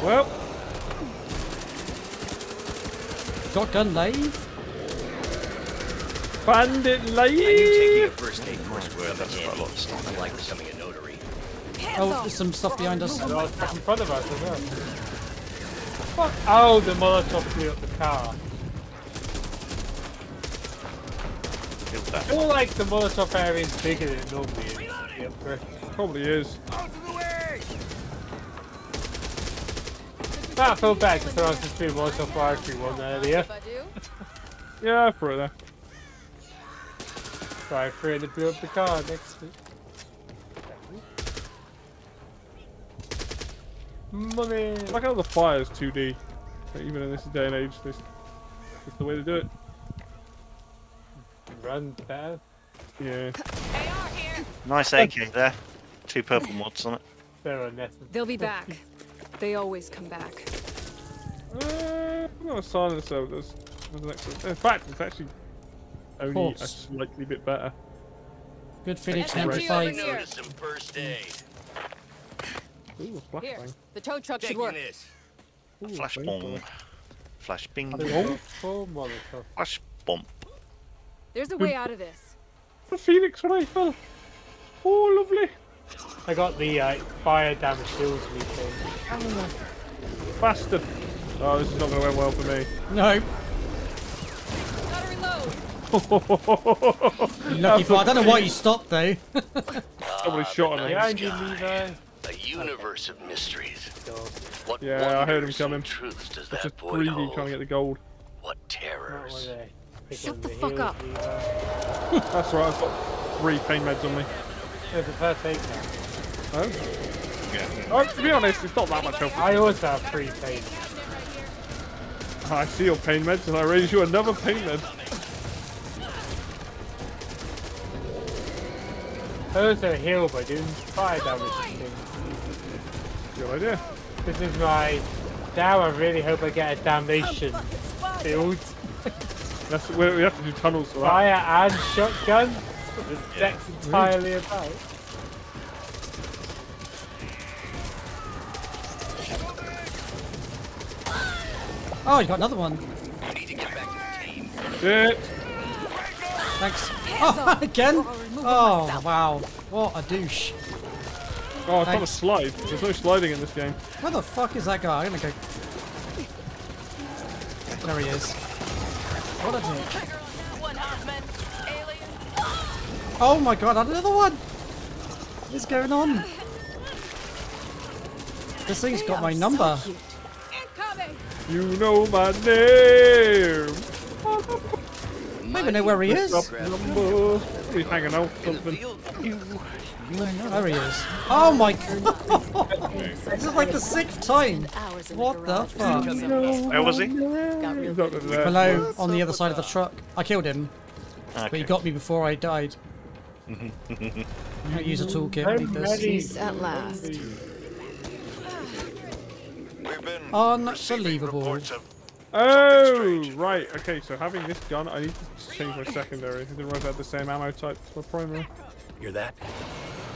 Well, Shotgun lathe. bandit I knew taking a first aid course would Well, that's quite a lot of stuff. I like becoming a notary. Oh, there's some stuff behind us. Oh, it's in front of us as well. What? Oh, the Molotov blew up the car. Killed I feel like the Molotov area is bigger than it normally is. The upgrade. Probably is. Ah, I feel bad because I was just doing Molotov fire through one earlier. If I do, [LAUGHS] Yeah, I threw it there. So I threw it and blew up the car next to it. Money! I like how the fire is 2D. But even in this day and age, this is the way to do it. Run better. Yeah. AR here. Nice AK there. Two purple mods on it. They're unnecessary. They'll be back. They always come back. Uh, I'm not a silencer. There's, there's an extra. In fact, it's actually only a slightly bit better. Good finish SMG over 95. here. Some first aid. Ooh, a Here, flashbang. the tow truck should work. this. Ooh, Flash thank bong. you. Flash bing. Full Flash bump. There's a way out of this. The Phoenix rifle. Oh, lovely. I got the uh, fire damage shields thing. Bastard. Oh, this is not going to end well for me. No. Gotta. [LAUGHS] Lucky for I don't know why you stopped though. [LAUGHS] Somebody shot him. Behind you, Levi. A universe of mysteries. What Yeah, I heard him coming. Truths does That's that just void greedy hold? trying to get the gold. What What terrors? Were they? Pick Shut the the fuck heels, up. Uh, Levi. [LAUGHS] That's right, I've got three pain meds on me. There's a first aid now. Oh? Oh, to be honest, it's not that much help. I also have three pain. I see your pain meds and I raise you another pain med. I also heal by doing fire damage and things. Good idea. This is my. Now I really hope I get a damnation build. [LAUGHS] That's, we, we have to do tunnels for that. Fire and shotgun. This deck's entirely about. Oh, you got another one. You need to get back to the team. Shit. Thanks. Oh, [LAUGHS] again? Oh, wow. What a douche. Oh, it's not a slide. There's no sliding in this game. Where the fuck is that guy? I'm gonna go. There he is. What a dick. One Hoffman. Oh my god, another one! What is going on? This thing's got my number. Incoming. You know my name. I don't even know where he is. Number. He's hanging out something. There he is. Oh my god! this is like the sixth time. What the fuck? Where was he? He's up there. Below, on the other side of the truck. I killed him, but he got me before I died. I use a toolkit. I need this. Peace at last. Unbelievable. Oh, right. Okay, so having this gun, I need to change my secondary. I didn't realize I had the same ammo type as my primary. Hear that?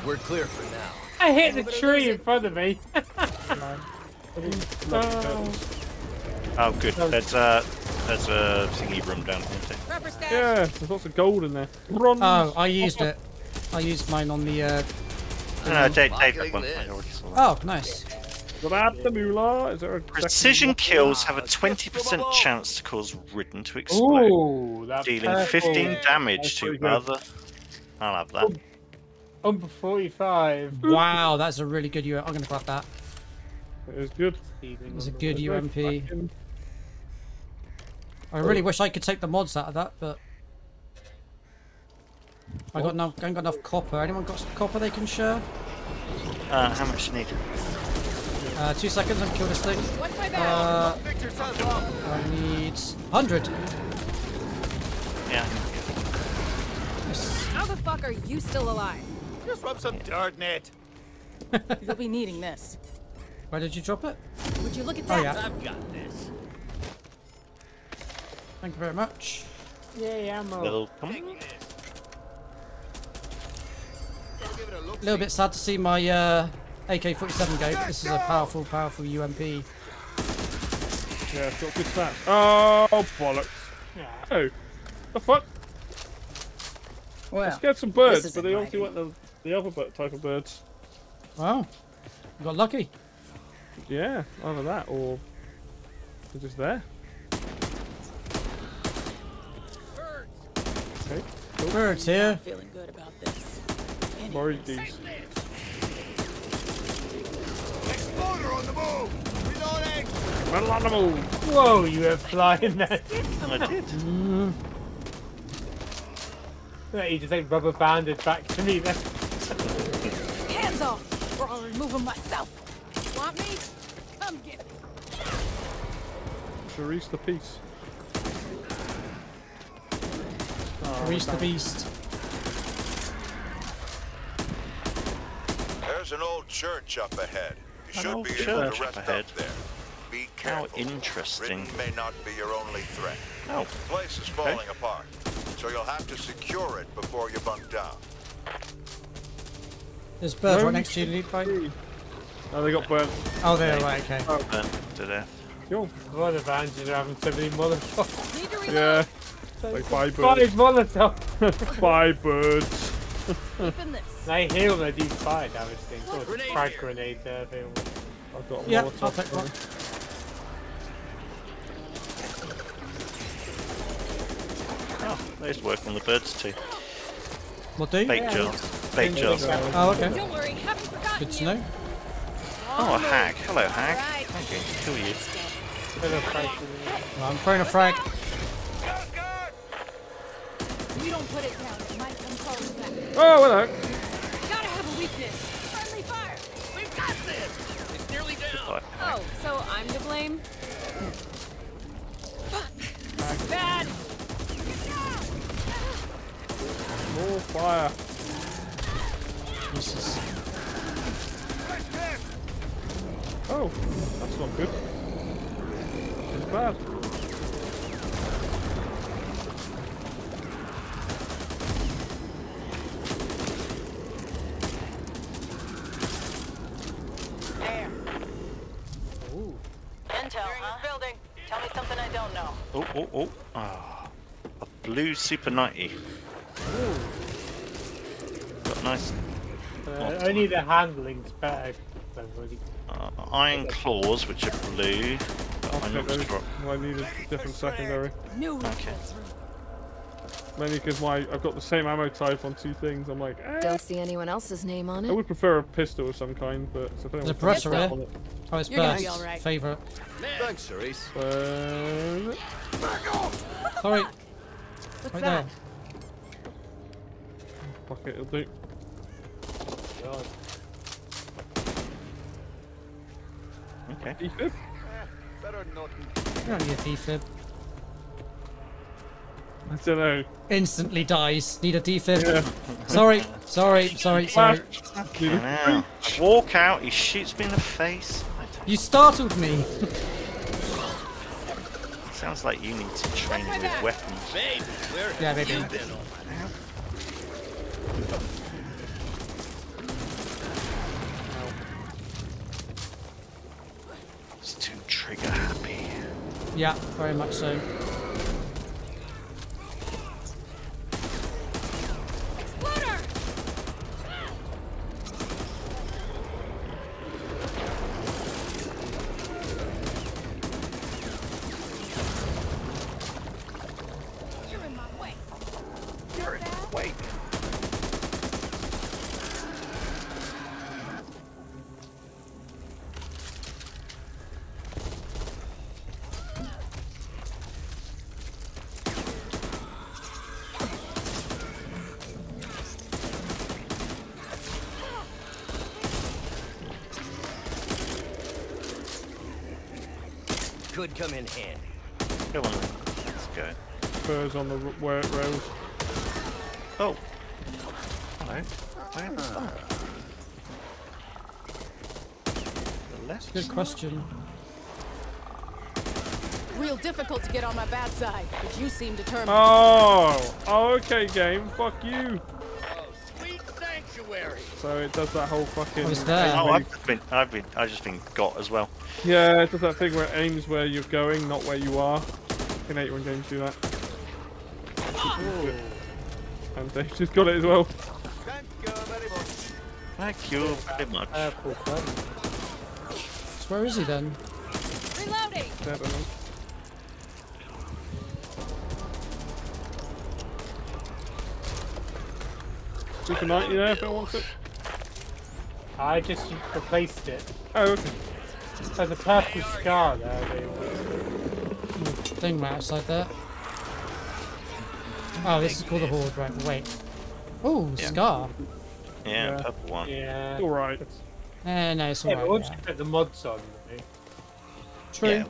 We're clear for now. I hit the tree in front of me. [LAUGHS] Oh, good. That's a there's a thingy room down here too. Rubber stash. Yeah, there's lots of gold in there. Bronze. Oh, I used it. I used mine on the. Uh... No, no, Dave, Lock Dave like had one. this. I already saw that. Oh, nice. Grab the moolah. Is there a Precision kills have a 20% chance to cause Ridden to explode, Ooh, dealing 15 damage to pretty good. other. I'll have that. UMP 45. Wow, that's a really good U. I'm gonna grab that. It is good. It was a good There's UMP. fucking- I really wish I could take the mods out of that, but I got enough. I ain't got enough copper. Anyone got some copper they can share? Uh, how much do you need? Uh, two seconds and kill this thing. What's my bag? Uh, Fix yourself up. I need 100. Yeah. How the fuck are you still alive? Just rub some dirt in it. [LAUGHS] You'll be needing this. Where did you drop it? Would you look at Oh that? yeah. I've got this. Thank you very much. Yay, ammo. Little. Come Give a. A little bit sad to see my uh, AK-47 go, but this is a powerful, powerful UMP. Yeah, it's got good stats. Oh, bollocks. Oh, the fuck? Well, I Well, scared some birds, This but they isn't obviously went the, the other type of birds. wow, you got lucky. Yeah, either that or they're just there. Okay, Birds here. Feeling good about this. borrowed these. Exploder on the move. Reloading. Metal on the move! Whoa, you were flying there. [LAUGHS] I did. Mm. you just like rubber banded back to me then. Hands off, or I'll remove them myself. Want me? Come get me. Sharice the Peace. Oh, Reach the beast. There's an old church up ahead. You An should be able church to up rest ahead. up there. Be How careful. interesting. Ridden may not be your only threat. Oh, The place is falling apart, so you'll have to secure it before you bunk down. There's birds No, right next to you, Leap Fight. Oh, they got burnt. Oh, there, right, okay. Oh. burnt to death. Yo, What advantage of having so many Molotovs? Need to reload. yeah. Like five Five birds. Molotovs! [LAUGHS] five birds. Keeping this. And heal they do fire damage things. Oh, it's a frag grenade there. thing. I've got a Yeah, Molotov I'll take one. Ah, oh, those work on the birds too. What do? Bait jars. Bait jars. Oh, okay. Don't worry, haven't forgotten Good to know. Oh, a hag. Hello, hag. Alright. I'm going to kill you. Bit of frag grenade. Well, I'm throwing a frag. You don't put it down, it might come crawling back. Oh, hello. Gotta have a weakness. Friendly fire. We've got this. It's nearly down. Oh, so I'm to blame? Fuck. This is bad. More fire. Jesus. Oh, that's not good. It's bad. Intel, huh? Building. Tell me something I don't know. Oh, oh, oh. Ah, a blue Super 90. Ooh. Got nice Uh, only the handling's better. really- uh, iron claws, which are blue. I'll I'm take not those. sure. I need a different secondary. No. Okay. Mainly because my I've got the same ammo type on two things. I'm like, eh. Don't see anyone else's name on it. I would prefer a pistol of some kind, but so if anyone There's a wants here. on it- Oh, it's You're gonna be Burst. alright. Favourite. Thanks, Sharice. Uh, Sorry. What's Right that? there. fuck it, it'll do. Okay. Defib? Better than nothing. You don't need a defib. I don't know. Instantly dies. Need a defib. Yeah. Sorry, sorry, sorry, sorry. Now, I walk out, he shoots me in the face. You startled me. Sounds like you need to train with weapons. Baby, where Yeah, have maybe. you been all my life? It's too trigger happy. Yeah, very much so. Come in handy. Come on, then. let's go. Spurs on the r- where it rails. Oh. Hello. Where is that? The left. Good question. Real difficult to get on my bad side, but you seem determined. Oh, oh, okay, game. Fuck you. Sweet sanctuary. So it does that whole fucking. What is that? Oh, I've been, I've been, I've just been got as well. Yeah, it does that thing where it aims where you're going, not where you are. I hate when games do that. Oh. And Dave just got it as well. Thank you very much. Thank you very much. Uh, Purple. So where is he then? Reloading! Yeah, I don't know. Super 90 there if it wants it. I just replaced it. Oh, okay. There's a purple scar there. Thing right outside there. Oh, this is called the Horde, right? Wait. Oh, Yeah. Scar. Yeah, Yeah. purple one. yeah. Alright. Eh, no, it's Yeah, but alright. once yeah. you put the mods on? True. Yeah.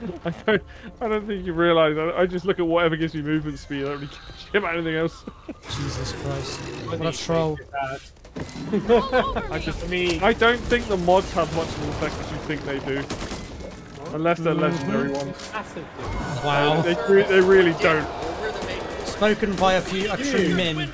[LAUGHS] I don't, I don't think you realise. I, I just look at whatever gives me movement speed. I don't really give a shit about anything else. Jesus Christ. What What a troll. I just, mean. I don't think the mods have much of an effect as you think they do. Unless they're legendary ones. Wow. They, re- they really don't. Spoken by a few, a true min.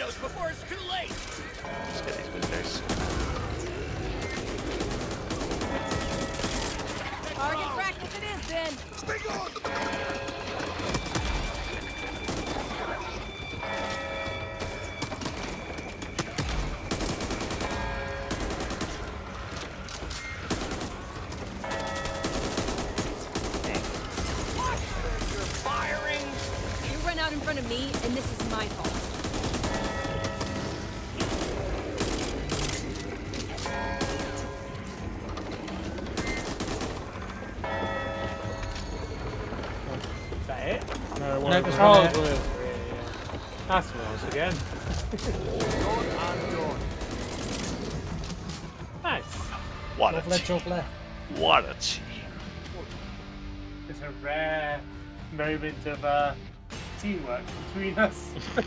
What a team. What a team. It's a rare moment of uh, teamwork between us. [LAUGHS]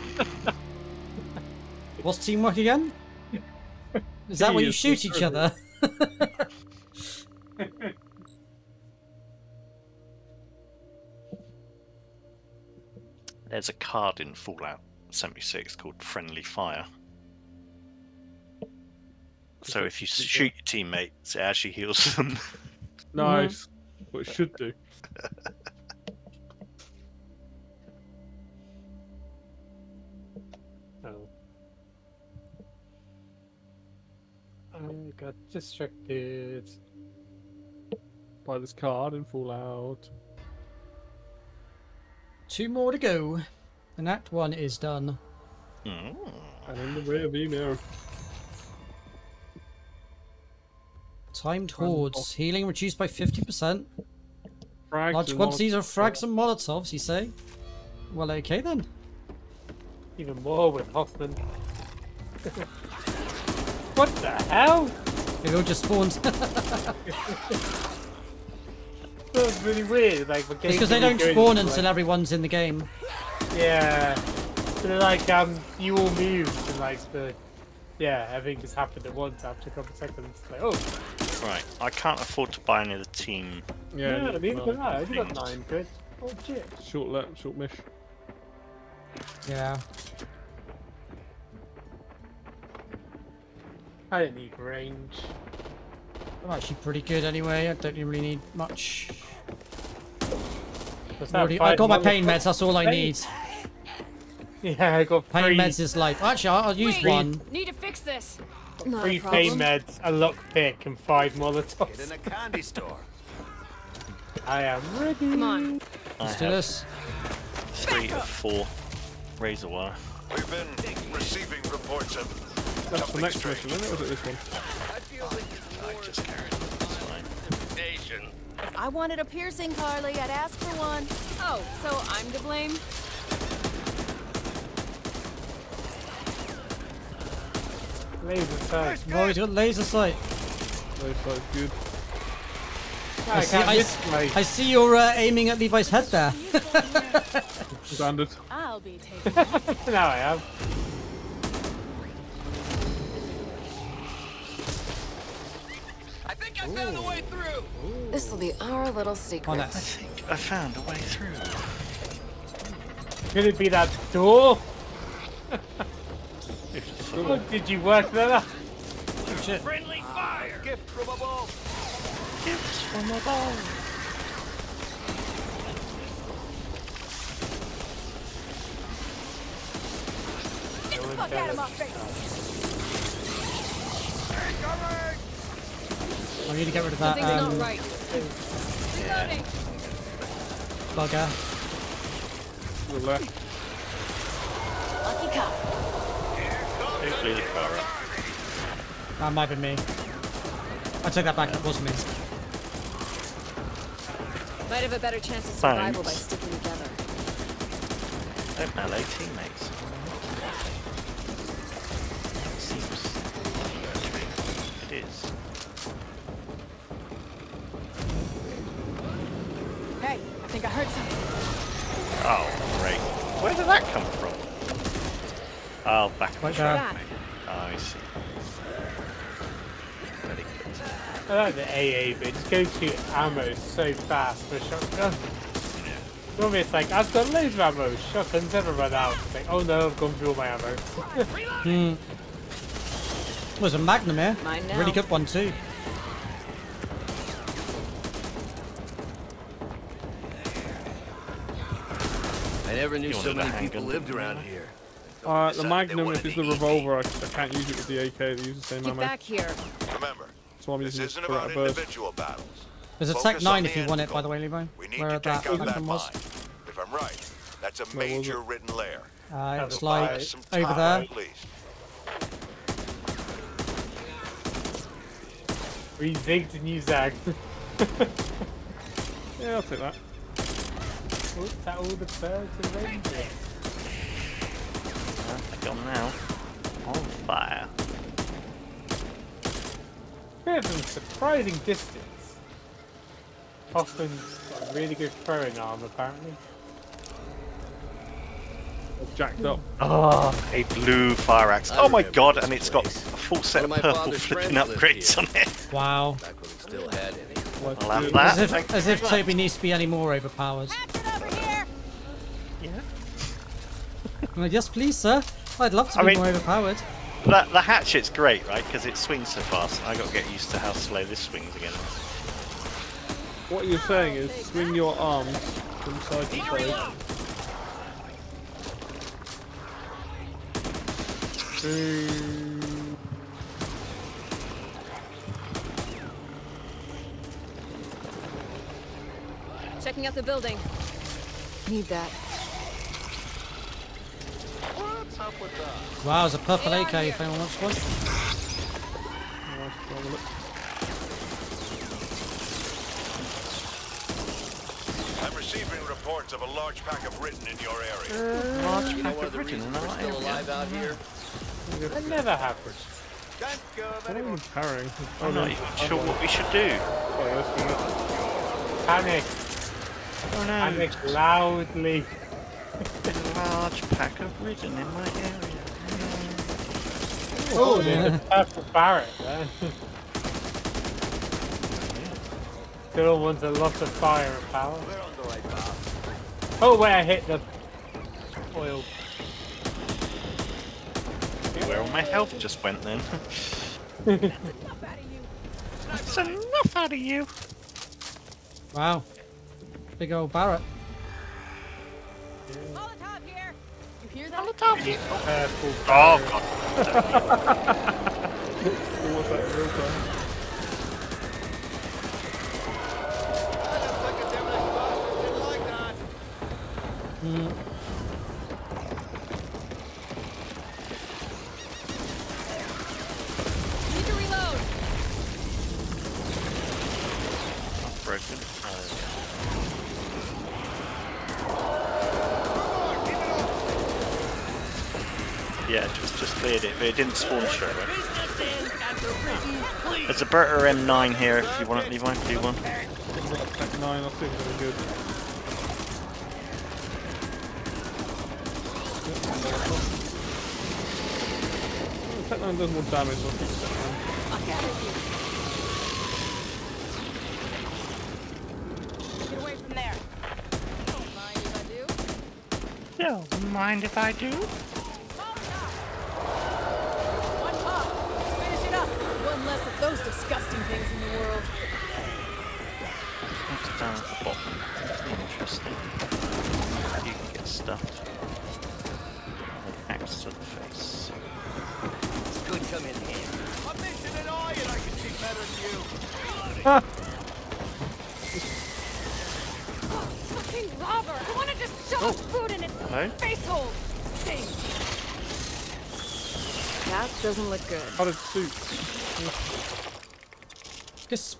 What's teamwork again? [LAUGHS] Is that where you shoot each other? [LAUGHS] There's a card in Fallout 76 called Friendly Fire. So if you shoot your teammates, it actually heals them. [LAUGHS] Nice. What it should do. [LAUGHS] oh. I got distracted. By this card in Fallout. Two more to go. And Act 1 is done. Mm. And in the rear view mirror. Timed hordes. Healing reduced by 50%. Frags Large and quantities of frags and molotovs, you say? Well, okay then. Even more with Hoffman. [LAUGHS] what the hell? It all just spawns. [LAUGHS] That's really weird. Like, the it's because they don't spawn until like- everyone's in the game. Yeah. But like, um, you all moved and like the, yeah, everything just happened at once after a couple of seconds. It's like, oh, Right, I can't afford to buy any of the team. yeah, Yeah, neither well, can I. I got nine good. Oh shit. Short left, short mish. Yeah. I don't need range. I'm actually pretty good anyway. I don't really need much. I already- I got my pain meds, that's all I need. [LAUGHS] Yeah, I got Pain three, meds is life. Actually, I'll, I'll use Wait. one. Need to fix this. Not three a pain meds, a lockpick, and five molotovs. In a candy store. I am ready. Come on. I Let's do this. three of four razor wire. We've been receiving reports of That's the next strange. mission, isn't it? Or is it this one? I feel like I just carry it. It's fine. Nation. If I wanted a piercing, Karlee, I'd ask for one. Oh, so I'm to blame? Laser sight. Oh, he's got laser sight. Those sides good. I see, can't I, miss I see you're uh, aiming at Levi's head there. [LAUGHS] Standard. I'll be taking [LAUGHS] now I am. I think I found a way through. This will be our little secret. I think I found a way through. Could it be that door? [LAUGHS] Oh, did you work that out? Friendly fire. Gift from above. Gifts from above. Get the fuck out of my face! I need to get rid of that Something's um, not right. Reloading. bugger. To the left. Lucky cop. Who blew the car up? That might be me. I take that back, it was me. Might have a better chance of survival by sticking together. Don't melee teammates. Seems it is. Hey, I think I heard something. Oh, great. Where did that come from? Oh, back of the Right truck, there. maybe. Oh, I see. Very good. I like the AA bit. Just goes through ammo so fast for a shotgun. Normally it's like, I've got loads of ammo. Shotguns never run out. It's like, oh no, I've gone through all my ammo. [LAUGHS] Hmm. Was a Magnum here. Mine now. Really good one too. I never knew so many people lived around here. Uh, the Magnum, wanted if it's the revolver, I, I can't use it with the AK. They use the same Get ammo. back here. Remember, That's why I'm this using isn't for about individual battles. There's a Focus Tech 9 if you want it, by the way, Levi. We need Where to that take out that Magnum mine. was. If I'm right, that's a Where major Ridden layer. Uh, Have it's like over there. At least. We zigged and you zagged. [LAUGHS] Yeah, I'll take that. What's that all the birds and reindeer? They're gone now. On fire. We have some surprising distance. Hoffman's got a really good throwing arm apparently. Jacked up. Oh, a blue fire axe. I Oh my god, and it's got a full set of of purple flipping upgrades on it. Wow. Back when we still had any. Well, I'll have that. As if, Thank as if very much. Toby needs to be any more overpowered. Yeah. Yes, please, sir. I'd love to I be mean- more overpowered. The, the hatchet's great, right? Because it swings so fast. I got to get used to how slow this swings again. What you're saying is swing your arms from side to side. Boom. Checking out the building. Need that. What's up with that? Wow, there's a purple AK if anyone wants one. Nice, have a look. I'm receiving reports of a large pack of Ridden in your area. Uh, large You pack of of the Ridden in reasons we're still alive out here? That never happens. Can't go I of don't anyone. even parrying. Oh, I'm no. not even sure what we should do. Oh, yeah, let's do that. Panic! Oh no. Panic loudly! A large pack of Ridden in my area. Oh, oh there's a purple Barrett there. Still wants a lot of fire and power. We're on the right. Oh, where I hit the oil. Where all my health just went then. [LAUGHS] [LAUGHS] That's enough out of you. Wow. Big old Barrett. Molotov here. You hear that? Purple Oh Barrett. Oh, god. What's that real time? That didn't spawn straight away. There's a Beretta M9 here if you want it, if you want. M9, I think that'd be good. Tech 9 does mind damage, I do. Don't mind if I do.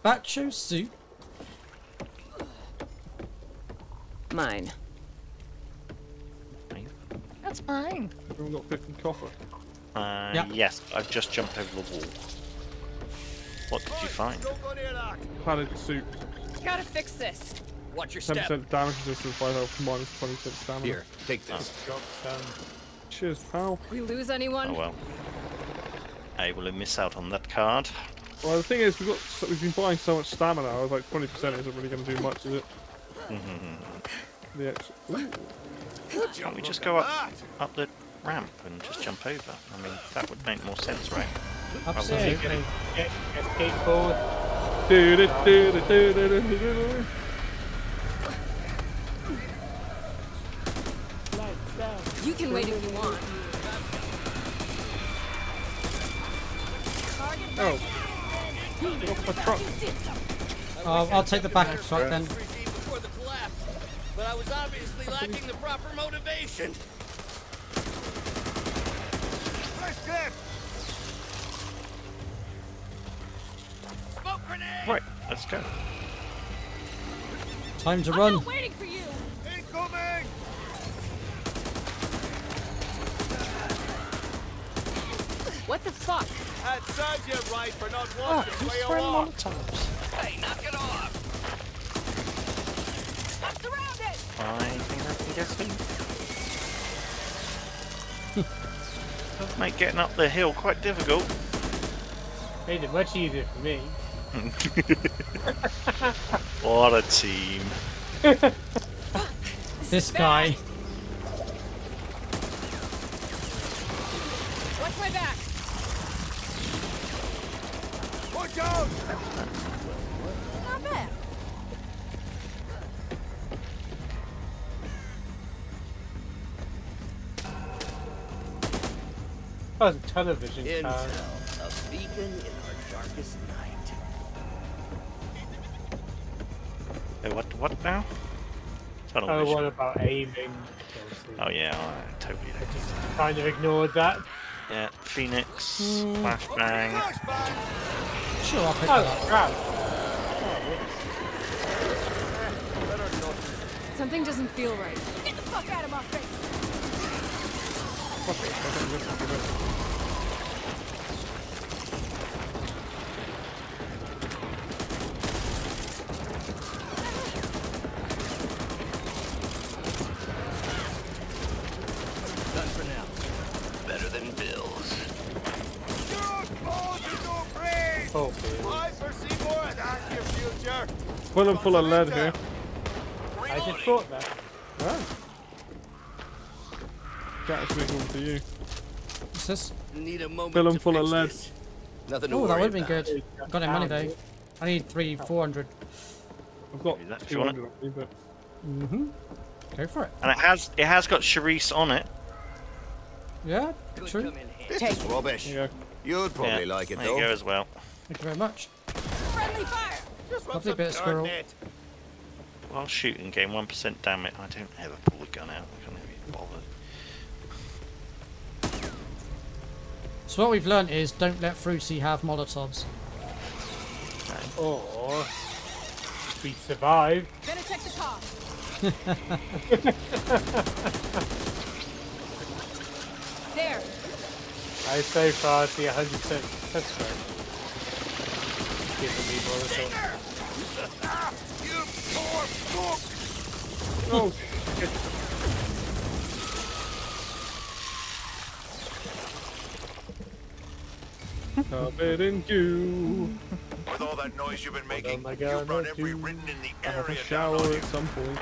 Gazpacho soup. Mine. That's mine. Everyone got 50 copper. Uh, Yeah. Yes, I've just jumped over the wall. What did you find? Don't go near that. Padded suit. Gotta fix this. Watch your 10% damage resistance by health minus 20% stamina. Here, take this. Drop some. Cheers, pal. We lose anyone? Oh well. I will miss out on that card. Well, the thing is, we've got so, we've been buying so much stamina. I was like, 20% isn't really going to do much, is it? [LAUGHS] the Can't we just go up up the ramp and just jump over? I mean, that would make more sense, right? Absolutely. Getting... Get, get skateboard. Do do do do do do do do. You can wait if you want. Oh. Get off my truck. I'll, I'll take the back truck then. Received before the collapse, but I was obviously lacking the proper motivation. Nice clip. Smoke grenade! Right, let's go. Time to I'm run. not waiting for you. Incoming. What the fuck? That serves you right for not Oh, wanting who's where you throwing are. molotovs? Hey, knock it off! I'm surrounded. I think I can guess who. Does make getting up the hill quite difficult. Made it much easier for me. [LAUGHS] what a team. [LAUGHS] This guy. Watch my back. Watch out. Not bad. Oh, it's a television Intel, card. a beacon in our darkest night. Hey, what? What now? Tunnel Oh, vision. what about aiming? Oh yeah, I totally. I just kind of ignored that. Yeah, Phoenix, mm. flashbang. Sure, I'll pick Oh, that up. crap. Something doesn't feel right. Get the fuck out of my face. Done for now. Better than Bill's. Oh, baby. I foresee more of that in your future. Full and full of lead here. I just thought that. Cat is making one for you. What's this? Need a moment Fill 'em to full of lead. this. Nothing to Oh, that would have been about. good. Got any money though. I need three, four hundred. I've got Is that- do you want it? 200 I Mm-hmm. Go for it. And it has it has got Sharice on it. Yeah, Could true. come in. This is rubbish. yeah. You'd probably yeah, like it there though. you go as well. Thank you very much. Friendly fire. Just Lovely bit of squirrel. in it. While shooting, gain one percent damage. I don't ever pull the gun out. I can't even bother. So what we've learnt is don't let Fruity have Molotovs. Or we survived. Gonna check the car. [LAUGHS] there. I so far see a hundred get the meat You poor book. Oh shit. Coming. With all that noise you've been making, oh God, you brought every Ridden in the area a shower at some point.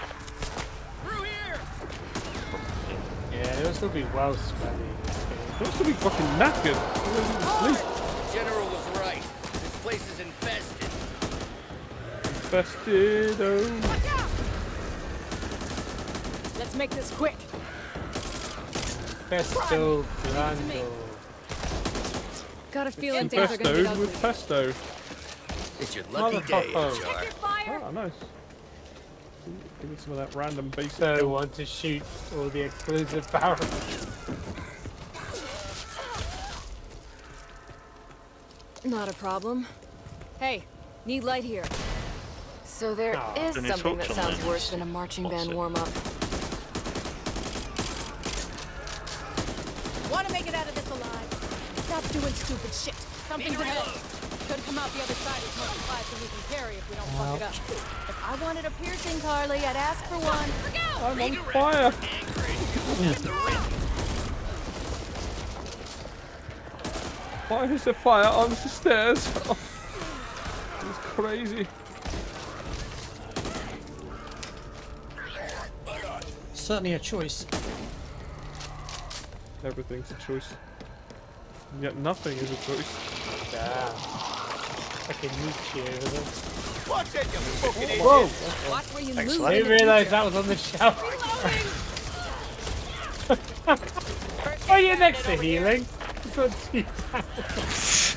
Yeah, it'll still be well sweaty. It'll still be fucking knackered. General was right. This place is infested. Infested. Oh. Let's make this quick. Pesto Grando. Got a feeling things are gonna get Infested ugly. with pesto. It's your lucky day, Jar. Fire! Oh, nice. Give me some of that random base. So want to shoot all the explosive barrels. Not a problem. Hey, need light here. So there Aw. is something that sounds this. worse than a marching What's band warm-up. Want to make it out of this alive? Stop doing stupid shit. Something's ahead. Could come out the other side as much supplies as we can carry if we don't fuck it up. If I wanted a piercing, Karlee, I'd ask for one. I'm on fire. Why is there fire on the stairs? [LAUGHS] Oh, it's crazy. Certainly a choice. Everything's a choice. And yet nothing is a choice. Damn. Fucking Nietzsche over there. Watch it, you fucking idiot! Whoa! Watch where you Thanks, move. lad. I didn't realise that was on the shelf. oh, you're next to healing. It's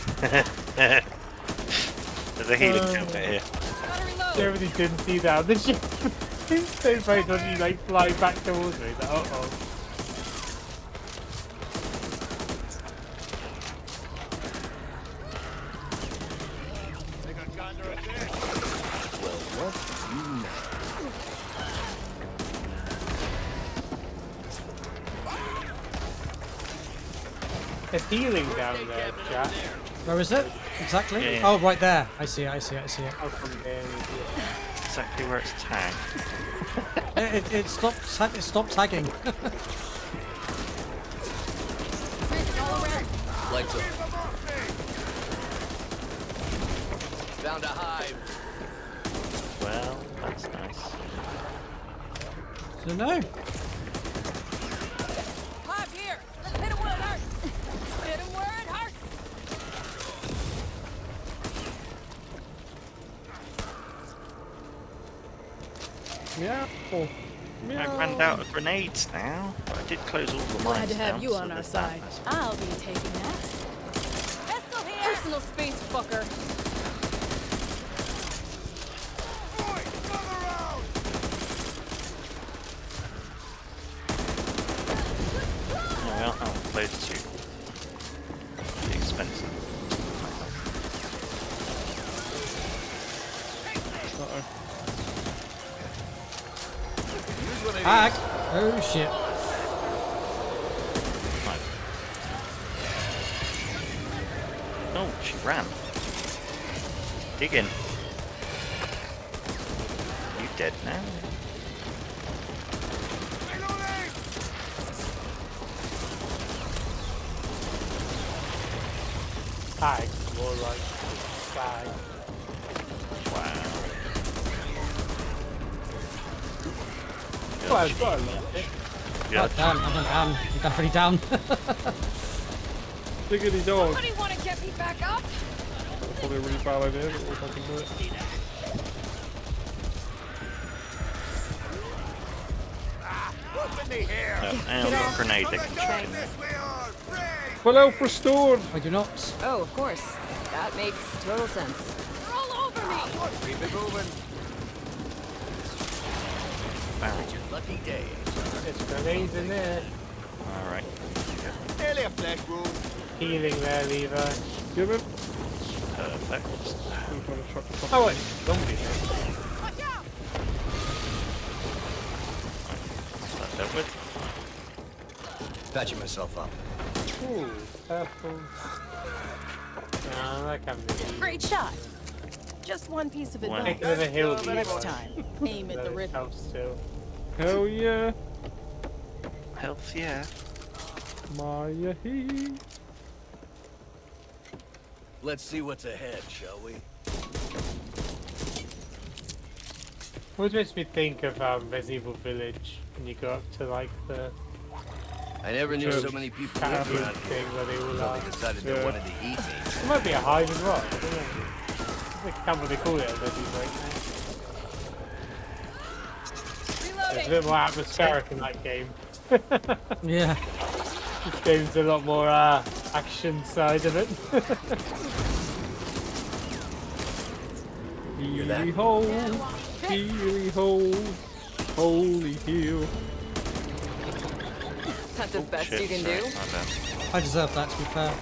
There's a healing Uh, cabinet here. Gotta. Everybody didn't see that on the shelf. so funny when you like fly back towards me. Like, uh oh. There's healing down there, Jack. Where is it? Exactly? Yeah, yeah. Oh, right there. I see it, I see it, I see it. I'll come down. Exactly where it's tagged. [LAUGHS] It, it, it stopped, it stopped tagging. [LAUGHS] Lights up. Found a hive. Well, that's nice. so no. Hive here. Let's hit him where it hurts. Hit him where it hurts. Yeah. Oh. I ran out of grenades now, but I did close all the mines Glad to have down, you so on our there's that. side. I'll be taking that. Pistol here. Personal space, fucker. Oh, well, I'll play the two. The expensive. Uh-oh. Tag! Oh shit. Oh, she ran. Dig in. You dead now? Tag, more like sag. Wow. Well, I've got a lot of it. Yeah. Oh, I'm down. I'm definitely down. Diggity [LAUGHS] dog. Somebody want to get me back up? That's probably a really bad idea, but we'll fucking do it. Open the here! Uh, and a grenade they can chuck in there. Thanks. We are free! Full out restored. I do not. Oh, of course. That makes total sense. They're all over me. Keep it moving. Barrel. It's your lucky day. There's grenades in there. Alright. Nearly a flesh wound. Healing there, Levi. Give him. Perfect. I'm trying to chuck Oh, wait. Zombie. Watch out. That dealt with. Patching myself up. Ooh, purple. No, that can't be. Great shot. Just one piece of advice. Take it to the hill, Next time, [LAUGHS] aim at the Let it rhythm. Hell yeah. Health, yeah. My he. Let's see what's ahead, shall we? What makes me think of um, Resident Evil Village when you go up to like the I never knew so many people cabin lived around thing where they all until they decided Yeah. they wanted to eat me. It might be a hive as well. I don't know. I can't remember what they call it. at Resident Evil, right? It's a bit more atmospheric in that game. [LAUGHS] Yeah. This game's a lot more uh, action side of it. Healy ho, healy ho, holy heal. That's the best you can do. I deserve that, to be fair.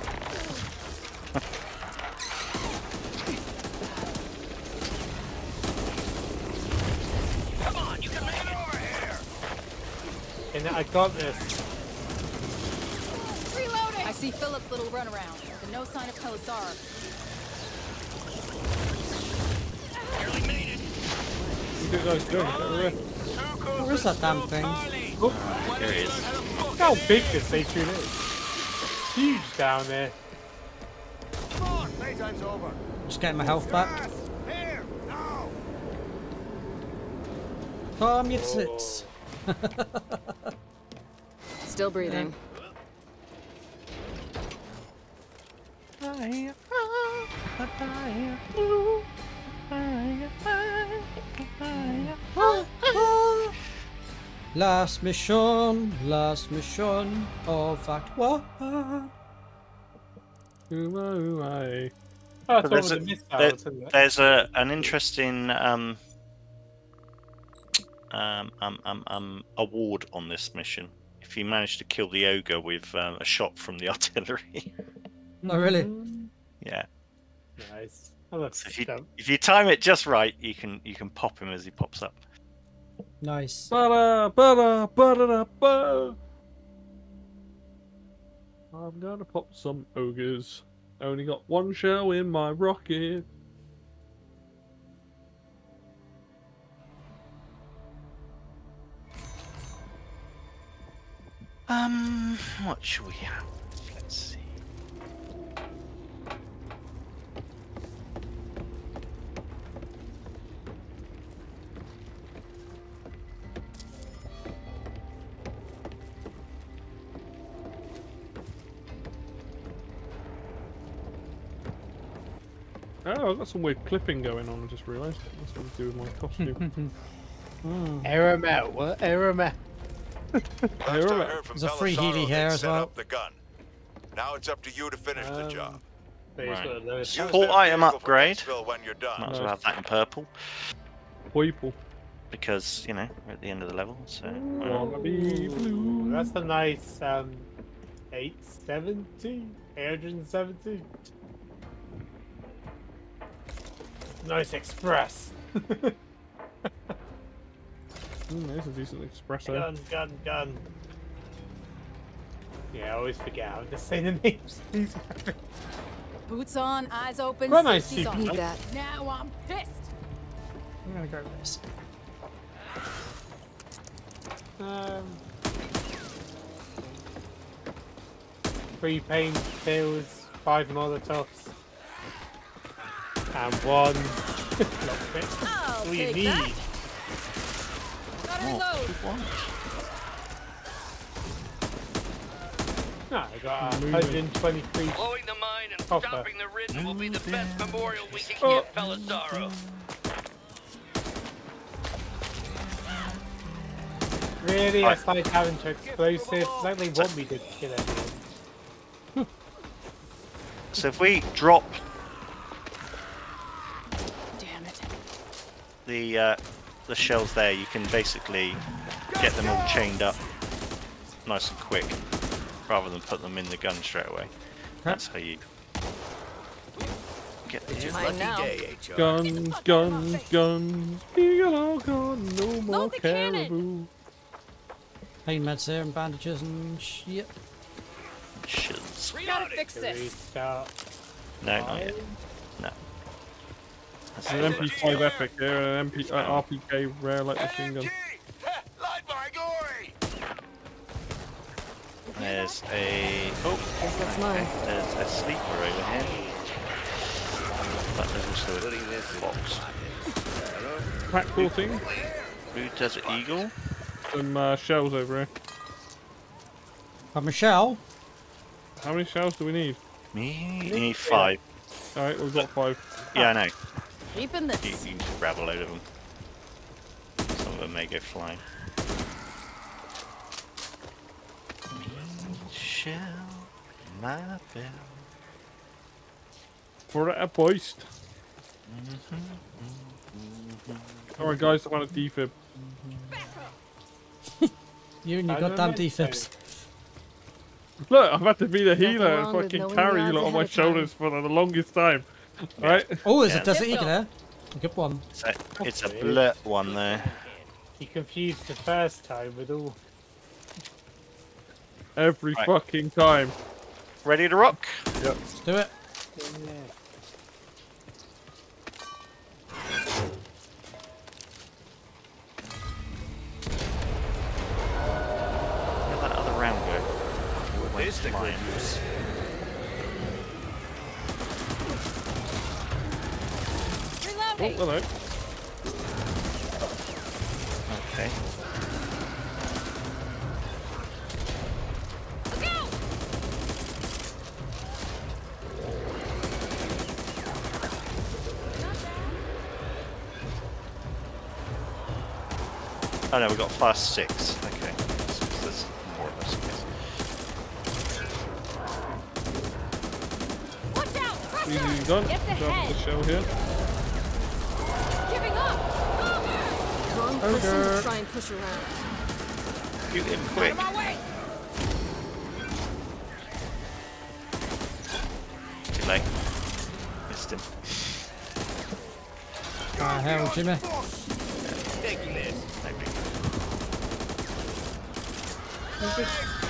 [LAUGHS] Come on, you can make it over here. And I got this. Reloading! I see Philip's little runaround, but no sign of Pelisar. Nearly made it. Look at those guns. Where is that damn thing? Here it is. Look how big this Atrium is. Huge down there. Come on, playtime's over. Just getting my health back. Here, now. Calm your tits. [LAUGHS] Still breathing. [LAUGHS] Last mission, last mission of Act One. Ooh, ooh, aye. Oh, So there's a, the missiles, there- isn't it? there's a an interesting um, um, um, um, um, award on this mission. If you manage to kill the ogre with um, a shot from the [LAUGHS] artillery, Oh, really? yeah. Nice. That's So if you, if you time it just right, you can you can pop him as he pops up. Nice. Ba-da, ba-da, ba-da-da, ba. I'm gonna pop some ogres. Only got one shell in my rocket. Um, what should we have? Let's see. Oh, I've got some weird clipping going on, I just realised. That's something to do with my costume. [LAUGHS] Aeromet, what? Aeromet. [LAUGHS] There's a free Belisaro, Healy here as well. up the gun. Now it's up to you to finish the Um, job. But he's Right. got the Support item upgrade. When you're done. Might as well have that in purple Purple. because you know we're at the end of the level. So Wanna be blue. That's a nice um, 870, 870. Nice express. [LAUGHS] Mm, there's a decent espresso. gun, gun, gun. Yeah, I always forget how to say the [LAUGHS] names. of these weapons. Boots on, eyes open, Quite nice safety's on. Need that. Now I'm pissed. I'm gonna go with this. Um, three pain pills, five molotovs, and one [LAUGHS] lockpick. I'll All you need. that. Gotta reload. No, I got a Moving. 123. Blowing the mine and Copper. stopping the ridden will be the best memorial we can Oh. give Pelisaro. Really, Right. it's like having to explosives. It's like they want me to kill everyone. [LAUGHS] so if we drop Damn it. the uh, the shells there, you can basically get them all chained up nice and quick, rather than put them in the gun straight away. That's how you get It's the. Lucky day, HR. Guns, guns, guns. We got all gone, no more Load the cannon. caribou. Pain meds here and bandages and shit. Shiz. Gotta fix this. restart. No, not yet. It's an MP5 Epic here and an MP uh, RPK rare like machine gun. There's a oh, yes, that's mine. There's a sleeper over here. That is also a box. cool thing. Blue Desert Eagle. Some uh, shells over here. Have a shell. How many shells do we need? Me need five. Alright, we've got five. Yeah, I know. Keeping You, this. you can just grab a load of them. Some of them may go flying. Shall my bell. For a boist. Mm-hmm, mm-hmm, Alright guys, I want a defib. [LAUGHS] you and your goddamn defibs. Look, I've had to be the healer and fucking knowing carry you lot on my ahead of time. shoulders for the longest time. Right? Oh, there's Yeah. a desert eagle there. Good one. It's a, it's a blurt one there. You confused the first time with all. Every Right. fucking time. Ready to rock? Yep. Let's do it. Where'd that other round go? It went Here's the good flying. news. Oh, hello. Okay. Look out! Oh no, we got fast six. Okay. So there's more of us, I guess. Watch out! Easy Pressure! done. Get the head. the shell here. Giving up! Wrong person Ogre. to try and push around. Shoot him quick. my way! Too late. Missed him. Ah, hell, Jimmy. Take this. Maybe.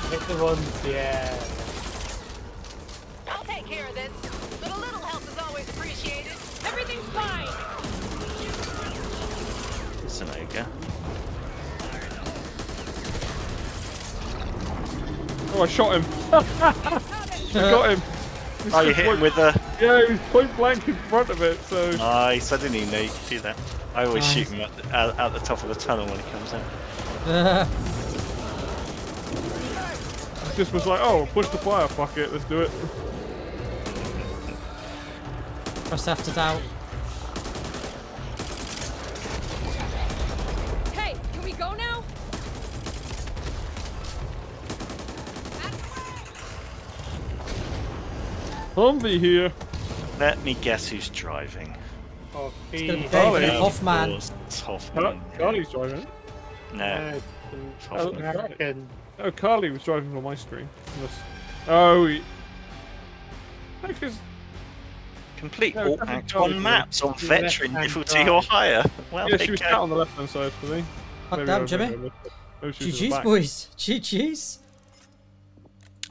Hit the ones, yeah. I'll take care of this. But a little help is always appreciated. Everything's fine. It's an ogre. Oh, I shot him. [LAUGHS] I got him. Oh, you hit him with the. Yeah, he was point blank in front of it, so. Nice. I didn't even know you could do that. I always Nice. shoot him at the, out, out the top of the tunnel when he comes out. [LAUGHS] Uh, Just was like, oh, push the fire, fuck it, let's do it. press F to doubt. Hey, can we go now? Humvee here. Let me guess who's driving. Oh, It's gonna be Karlee. David Of Hoffman. course, It's Huh? Hoffman. Karlee's driving. No. Uh, Hoffman. I reckon. Oh, Karlee was driving on my screen. Yes. Oh, he... Because Complete No, all definitely Act Karlee 1 maps on The veteran left-hand difficulty or higher. Well, yeah, she was go. sat on the left hand side for me. Hot Maybe damn, Jimmy. remember. Oh, she was at GG's, boys. GG's.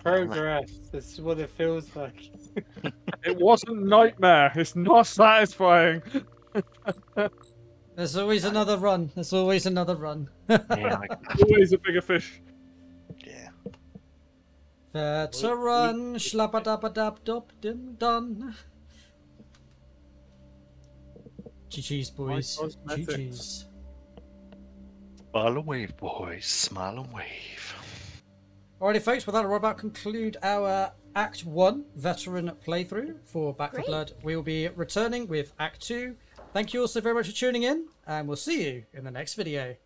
Progress. That's what it feels like. [LAUGHS] It wasn't nightmare. It's not satisfying. There's always another run. There's always another run. Yeah, [LAUGHS] Always a bigger fish. yeah. That's a run. Shlabadabadab dim dun. GG's, boys. cosmetics. GG's. Smile and wave, boys. Smile and wave. Alrighty, folks, with that, we're about to conclude our Act 1 veteran playthrough for Back for Blood. We will be returning with Act 2. Thank you all so very much for tuning in, and we'll see you in the next video.